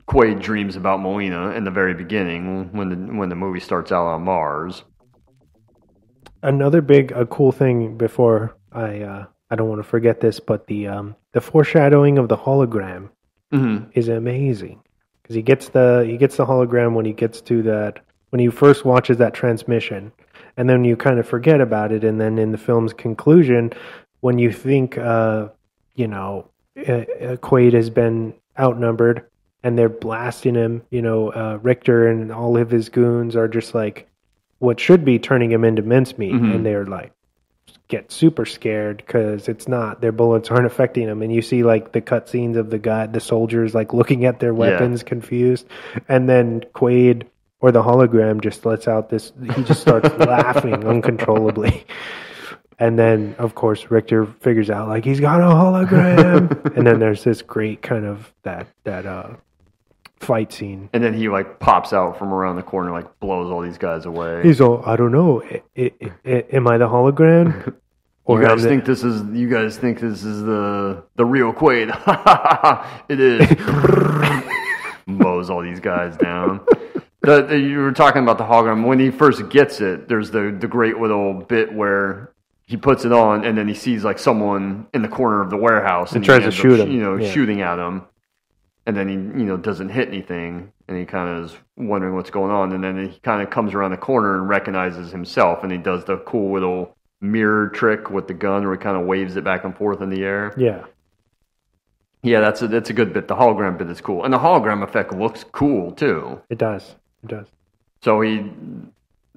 Quaid dreams about Melina in the very beginning when the when the movie starts out on Mars. Another big, a cool thing before I, uh, I don't want to forget this, but the um, the foreshadowing of the hologram Mm-hmm. is amazing because he gets the he gets the hologram when he gets to that when he first watches that transmission, and then you kind of forget about it, and then in the film's conclusion, when you think, uh, you know, Quaid has been outnumbered and they're blasting him, you know, uh, Richter and all of his goons are just like what should be turning him into mincemeat, Mhm. and they're like get super scared because it's not their bullets aren't affecting them and you see like the cutscenes of the guy the soldiers like looking at their weapons confused. And then quaid or the hologram just lets out this he just starts laughing uncontrollably. And then of course richter figures out like he's got a hologram. And then there's this great kind of that that uh fight scene And then he like pops out from around the corner, like blows all these guys away. he's all i don't know I, I, I, am i the hologram you am guys the- think this is you guys think this is the the real Quaid? it is. Mows all these guys down. The, the- you were talking about the hologram when he first gets it. There's the the great little bit where he puts it on and then he sees like someone in the corner of the warehouse And he tries to ends up shoot him. You know, Yeah. shooting at him, and then he you know doesn't hit anything, and he kind of is wondering what's going on, and then he kind of comes around the corner and recognizes himself, and he does the cool little mirror trick with the gun where he kind of waves it back and forth in the air. yeah Yeah, that's a that's a good bit. The hologram bit is cool, and the hologram effect looks cool too. it does it does So he,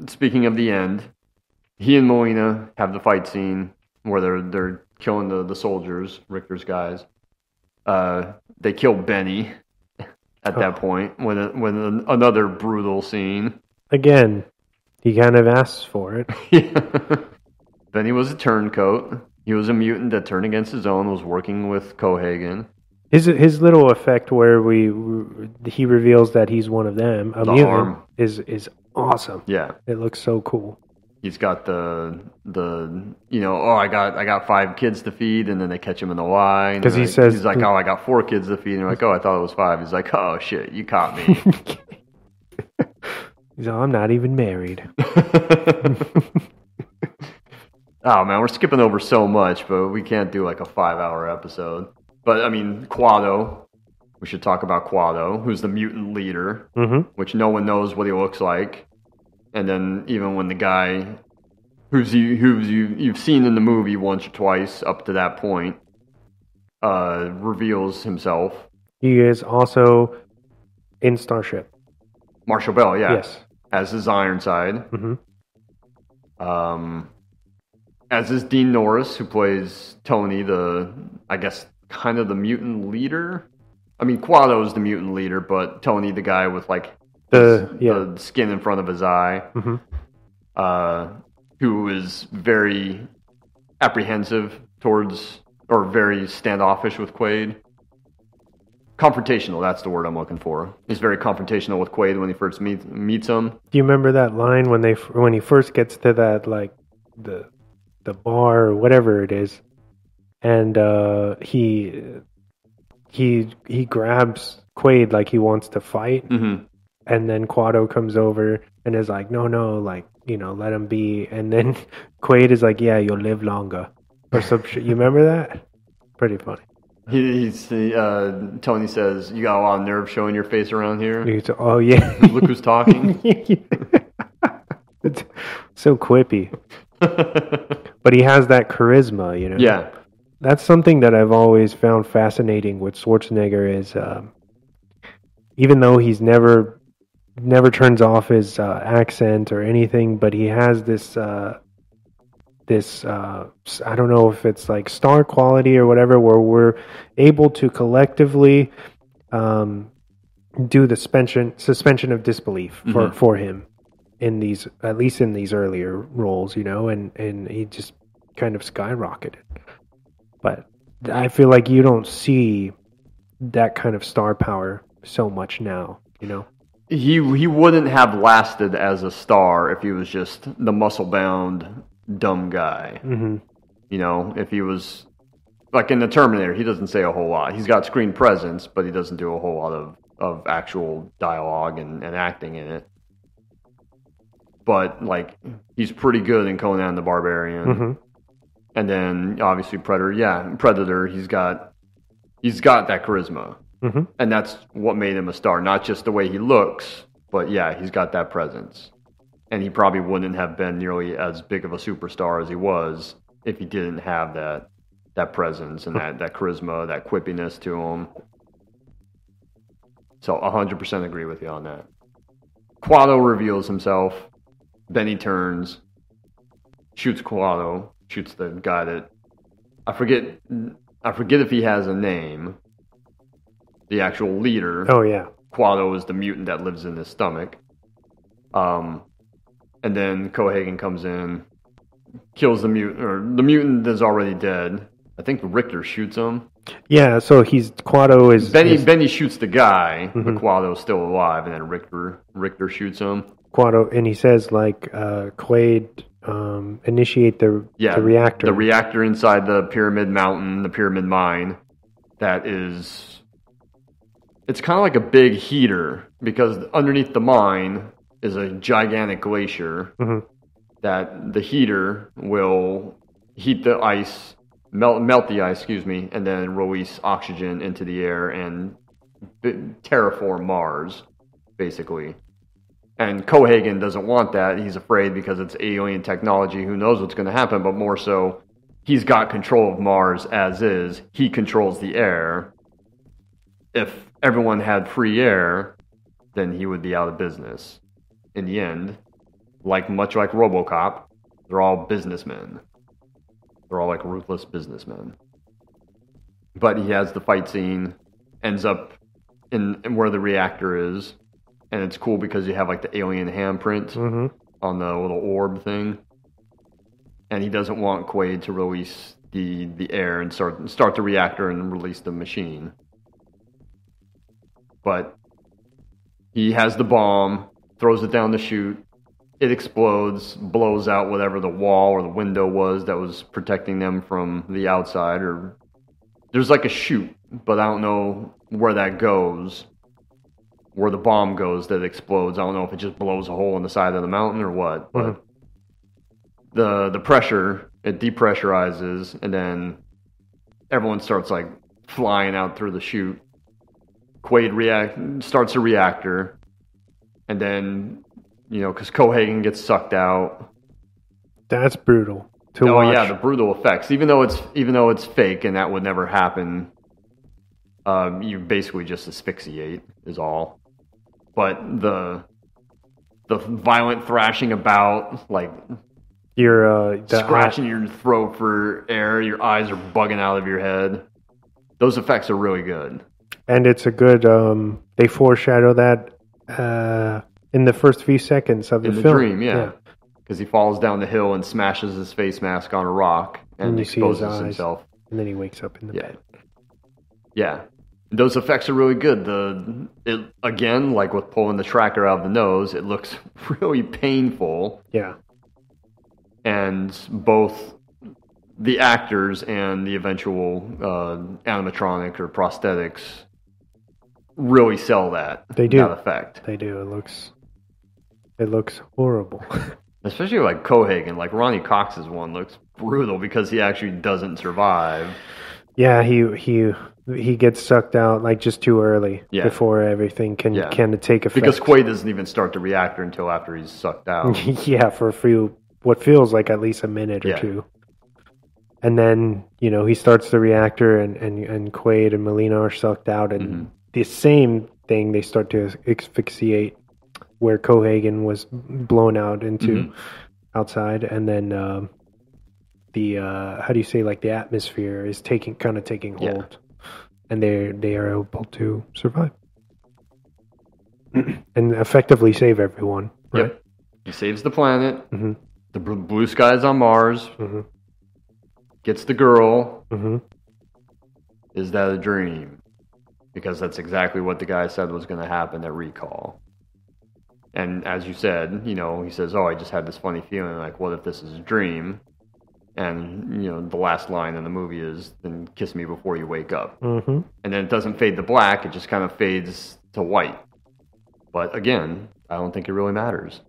speaking of the end, he and Melina have the fight scene where they're they're killing the, the soldiers, Richter's guys. Uh, they kill Benny at that oh. point when a, when an, another brutal scene. again he kind of asks for it Benny was a turncoat. He was a mutant that turned against his own. Was working with Cohagen. His his little effect where we he reveals that he's one of them, a The mutant, arm. is is awesome. Yeah, It looks so cool. He's got the the you know oh I got I got five kids to feed and then they catch him in the lie because he like- says- he's like oh I got four kids to feed and they're like oh I thought it was five he's like oh shit you caught me He's like, I'm not even married. oh man we're skipping over so much but we can't do like a five hour episode but I mean Quato we should talk about Quato who's the mutant leader hmm which no one knows what he looks like. And then even when the guy who's you who's you you've seen in the movie once or twice up to that point uh reveals himself. He is also in Starship. Marshall Bell, yeah. Yes. As his Ironside. hmm Um as is Dean Norris, who plays Tony, the I guess kind of the mutant leader. I mean Quato is the mutant leader, but Tony the guy with like The yeah. the skin in front of his eye. hmm uh, who is very apprehensive towards, or very standoffish with Quaid. Confrontational, that's the word I'm looking for. He's very confrontational with Quaid when he first meet, meets him. Do you remember that line when they when he first gets to that like the the bar or whatever it is, and uh, he he he grabs Quaid like he wants to fight, Mm-hmm. And then Quato comes over and is like, no, no, like you know, let him be, and then Quaid is like, yeah, you'll live longer or some shit. You remember that? Pretty funny. He, he's, uh, Tony says, You got a lot of nerve showing your face around here. He's, oh yeah. Look who's talking. It's so quippy, but he has that charisma, you know. yeah. that's something that I've always found fascinating with Schwarzenegger is um, even though he's never never turns off his uh, accent or anything, but he has this uh, this uh, I don't know if it's like star quality or whatever, where we're able to collectively um, do the suspension suspension of disbelief for Mhm. for him in these at least in these earlier roles, you know, and and he just kind of skyrocketed. But I feel like you don't see that kind of star power so much now, you know. He he wouldn't have lasted as a star if he was just the muscle bound dumb guy. hmm You know, if he was like in the Terminator, he doesn't say a whole lot. He's got screen presence, but he doesn't do a whole lot of, of actual dialogue and, and acting in it. But like he's pretty good in Conan the Barbarian. hmm And then obviously Predator, yeah, Predator, he's got he's got that charisma. Hmm And that's what made him a star, not just the way he looks, but yeah, he's got that presence. And he probably wouldn't have been nearly as big of a superstar as he was if he didn't have that that presence and that, that charisma, that quippiness to him. So 100% agree with you on that. Quato reveals himself. Benny turns, shoots Quato, shoots the guy that I forget. I forget if he has a name. The actual leader. Oh yeah. Quato is the mutant that lives in his stomach. Um, and then Cohagen comes in, kills the mutant, or the mutant is already dead. I think Richter shoots him. Yeah, so he's Quato is, Benny is Benny shoots the guy, but Mhm. Quato's still alive, and then Richter Richter shoots him. Quato, and he says like uh, Quaid um, initiate the Yeah, the reactor. The reactor inside the pyramid mountain, the pyramid mine, that is. It's kind of like a big heater because underneath the mine is a gigantic glacier Mhm. that the heater will heat the ice, melt melt the ice, excuse me, and then release oxygen into the air and b- terraform Mars, basically. And Cohagen doesn't want that. He's afraid because it's alien technology. Who knows what's going to happen? But more so, he's got control of Mars as is. He controls the air. If everyone had free air, then he would be out of business. In the end, like much like RoboCop, they're all businessmen. They're all like ruthless businessmen. But he has the fight scene, ends up in, in where the reactor is, and it's cool because you have like the alien handprint hmm on the little orb thing, and he doesn't want Quaid to release the the air and start start the reactor and release the machine. But he has the bomb, throws it down the chute, it explodes, blows out whatever the wall or the window was that was protecting them from the outside. Or there's like a chute, but I don't know where that goes, where the bomb goes that explodes. I don't know if it just blows a hole in the side of the mountain or what, but Mhm. the the pressure it depressurizes, and then everyone starts like flying out through the chute. Quaid react starts a reactor, and then you know because Cohagen gets sucked out. That's brutal to oh watch. yeah, the brutal effects. Even though it's even though it's fake and that would never happen, um, you basically just asphyxiate is all. But the the violent thrashing about, like You're uh, scratching your throat for air, your eyes are bugging out of your head. Those effects are really good. And it's a good. Um, they foreshadow that uh, in the first few seconds of the In the film. dream, yeah. Because he falls down the hill and smashes his face mask on a rock and, And exposes himself. and then he wakes up in the Yeah. bed. Yeah. Those effects are really good. The it again, like with pulling the tracker out of the nose, it looks really painful, Yeah, and both the actors and the eventual uh, animatronic or prosthetics really sell that. They do. that effect, they do. It looks. It looks horrible. especially like Cohagen. Like Ronny Cox's one looks brutal because he actually doesn't survive. yeah, he he he gets sucked out like just too early Yeah. before everything can Yeah. of take effect. Because Quaid doesn't even start the reactor until after he's sucked out. yeah, for a few what feels like at least a minute or Yeah. two. And then, you know, he starts the reactor and, and, and Quaid and Melina are sucked out and Mhm. the same thing they start to asphyxiate where Cohagen was blown out into Mhm. outside and then um, the uh, how do you say like the atmosphere is taking kind of taking Yeah. hold and they they are able to survive and effectively save everyone right Yep. He saves the planet. Mhm. The blue skies on Mars. Mhm. Gets the girl. hmm Is that a dream? Because that's exactly what the guy said was going to happen at recall. And as you said, you know, he says, "Oh, I just had this funny feeling. Like, what if this is a dream?" And you know, the last line in the movie is, "Then kiss me before you wake up." hmm and then it doesn't fade to black, it just kind of fades to white. But again, I don't think it really matters.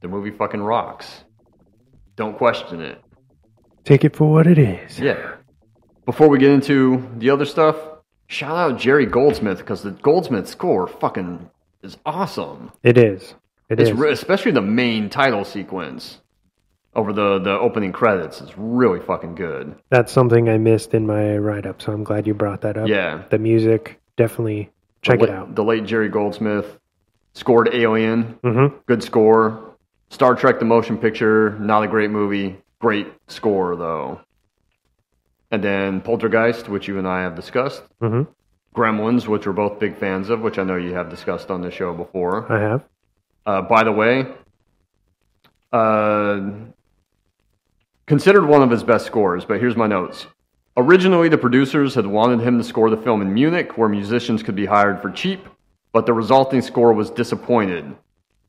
The movie fucking rocks. Don't question it. Take it for what it is. Yeah. Before we get into the other stuff, shout out Jerry Goldsmith because the Goldsmith score fucking is awesome. It is. It It's is. re- especially the main title sequence over the the opening credits is really fucking good. That's something I missed in my write up, so I'm glad you brought that up. Yeah. The music, definitely check the it la- out. The late Jerry Goldsmith scored Alien, Mm-hmm. good score. Star Trek: The Motion Picture, not a great movie, great score though. And then Poltergeist, which you and I have discussed. Mm-hmm. Gremlins, which we're both big fans of, which I know you have discussed on the show before. I have. Uh, by the way, uh, considered one of his best scores, but here's my notes. Originally, the producers had wanted him to score the film in Munich, where musicians could be hired for cheap, but the resulting score was disappointed.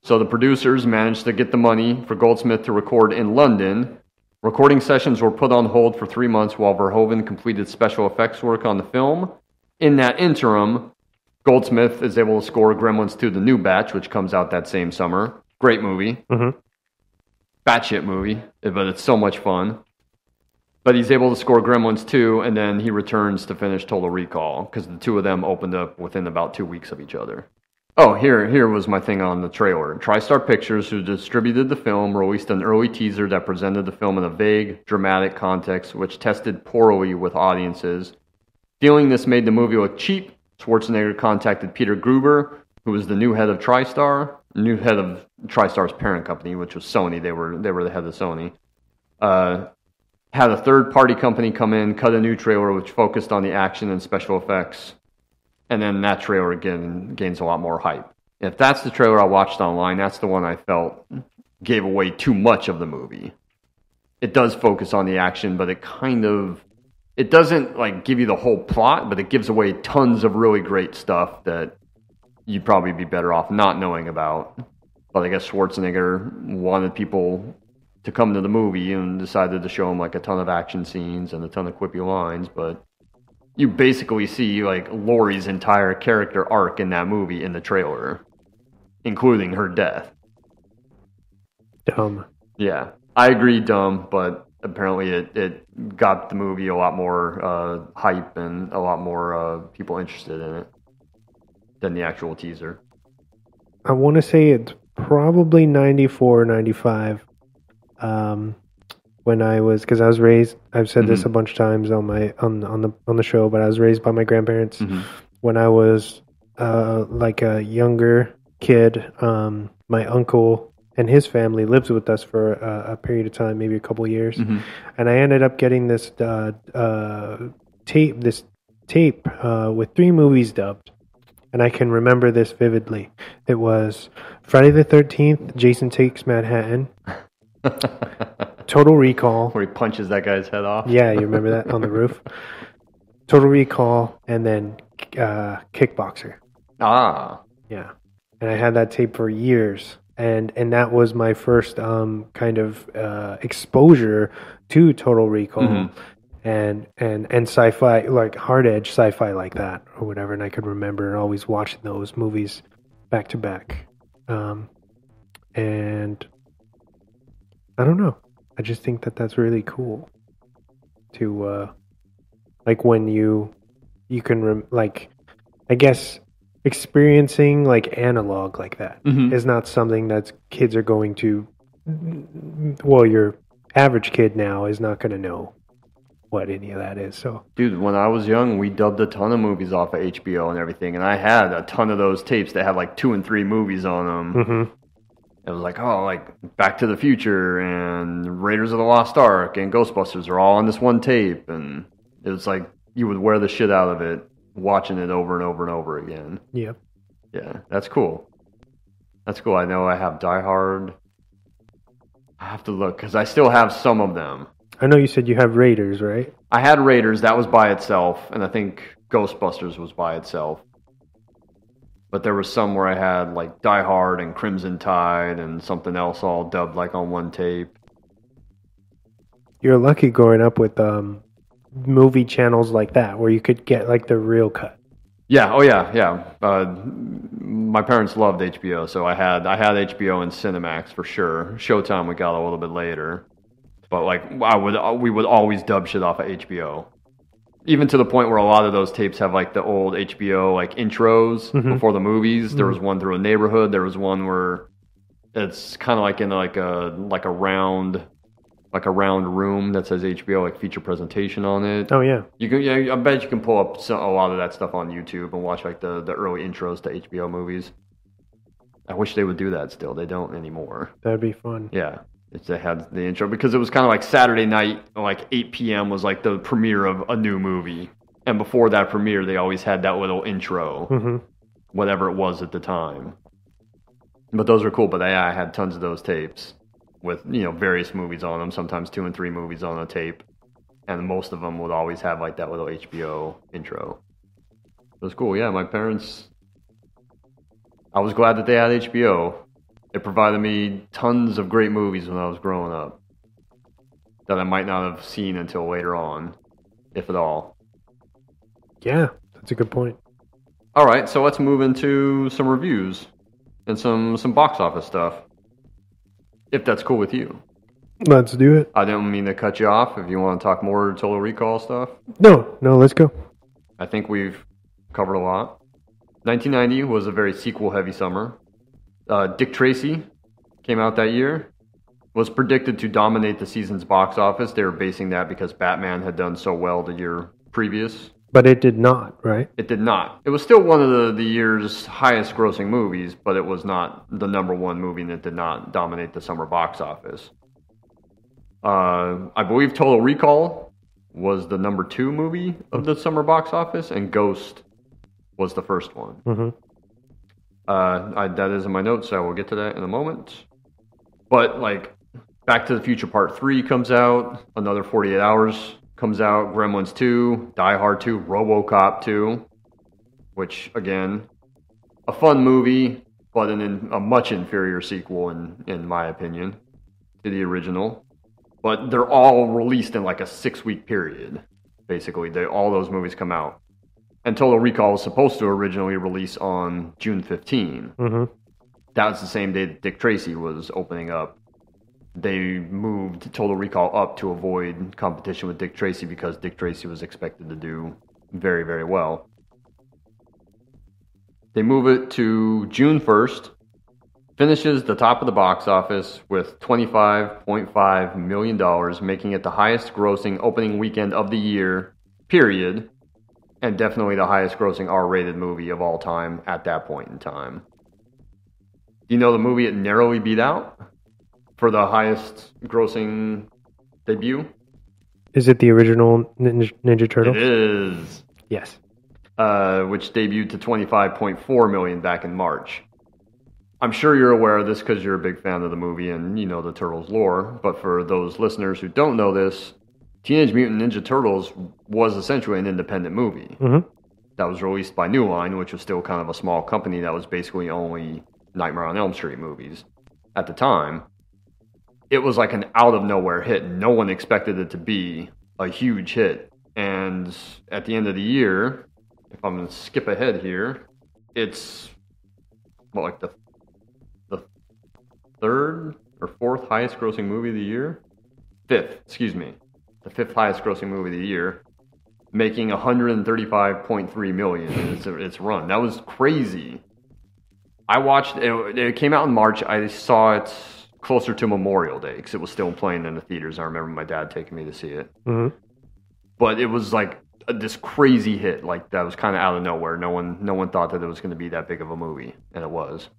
So the producers managed to get the money for Goldsmith to record in London. Recording sessions were put on hold for three months while Verhoeven completed special effects work on the film. In that interim, Goldsmith is able to score Gremlins 2 The New Batch, which comes out that same summer. Great movie. Mhm. Batshit movie, but it's so much fun. But he's able to score Gremlins 2, and then he returns to finish Total Recall, because the two of them opened up within about two weeks of each other. Oh, here, here was my thing on the trailer. TriStar Pictures, who distributed the film, released an early teaser that presented the film in a vague, dramatic context, which tested poorly with audiences. Feeling this made the movie look cheap, Schwarzenegger contacted Peter Guber, who was the new head of TriStar, new head of TriStar's parent company, which was Sony. They were they were the head of Sony. Uh, had a third party company come in, cut a new trailer which focused on the action and special effects, and then that trailer again gains a lot more hype. If that's the trailer I watched online, that's the one I felt gave away too much of the movie. It does focus on the action, but it kind of it doesn't like give you the whole plot, but it gives away tons of really great stuff that you'd probably be better off not knowing about. but I guess Schwarzenegger wanted people to come to the movie and decided to show him like a ton of action scenes and a ton of quippy lines. But you basically see like Lori's entire character arc in that movie in the trailer, including her death. Dumb. Yeah, I agree, dumb, but apparently it, it got the movie a lot more uh, hype and a lot more uh, people interested in it than the actual teaser. I want to say it's probably 94, 95. Um, when I was, because I was raised, I've said this Mhm. a bunch of times on my on on the on the show, but I was raised by my grandparents. Mhm. when I was uh, like a younger kid, um, my uncle and his family lived with us for a, a period of time, maybe a couple years, Mhm. and I ended up getting this uh, uh, tape, this tape uh, with three movies dubbed, and I can remember this vividly. It was Friday the Thirteenth, Jason Takes Manhattan, Total Recall. Where he punches that guy's head off. Yeah, you remember that on the roof. Total Recall, and then uh, Kickboxer. Ah. Yeah, and I had that tape for years, and and that was my first um kind of uh, exposure to Total Recall, Mhm. and and and sci-fi like hard edge sci-fi like that or whatever. And I could remember always watching those movies back to back, um, and I don't know. I just think that that's really cool to uh, like when you you can rem- like I guess experiencing like analog like that is Mhm. not something that kids are going to well your average kid now is not going to know what any of that is so Dude, when I was young, we dubbed a ton of movies off of HBO and everything, and I had a ton of those tapes that had like two and three movies on them. mhm It was like, oh, like Back to the Future and Raiders of the Lost Ark and Ghostbusters are all on this one tape, and it was like you would wear the shit out of it watching it over and over and over again. yep Yeah, that's cool. That's cool. I know I have Die Hard. I have to look because I still have some of them. I know you said you have Raiders right I had Raiders, that was by itself, and I think Ghostbusters was by itself. But there was some where I had like Die Hard and Crimson Tide and something else all dubbed like on one tape. you're lucky growing up with um movie channels like that where you could get like the real cut Yeah, oh yeah, yeah. Uh, my parents loved HBO, so I had I had HBO and Cinemax for sure. Showtime we got a little bit later, but like I would we would always dub shit off of HBO. Even to the point where a lot of those tapes have like the old HBO like intros Mhm. before the movies. There was one through a neighborhood. There was one where it's kind of like in like a like a round like a round room that says HBO like feature presentation on it. oh yeah You can, yeah, I bet you can pull up so, a lot of that stuff on YouTube and watch like the, the early intros to HBO movies. I wish they would do that still. They don't anymore. that'd be fun Yeah, it's, they had the intro because it was kind of like Saturday night, like 8 p.m. was like the premiere of a new movie, and before that premiere, they always had that little intro, hmm whatever it was at the time. But those were cool. But yeah, I had tons of those tapes with you know various movies on them, sometimes two and three movies on a tape, and most of them would always have like that little HBO intro. It was cool. Yeah, my parents. I was glad that they had HBO. It provided me tons of great movies when I was growing up that I might not have seen until later on, if at all. yeah that's a good point All right, so let's move into some reviews and some some box office stuff. If that's cool with you. let's do it I didn't mean to cut you off. If you want to talk more Total Recall stuff, no no let's go I think we've covered a lot. 1990 was a very sequel heavy summer. Uh, Dick Tracy came out that year. Was predicted to dominate the season's box office. They were basing that because Batman had done so well the year previous. but it did not right It did not. It was still one of the, the year's highest grossing movies, but it was not the number one movie and it did not dominate the summer box office. Uh, I believe Total Recall was the number two movie of the summer box office, and Ghost was the first one. hmm Uh, I, that is in my notes, so I will get to that in a moment. But like, Back to the Future Part Three comes out, another 48 Hours comes out, Gremlins 2, Die Hard 2, RoboCop 2, which again, a fun movie. but an, a much inferior sequel, in in my opinion, to the original. But they're all released in like a six week period. Basically, they all those movies come out. And Total Recall was supposed to originally release on June 15. hmm That was the same day that Dick Tracy was opening up. They moved Total Recall up to avoid competition with Dick Tracy because Dick Tracy was expected to do very, very well. They move it to June 1st, finishes the top of the box office with $25.5 million, making it the highest grossing opening weekend of the year, period, and definitely the highest grossing R rated movie of all time at that point in time. Do you know the movie it narrowly beat out for the highest grossing debut? Is it the original Ninja, Ninja Turtle? It is. Yes. uh, which debuted to 25.4 million back in March. I'm sure you're aware of this because you're a big fan of the movie and you know the Turtles lore. But for those listeners who don't know this, Teenage Mutant Ninja Turtles was essentially an independent movie hmm that was released by New Line, which was still kind of a small company that was basically only Nightmare on Elm Street movies at the time. It was like an out of nowhere hit. No one expected it to be a huge hit. And at the end of the year, if I'm going to skip ahead here, it's what like the the third or fourth highest grossing movie of the year? Fifth, excuse me. The fifth highest grossing movie of the year making 135.3 million in its, its run. That was crazy. I watched it, it came out in March. I saw it closer to Memorial Day because it was still playing in the theaters. I remember my dad taking me to see it. hmm But it was like a, this crazy hit, like that was kind of out of nowhere. No one, no one thought that it was going to be that big of a movie, and it was.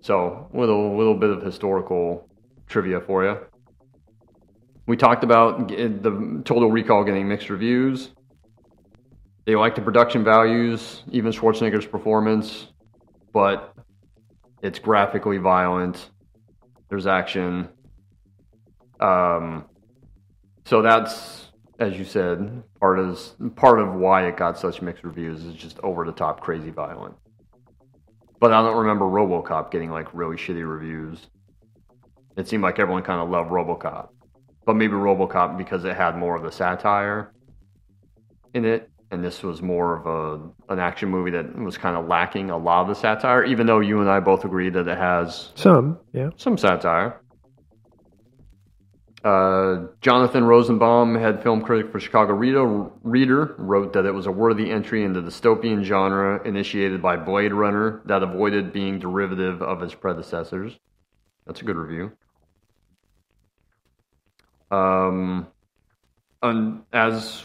So, little little bit of historical trivia for you. We talked about the Total Recall getting mixed reviews. They liked the production values, even Schwarzenegger's performance, but it's graphically violent. There's action. Um, so that's, as you said, part of part of why it got such mixed reviews is just over the top, crazy violent. But I don't remember RoboCop getting like really shitty reviews. It seemed like everyone kind of loved RoboCop, but maybe RoboCop because it had more of the satire in it, and this was more of a an action movie that was kind of lacking a lot of the satire. Even though you and I both agree that it has Some, yeah. some satire. Uh, Jonathan Rosenbaum, head film critic for Chicago Reader, Reader, wrote that it was a worthy entry into the dystopian genre initiated by Blade Runner that avoided being derivative of its predecessors. That's a good review. Um, and as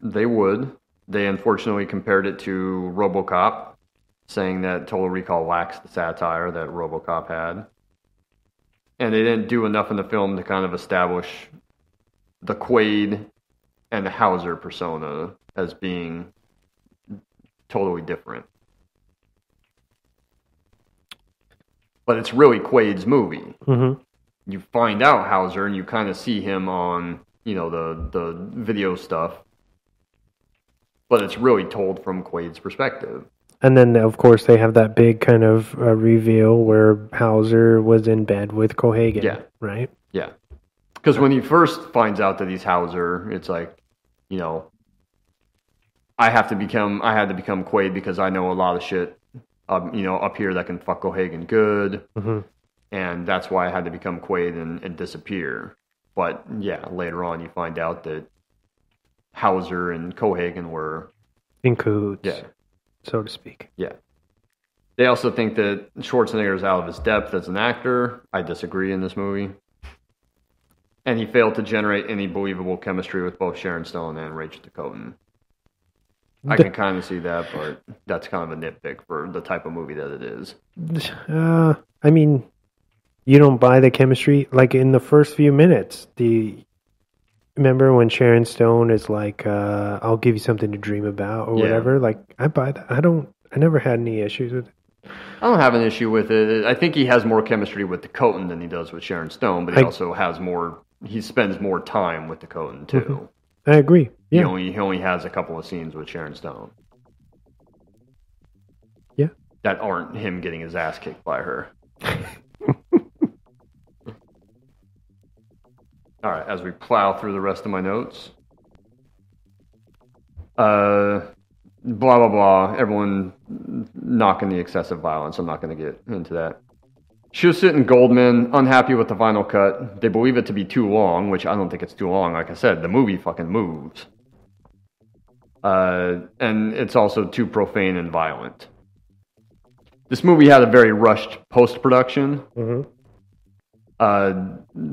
they would, they unfortunately compared it to RoboCop, saying that Total Recall lacks the satire that RoboCop had and they didn't do enough in the film to kind of establish the Quaid and the Hauser persona as being totally different. But it's really Quaid's movie. hmm You find out Hauser and you kind of see him on, you know, the the video stuff. But it's really told from Quaid's perspective. And then, of course, they have that big kind of uh, reveal where Hauser was in bed with Cohagen. Yeah. Right? Yeah. Because when he first finds out that he's Hauser, it's like, you know, I have to become, I had to become Quaid because I know a lot of shit, um, you know, up here that can fuck Cohagen good. hmm And that's why I had to become Quaid and, and disappear. But yeah, later on you find out that Hauser and Cohagen were, In cahoots, yeah, so to speak. yeah. They also think that Schwarzenegger is out of his depth as an actor. I disagree in this movie. And he failed to generate any believable chemistry with both Sharon Stone and Rachael Ticotin. I can kind of see that, but that's kind of a nitpick for the type of movie that it is. Uh, I mean, you don't buy the chemistry. Like in the first few minutes, the remember when Sharon Stone is like, uh, "I'll give you something to dream about" or Yeah. whatever. Like, I buy that. I don't. I never had any issues with it. I don't have an issue with it. I think he has more chemistry with Ticotin than he does with Sharon Stone, but he I- also has more. He spends more time with Ticotin too. Mhm. I agree. He Yeah. only he only has a couple of scenes with Sharon Stone. Yeah. that aren't him getting his ass kicked by her. All right, as we plow through the rest of my notes. Uh, blah, blah, blah. Everyone knocking the excessive violence. I'm not going to get into that. Shusett and Goldman, unhappy with the final cut. They believe it to be too long, which I don't think it's too long. Like I said, the movie fucking moves. Uh, and it's also too profane and violent. This movie had a very rushed post production. hmm Uh,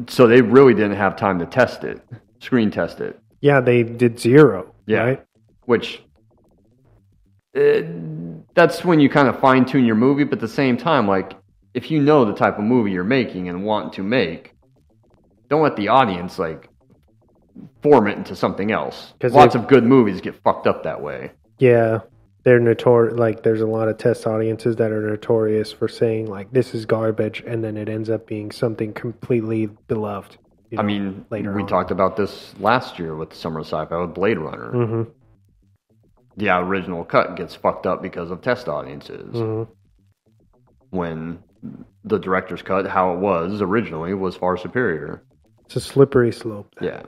so they really didn't have time to test it, screen test it. Yeah, they did zero. Yeah. Right? Which uh, that's when you kind of fine tune your movie, but at the same time, like if you know the type of movie you're making and want to make, don't let the audience like form it into something else. Because Lots of good movies get fucked up that way. Yeah. They're notorious. Like, there's a lot of test audiences that are notorious for saying, like, this is garbage, and then it ends up being something completely beloved. you I mean, later we on. talked about this last year with Summer Sci-Fi with Blade Runner. hmm The original cut gets fucked up because of test audiences. hmm When the director's cut, how it was originally, was far superior. It's a slippery slope. Yeah.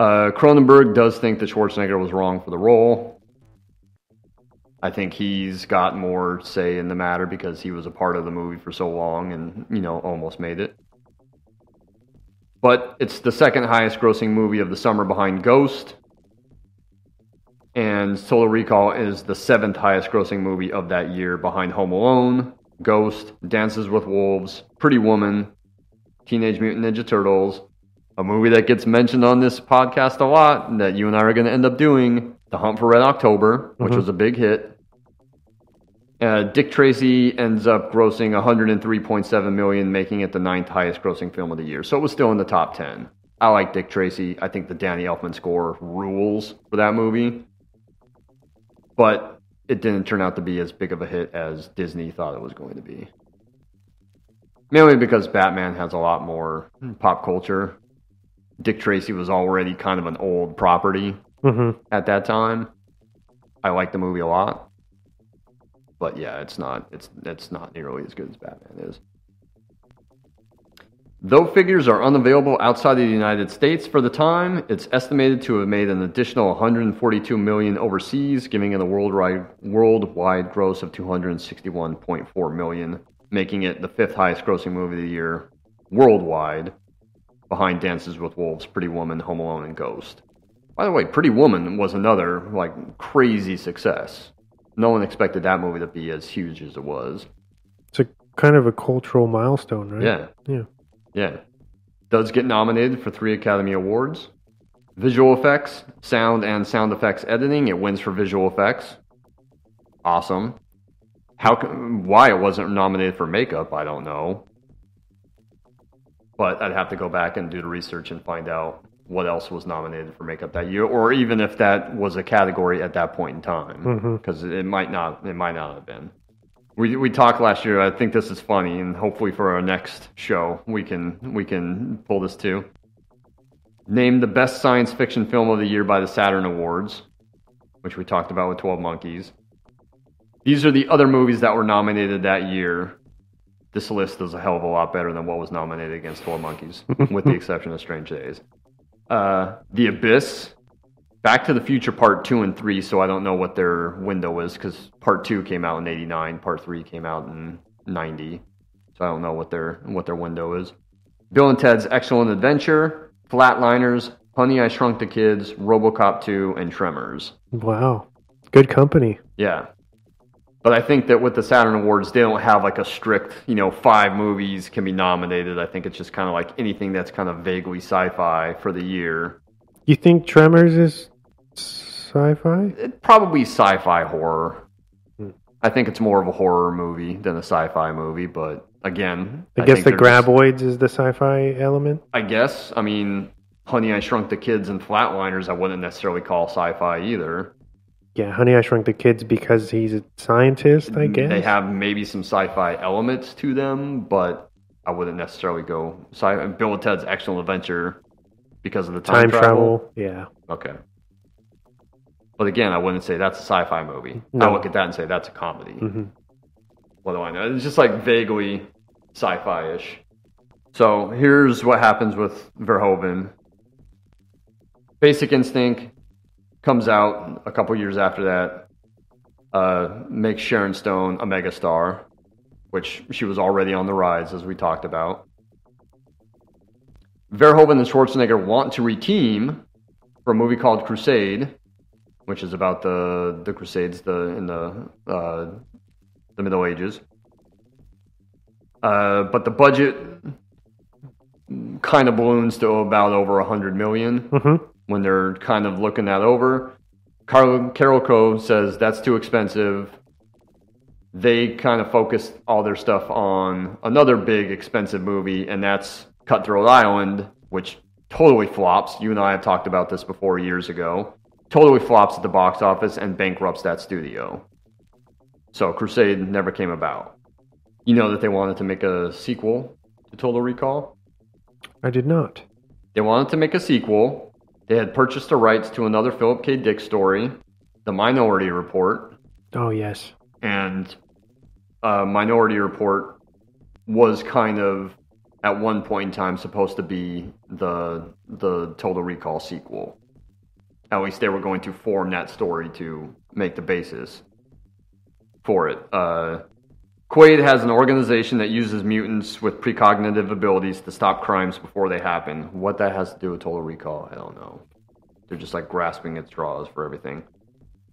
Uh, Cronenberg does think that Schwarzenegger was wrong for the role. I think he's got more say in the matter because he was a part of the movie for so long and, you know, almost made it. But it's the second highest grossing movie of the summer behind Ghost. And Total Recall is the seventh highest grossing movie of that year behind Home Alone, Ghost, Dances with Wolves, Pretty Woman, Teenage Mutant Ninja Turtles, a movie that gets mentioned on this podcast a lot that you and I are going to end up doing, The Hunt for Red October, which Mhm. was a big hit. Uh, Dick Tracy ends up grossing 103.7 million, making it the ninth highest grossing film of the year. So it was still in the top 10. I like Dick Tracy. I think the Danny Elfman score rules for that movie. But it didn't turn out to be as big of a hit as Disney thought it was going to be. Mainly because Batman has a lot more pop culture. Dick Tracy was already kind of an old property hmm at that time. I like the movie a lot. But yeah, it's not it's it's not nearly as good as Batman is. Though figures are unavailable outside of the United States for the time, it's estimated to have made an additional 142 million overseas, giving it a worldwide worldwide gross of 261.4 million, making it the fifth highest grossing movie of the year worldwide, behind Dances with Wolves, Pretty Woman, Home Alone, and Ghost. By the way, Pretty Woman was another like crazy success. No one expected that movie to be as huge as it was. It's a kind of a cultural milestone, right? Yeah. Yeah. Yeah. Does get nominated for three Academy Awards. Visual effects, sound and sound effects editing, it wins for visual effects. Awesome. How why it wasn't nominated for makeup, I don't know. But I'd have to go back and do the research and find out what else was nominated for makeup that year, or even if that was a category at that point in time, mm-hmm. because it might not, it might not have been. We we talked last year. I think this is funny, and hopefully for our next show we can we can pull this too. Named the best science fiction film of the year by the Saturn Awards, which we talked about with Twelve Monkeys. These are the other movies that were nominated that year. This list is a hell of a lot better than what was nominated against Twelve Monkeys, with the exception of Strange Days. Uh, the Abyss, Back to the Future Part 2 and 3, so I don't know what their window is because Part 2 came out in 89, Part 3 came out in 90. So I don't know what their what their window is. Bill and Ted's Excellent Adventure, Flatliners, Honey I Shrunk the Kids, RoboCop 2 and Tremors. Wow. Good company. Yeah. But I think that with the Saturn Awards, they don't have like a strict, you know, five movies can be nominated. I think it's just kind of like anything that's kind of vaguely sci-fi for the year. You think Tremors is sci-fi? It, probably sci-fi horror. Hmm. I think it's more of a horror movie than a sci-fi movie, but again, I guess think the they're just- graboids is the sci-fi element. I guess. I mean, Honey, I Shrunk the Kids and Flatliners, I wouldn't necessarily call sci-fi either. Yeah, Honey, I Shrunk the Kids because he's a scientist. I guess Mm, They have maybe some sci-fi elements to them, but I wouldn't necessarily go sci. Bill and Ted's Excellent Adventure because of the time, time travel. Yeah, Okay. But again, I wouldn't say that's a sci-fi movie. No. I look at that and say that's a comedy. Mhm. What do I know? It's just like vaguely sci-fi-ish. So here's what happens with Verhoeven. Basic Instinct comes out a couple years after that. Uh, makes Sharon Stone a megastar, which she was already on the rise, as we talked about. Verhoeven and Schwarzenegger want to reteam for a movie called Crusade, which is about the the Crusades the in the uh, the Middle Ages. Uh, but the budget kind of balloons to about over a hundred million Mhm. When they're kind of looking that over. Carol, Carolco says that's too expensive. They kind of focused all their stuff on another big expensive movie, and that's Cutthroat Island, which totally flops. You and I have talked about this before years ago. Totally flops at the box office and bankrupts that studio. So Crusade never came about. You know that they wanted to make a sequel to Total Recall? I did not. They wanted to make a sequel. They had purchased the rights to another Philip K. Dick story, The Minority Report, Oh yes. and uh, Minority Report was kind of at one point in time supposed to be the the Total Recall sequel. At least they were going to form that story to make the basis for it. Uh, Quaid has an organization that uses mutants with precognitive abilities to stop crimes before they happen. What that has to do with Total Recall, I don't know. They're just like grasping at straws for everything.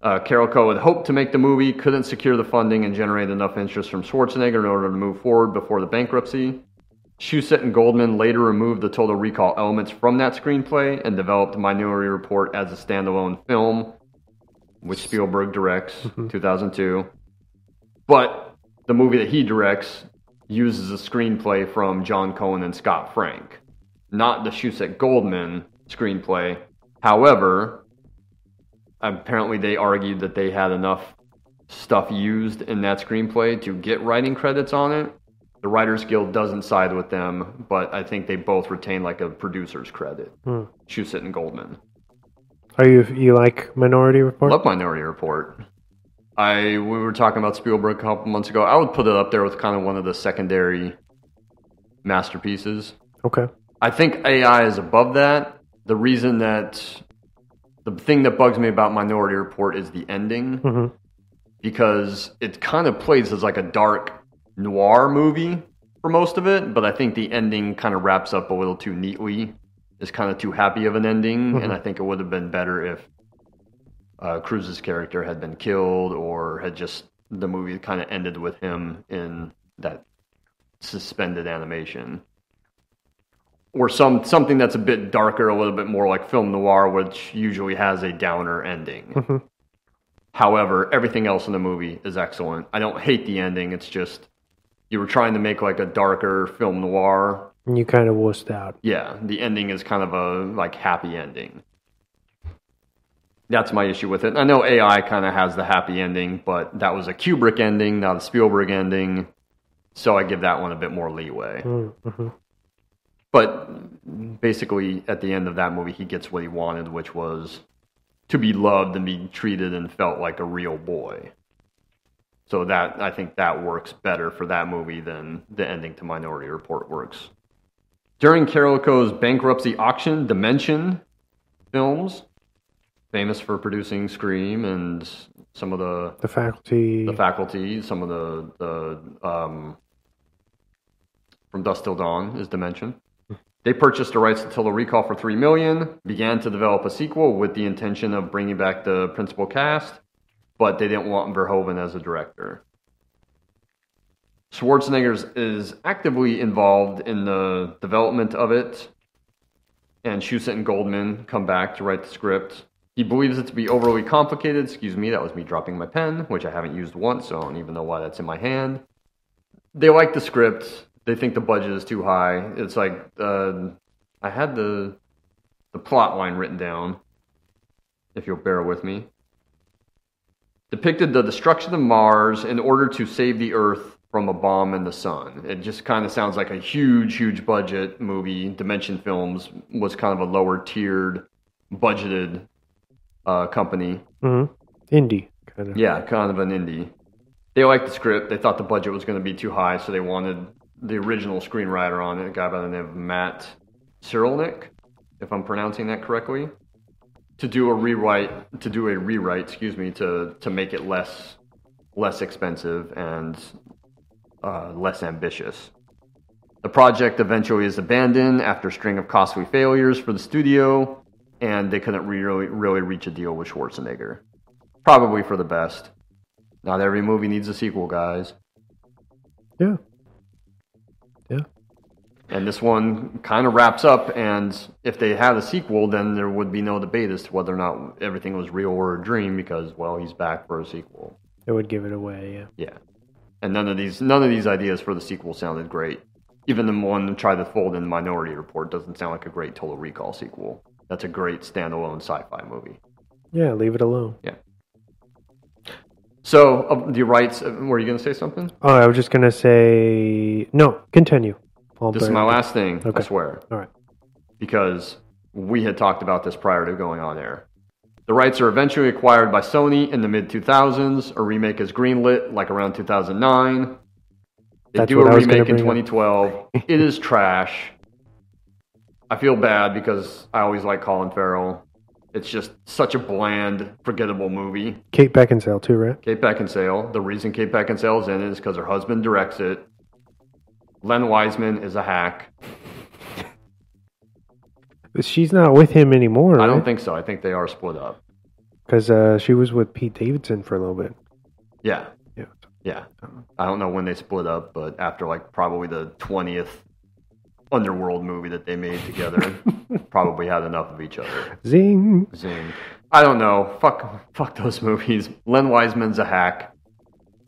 Uh, Carolco had hoped to make the movie, couldn't secure the funding and generate enough interest from Schwarzenegger in order to move forward before the bankruptcy. Shusett and Goldman later removed the Total Recall elements from that screenplay and developed Minority Report as a standalone film, which Spielberg directs, 2002. But the movie that he directs uses a screenplay from Jon Cohen and Scott Frank, not the Shusett Goldman screenplay. However, apparently they argued that they had enough stuff used in that screenplay to get writing credits on it. The Writers Guild doesn't side with them, but I think they both retain like a producer's credit. Hmm. Shusett and Goldman. Are you you like Minority Report? Love Minority Report. I we were talking about Spielberg a couple months ago. I would put it up there with kind of one of the secondary masterpieces. Okay. I think AI is above that. The reason that the thing that bugs me about Minority Report is the ending Mhm. because it kind of plays as like a dark noir movie for most of it, but I think the ending kind of wraps up a little too neatly. It's kind of too happy of an ending, and I think it would have been better if uh, Cruise's character had been killed or had just the movie kind of ended with him in that suspended animation or some something that's a bit darker, a little bit more like film noir, which usually has a downer ending. Mhm. However, everything else in the movie is excellent. I don't hate the ending. It's just you were trying to make like a darker film noir. And you kind of wussed out. Yeah, the ending is kind of a like happy ending. That's my issue with it. I know AI kind of has the happy ending, but that was a Kubrick ending, not a Spielberg ending. So I give that one a bit more leeway. Mm-hmm. But basically, at the end of that movie, he gets what he wanted, which was to be loved and be treated and felt like a real boy. So that I think that works better for that movie than the ending to Minority Report works. During Carolco's bankruptcy auction, Dimension Films, famous for producing Scream and some of the The faculty. the faculty, some of the the um, from Dusk Till Dawn is Dimension. They purchased the rights to Total Recall for three million. Began to develop a sequel with the intention of bringing back the principal cast, but they didn't want Verhoeven as a director. Schwarzenegger is actively involved in the development of it, and Shusett and Goldman come back to write the script. He believes it to be overly complicated. Excuse me, that was me dropping my pen, which I haven't used once, so I don't even know why that's in my hand. They like the script. They think the budget is too high. It's like uh, I had the the plot line written down. If you'll bear with me, depicted the destruction of Mars in order to save the Earth from a bomb in the sun. It just kind of sounds like a huge, huge budget movie. Dimension Films was kind of a lower tiered, budgeted uh, company. Mm-hmm. Indie kind of. Yeah, kind of an indie. They liked the script. They thought the budget was going to be too high, so they wanted the original screenwriter on it, a guy by the name of Matt Cirulnick, if I'm pronouncing that correctly, to do a rewrite. To do a rewrite, excuse me, to to make it less less expensive and uh, less ambitious. The project eventually is abandoned after a string of costly failures for the studio, and they couldn't really really reach a deal with Schwarzenegger. Probably for the best. Not every movie needs a sequel, guys. Yeah. Yeah. And this one kind of wraps up, and if they had a sequel, then there would be no debate as to whether or not everything was real or a dream, because well, he's back for a sequel. It would give it away. Yeah. Yeah, and none of these none of these ideas for the sequel sounded great. Even the one that tried to fold in Minority Report doesn't sound like a great Total Recall sequel. That's a great standalone sci-fi movie. Yeah. Leave it alone. Yeah. So uh, the rights. Uh, were you going to say something? Oh, I was just gonna say no. Continue. I'll This is my last thing. I swear. All right. because we had talked about this prior to going on air. The rights are eventually acquired by Sony in the mid 2000s. A remake is greenlit like around 2009. They That's do a I was gonna remake in 2012. it is trash. I feel bad because I always like Colin Farrell. It's just such a bland, forgettable movie. Kate Beckinsale too, right? Kate Beckinsale. The reason Kate Beckinsale is in it is because her husband directs it. Len Wiseman is a hack. She's not with him anymore. I don't think so. I think they are split up. because uh, she was with Pete Davidson for a little bit. Yeah. Yeah. Yeah. I don't know when they split up, but after like probably the 20th Underworld movie that they made together, probably had enough of each other. Zing. Zing. I don't know. Fuck, fuck those movies. Len Wiseman's a hack.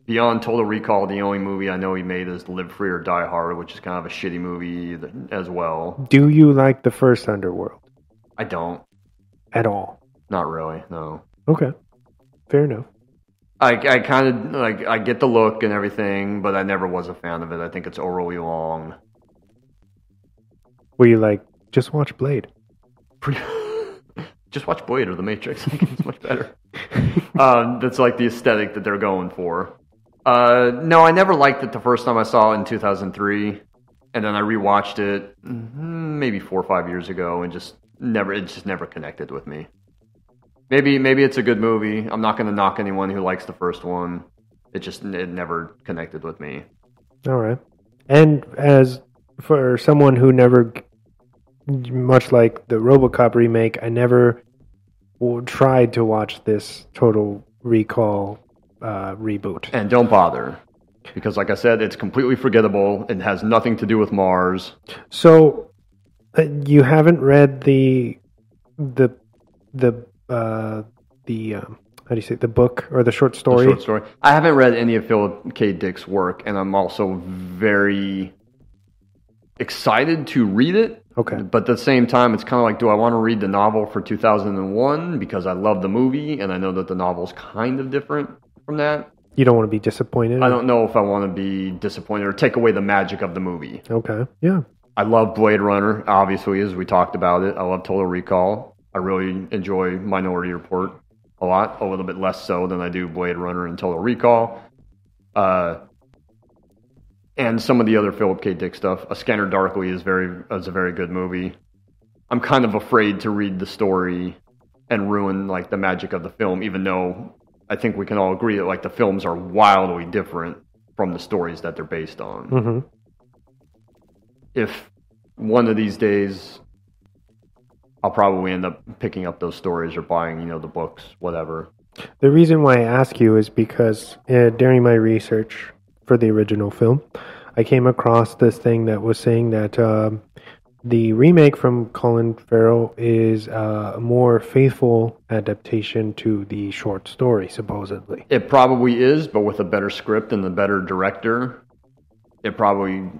Beyond Total Recall, the only movie I know he made is Live Free or Die Hard, which is kind of a shitty movie as well. Do you like the first Underworld I don't. at all? Not really. No. Okay, fair enough. I, I kind of like I get the look and everything, but I never was a fan of it. I think it's overly long. Were you like, just watch Blade? Just watch Blade or The Matrix. It's much better. um, that's like the aesthetic that they're going for. Uh, no, I never liked it the first time I saw it in 2003, and then I rewatched it mm, maybe four or five years ago, and just never it just never connected with me. Maybe maybe it's a good movie. I'm not going to knock anyone who likes the first one. It just it never connected with me. All right. And as for someone who never, much like the RoboCop remake, I never tried to watch this Total Recall uh, reboot. And don't bother, because like I said, it's completely forgettable. It has nothing to do with Mars. So, uh, you haven't read the the the uh, the um, how do you say it? the book or the short The story? short story. I haven't read any of Philip K. Dick's work, and I'm also very excited to read it. Okay. But at the same time, it's kind of like, do I want to read the novel for 2001 because I love the movie and I know that the novel's kind of different from that? You don't want to be disappointed. I don't know if I want to be disappointed or take away the magic of the movie. Okay. Yeah. I love Blade Runner, obviously, as we talked about it. I love Total Recall. I really enjoy Minority Report a lot, a little bit less so than I do Blade Runner and Total Recall. Uh, and some of the other Philip K. Dick stuff. A Scanner Darkly is very is a very good movie. I'm kind of afraid to read the story and ruin like the magic of the film, even though I think we can all agree that like the films are wildly different from the stories that they're based on hmm if one of these days I'll probably end up picking up those stories or buying, you know, the books, whatever. The reason why I ask you is because uh, during my research for the original film, I came across this thing that was saying that um, the remake from Colin Farrell is uh, a more faithful adaptation to the short story, supposedly. It probably is, but with a better script and a better director, it probably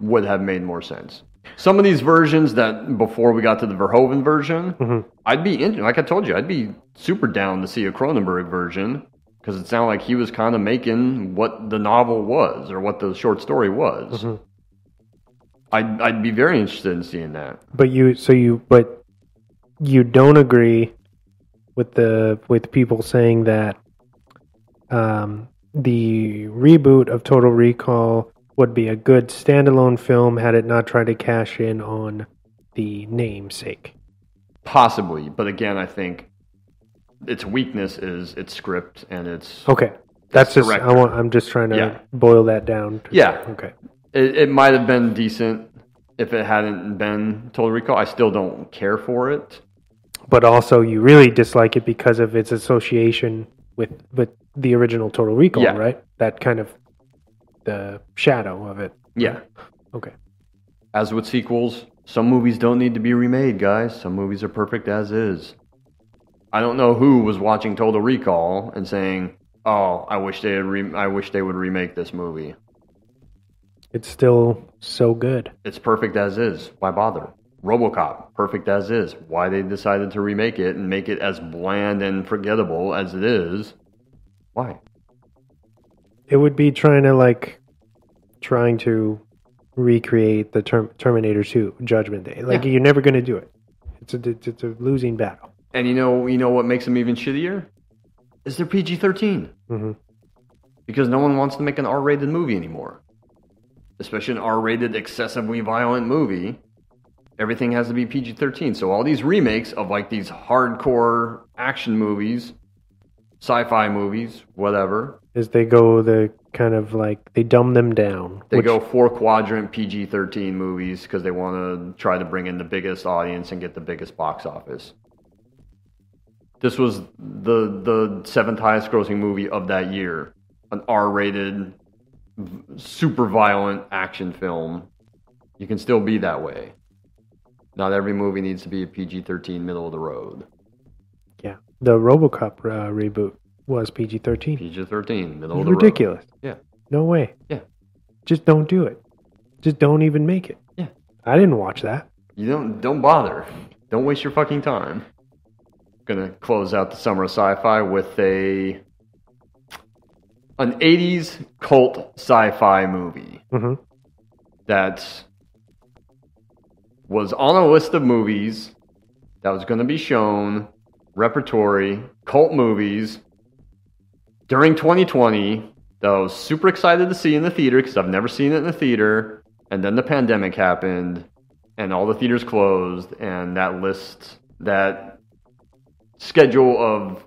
would have made more sense. Some of these versions that before we got to the Verhoeven version, Mhm. I'd be in, like I told you, I'd be super down to see a Cronenberg version because it sounded like he was kind of making what the novel was or what the short story was. Mhm. I'd I'd be very interested in seeing that. But you, so you, but you don't agree with the with people saying that um, the reboot of Total Recall would be a good standalone film had it not tried to cash in on the namesake. Possibly, but again, I think its weakness is its script and its. Okay, that's just I want. I'm just trying to Yeah. boil that down. to- Yeah. Okay. It, it might have been decent if it hadn't been Total Recall. I still don't care for it. But also, you really dislike it because of its association with with the original Total Recall, Yeah. right? That kind of the shadow of it. Yeah. Okay. As with sequels, some movies don't need to be remade, guys. Some movies are perfect as is. I don't know who was watching Total Recall and saying, "Oh, I wish they had re- I wish they would remake this movie." It's still so good. It's perfect as is. Why bother? RoboCop, perfect as is. Why they decided to remake it and make it as bland and forgettable as it is? Why? It would be trying to like trying to recreate the term, Terminator 2 Judgment Day. Like Yeah. you're never going to do it. It's a it's a losing battle. And you know, you know what makes them even shittier? Is they're PG thirteen. hmm because no one wants to make an R-rated movie anymore. Especially an R-rated, excessively violent movie. Everything has to be PG-13. So all these remakes of like these hardcore action movies, sci-fi movies, whatever, Is they go the kind of like they dumb them down. they which- go four quadrant PG-13 movies because they want to try to bring in the biggest audience and get the biggest box office. This was the the seventh highest grossing movie of that year, an R-rated, super violent action film. You can still be that way. Not every movie needs to be a PG-13 middle of the road. yeah. The RoboCop uh, reboot was PG-13. PG-13 middle of the Ridiculous. road. Yeah. No way. Yeah. Just don't do it. Just don't even make it. Yeah. I didn't watch that. You don't don't bother. Don't waste your fucking time. Gonna close out the summer of sci-fi with a an 80s cult sci-fi movie hmm that was on a list of movies that was going to be shown repertory cult movies during 2020 that I was super excited to see in the theater because I've never seen it in the theater and then the pandemic happened and all the theaters closed and that list that schedule of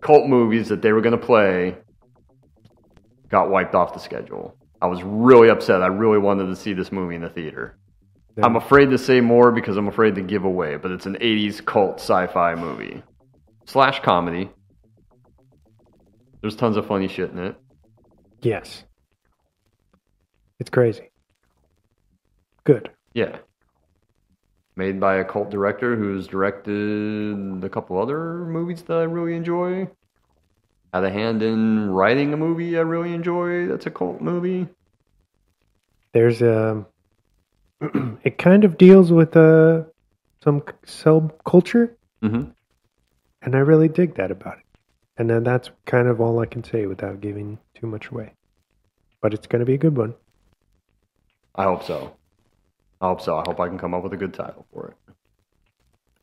cult movies that they were going to play got wiped off the schedule. I was really upset. I really wanted to see this movie in the theater. I'm afraid to say more because I'm afraid to give away, but it's an 80s cult sci-fi movie slash comedy. There's tons of funny shit in it. Yes. It's crazy. Good. Yeah. Made by a cult director who's directed a couple other movies that I really enjoy. Had a hand in writing a movie I really enjoy that's a cult movie. There's a. it kind of deals with uh, some subculture, Mm-hmm. and I really dig that about it. And then that's kind of all I can say without giving too much away. But it's going to be a good one. I hope so. I hope so. I hope I can come up with a good title for it.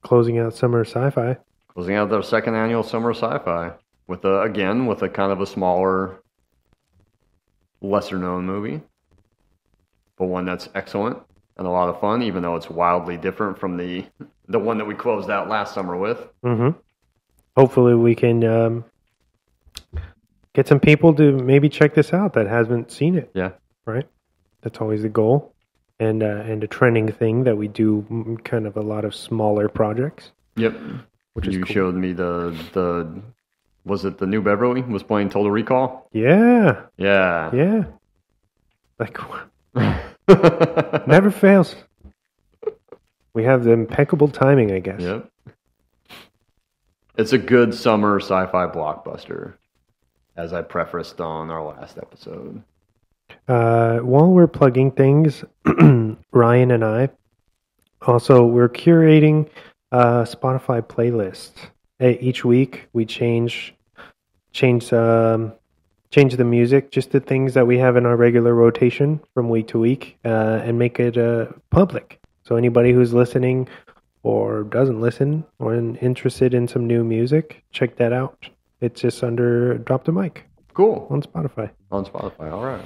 Closing out summer sci-fi. Closing out their second annual summer sci-fi with a again with a kind of a smaller, lesser known movie, but one that's excellent and a lot of fun, even though it's wildly different from the the one that we closed out last summer with. Mm-hmm. Hopefully, we can um, get some people to maybe check this out that hasn't seen it. Yeah. Right. That's always the goal, and uh, and a trending thing that we do kind of a lot of smaller projects, Yep. which is you cool. showed me the the was it the new Beverly was playing Total Recall? Yeah. Yeah. Yeah. Like never fails. We have the impeccable timing, I guess. Yep. It's a good summer sci-fi blockbuster, as I prefaced on our last episode. Uh, while we're plugging things, Ryan and I also we're curating a Spotify playlist. Each week we change change um, change the music just the things that we have in our regular rotation from week to week uh, and make it uh, public. So anybody who's listening or doesn't listen or in, interested in some new music, check that out. It's just under Drop the Mic Cool. on Spotify. On Spotify. All right.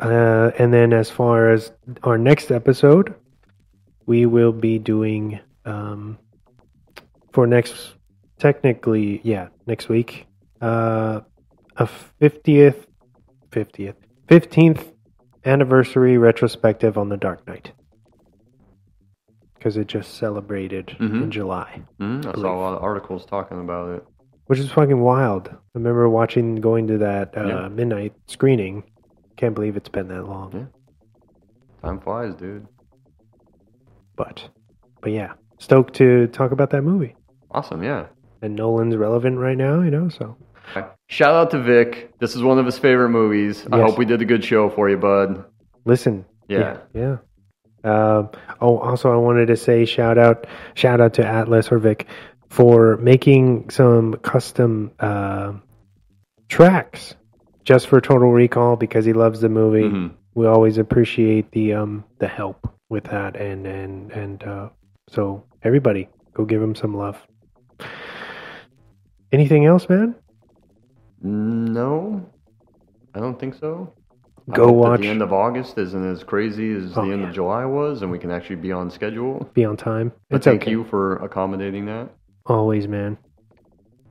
Uh, and then as far as our next episode, we will be doing um, for next, technically, yeah, next week, uh, a fiftieth, fiftieth, fifteenth anniversary retrospective on the Dark Knight because it just celebrated Mhm. in July, Mm, I saw a lot of articles talking about it. which is fucking wild. I remember watching, going to that uh, Yeah. midnight screening. Can't believe it's been that long. Yeah. Time flies, dude. But, but yeah, stoked to talk about that movie. Awesome. Yeah. And Nolan's relevant right now, you know. So Shout out to Vic. This is one of his favorite movies. I hope we did a good show for you, bud. listen, Yeah. yeah. yeah. Um, oh, also, I wanted to say shout out, shout out to Atlas or Vic for making some custom uh, tracks just for Total Recall because he loves the movie. Mhm. We always appreciate the um the help with that, and and and uh, so everybody go give him some love. Anything else, man? No, I don't think so. Go hope watch. The end of August isn't as crazy as Oh, the end yeah. of July was, and we can actually be on schedule. Be on time. But It's thank okay. you for accommodating that. Always, man.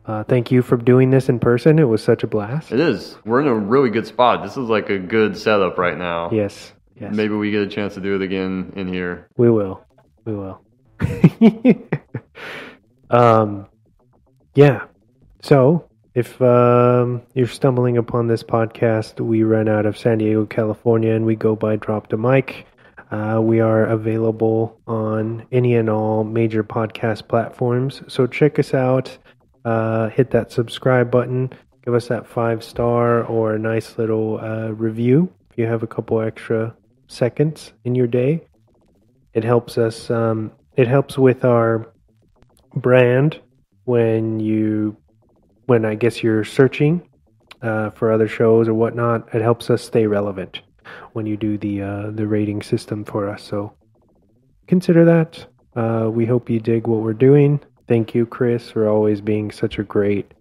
Uh, thank you for doing this in person. It was such a blast. It is. We're in a really good spot. This is like a good setup right now. Yes. Yes. Maybe we get a chance to do it again in here. we will. We will. um, yeah. So if um, you're stumbling upon this podcast, we run out of San Diego, California, and we go by Drop the Mic. Uh, we are available on any and all major podcast platforms. So check us out. Uh, hit that subscribe button. Give us that five star or a nice little uh, review if you have a couple extra seconds in your day. It helps us. Um, it helps with our brand when you, when I guess you're searching uh, for other shows or whatnot. It helps us stay relevant when you do the uh, the rating system for us. So consider that. Uh, we hope you dig what we're doing. Thank you, Chris, for always being such a great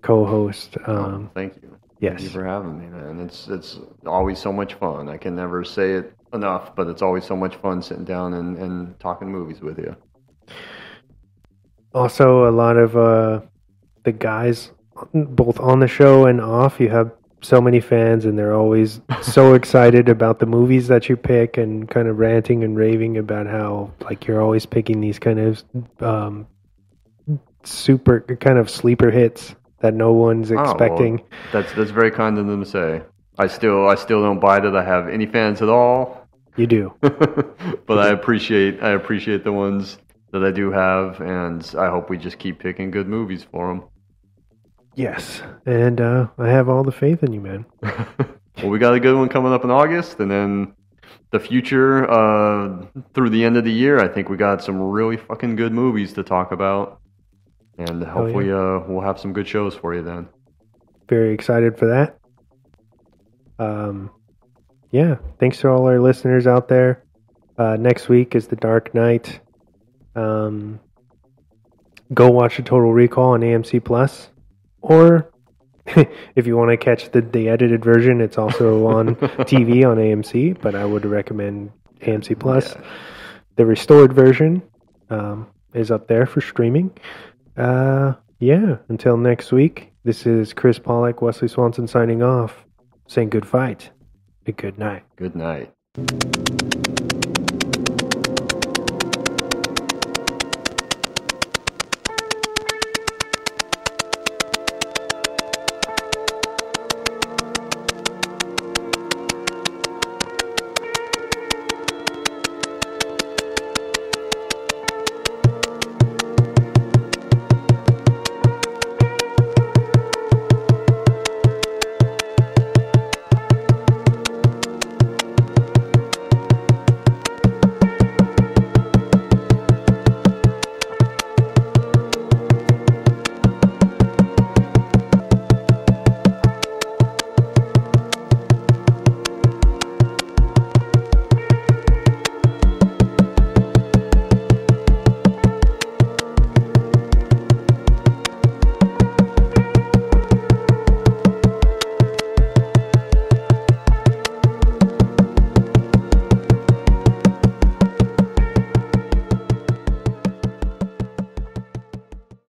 co-host. Um, oh, thank you. yes. Thank you for having me, man. It's it's always so much fun. I can never say it enough, but it's always so much fun sitting down and, and talking movies with you. also, a lot of uh, the guys, both on the show and off, you have so many fans, and they're always so excited about the movies that you pick, and kind of ranting and raving about how like you're always picking these kind of um, super kind of sleeper hits that no one's Oh, well, expecting. That's that's very kind of them to say. I still I still don't buy that I have any fans at all, You do. but I appreciate I appreciate the ones that I do have, and I hope we just keep picking good movies for them. Yes, and uh, I have all the faith in you, man. well, we got a good one coming up in August, and then the future uh, through the end of the year. I think we got some really fucking good movies to talk about, and hopefully uh, we'll have some good shows for you then. very excited for that. Um, yeah, thanks to all our listeners out there. Uh, next week is the Dark Knight. Um, go watch a Total Recall on AMC Plus, or if you want to catch the the edited version, it's also on TV on AMC. But I would recommend AMC Plus. The restored version um, is up there for streaming. Uh, yeah, until next week, this is Chris Pawlak, Wesley Swanson signing off, saying good fight and good night. Good night.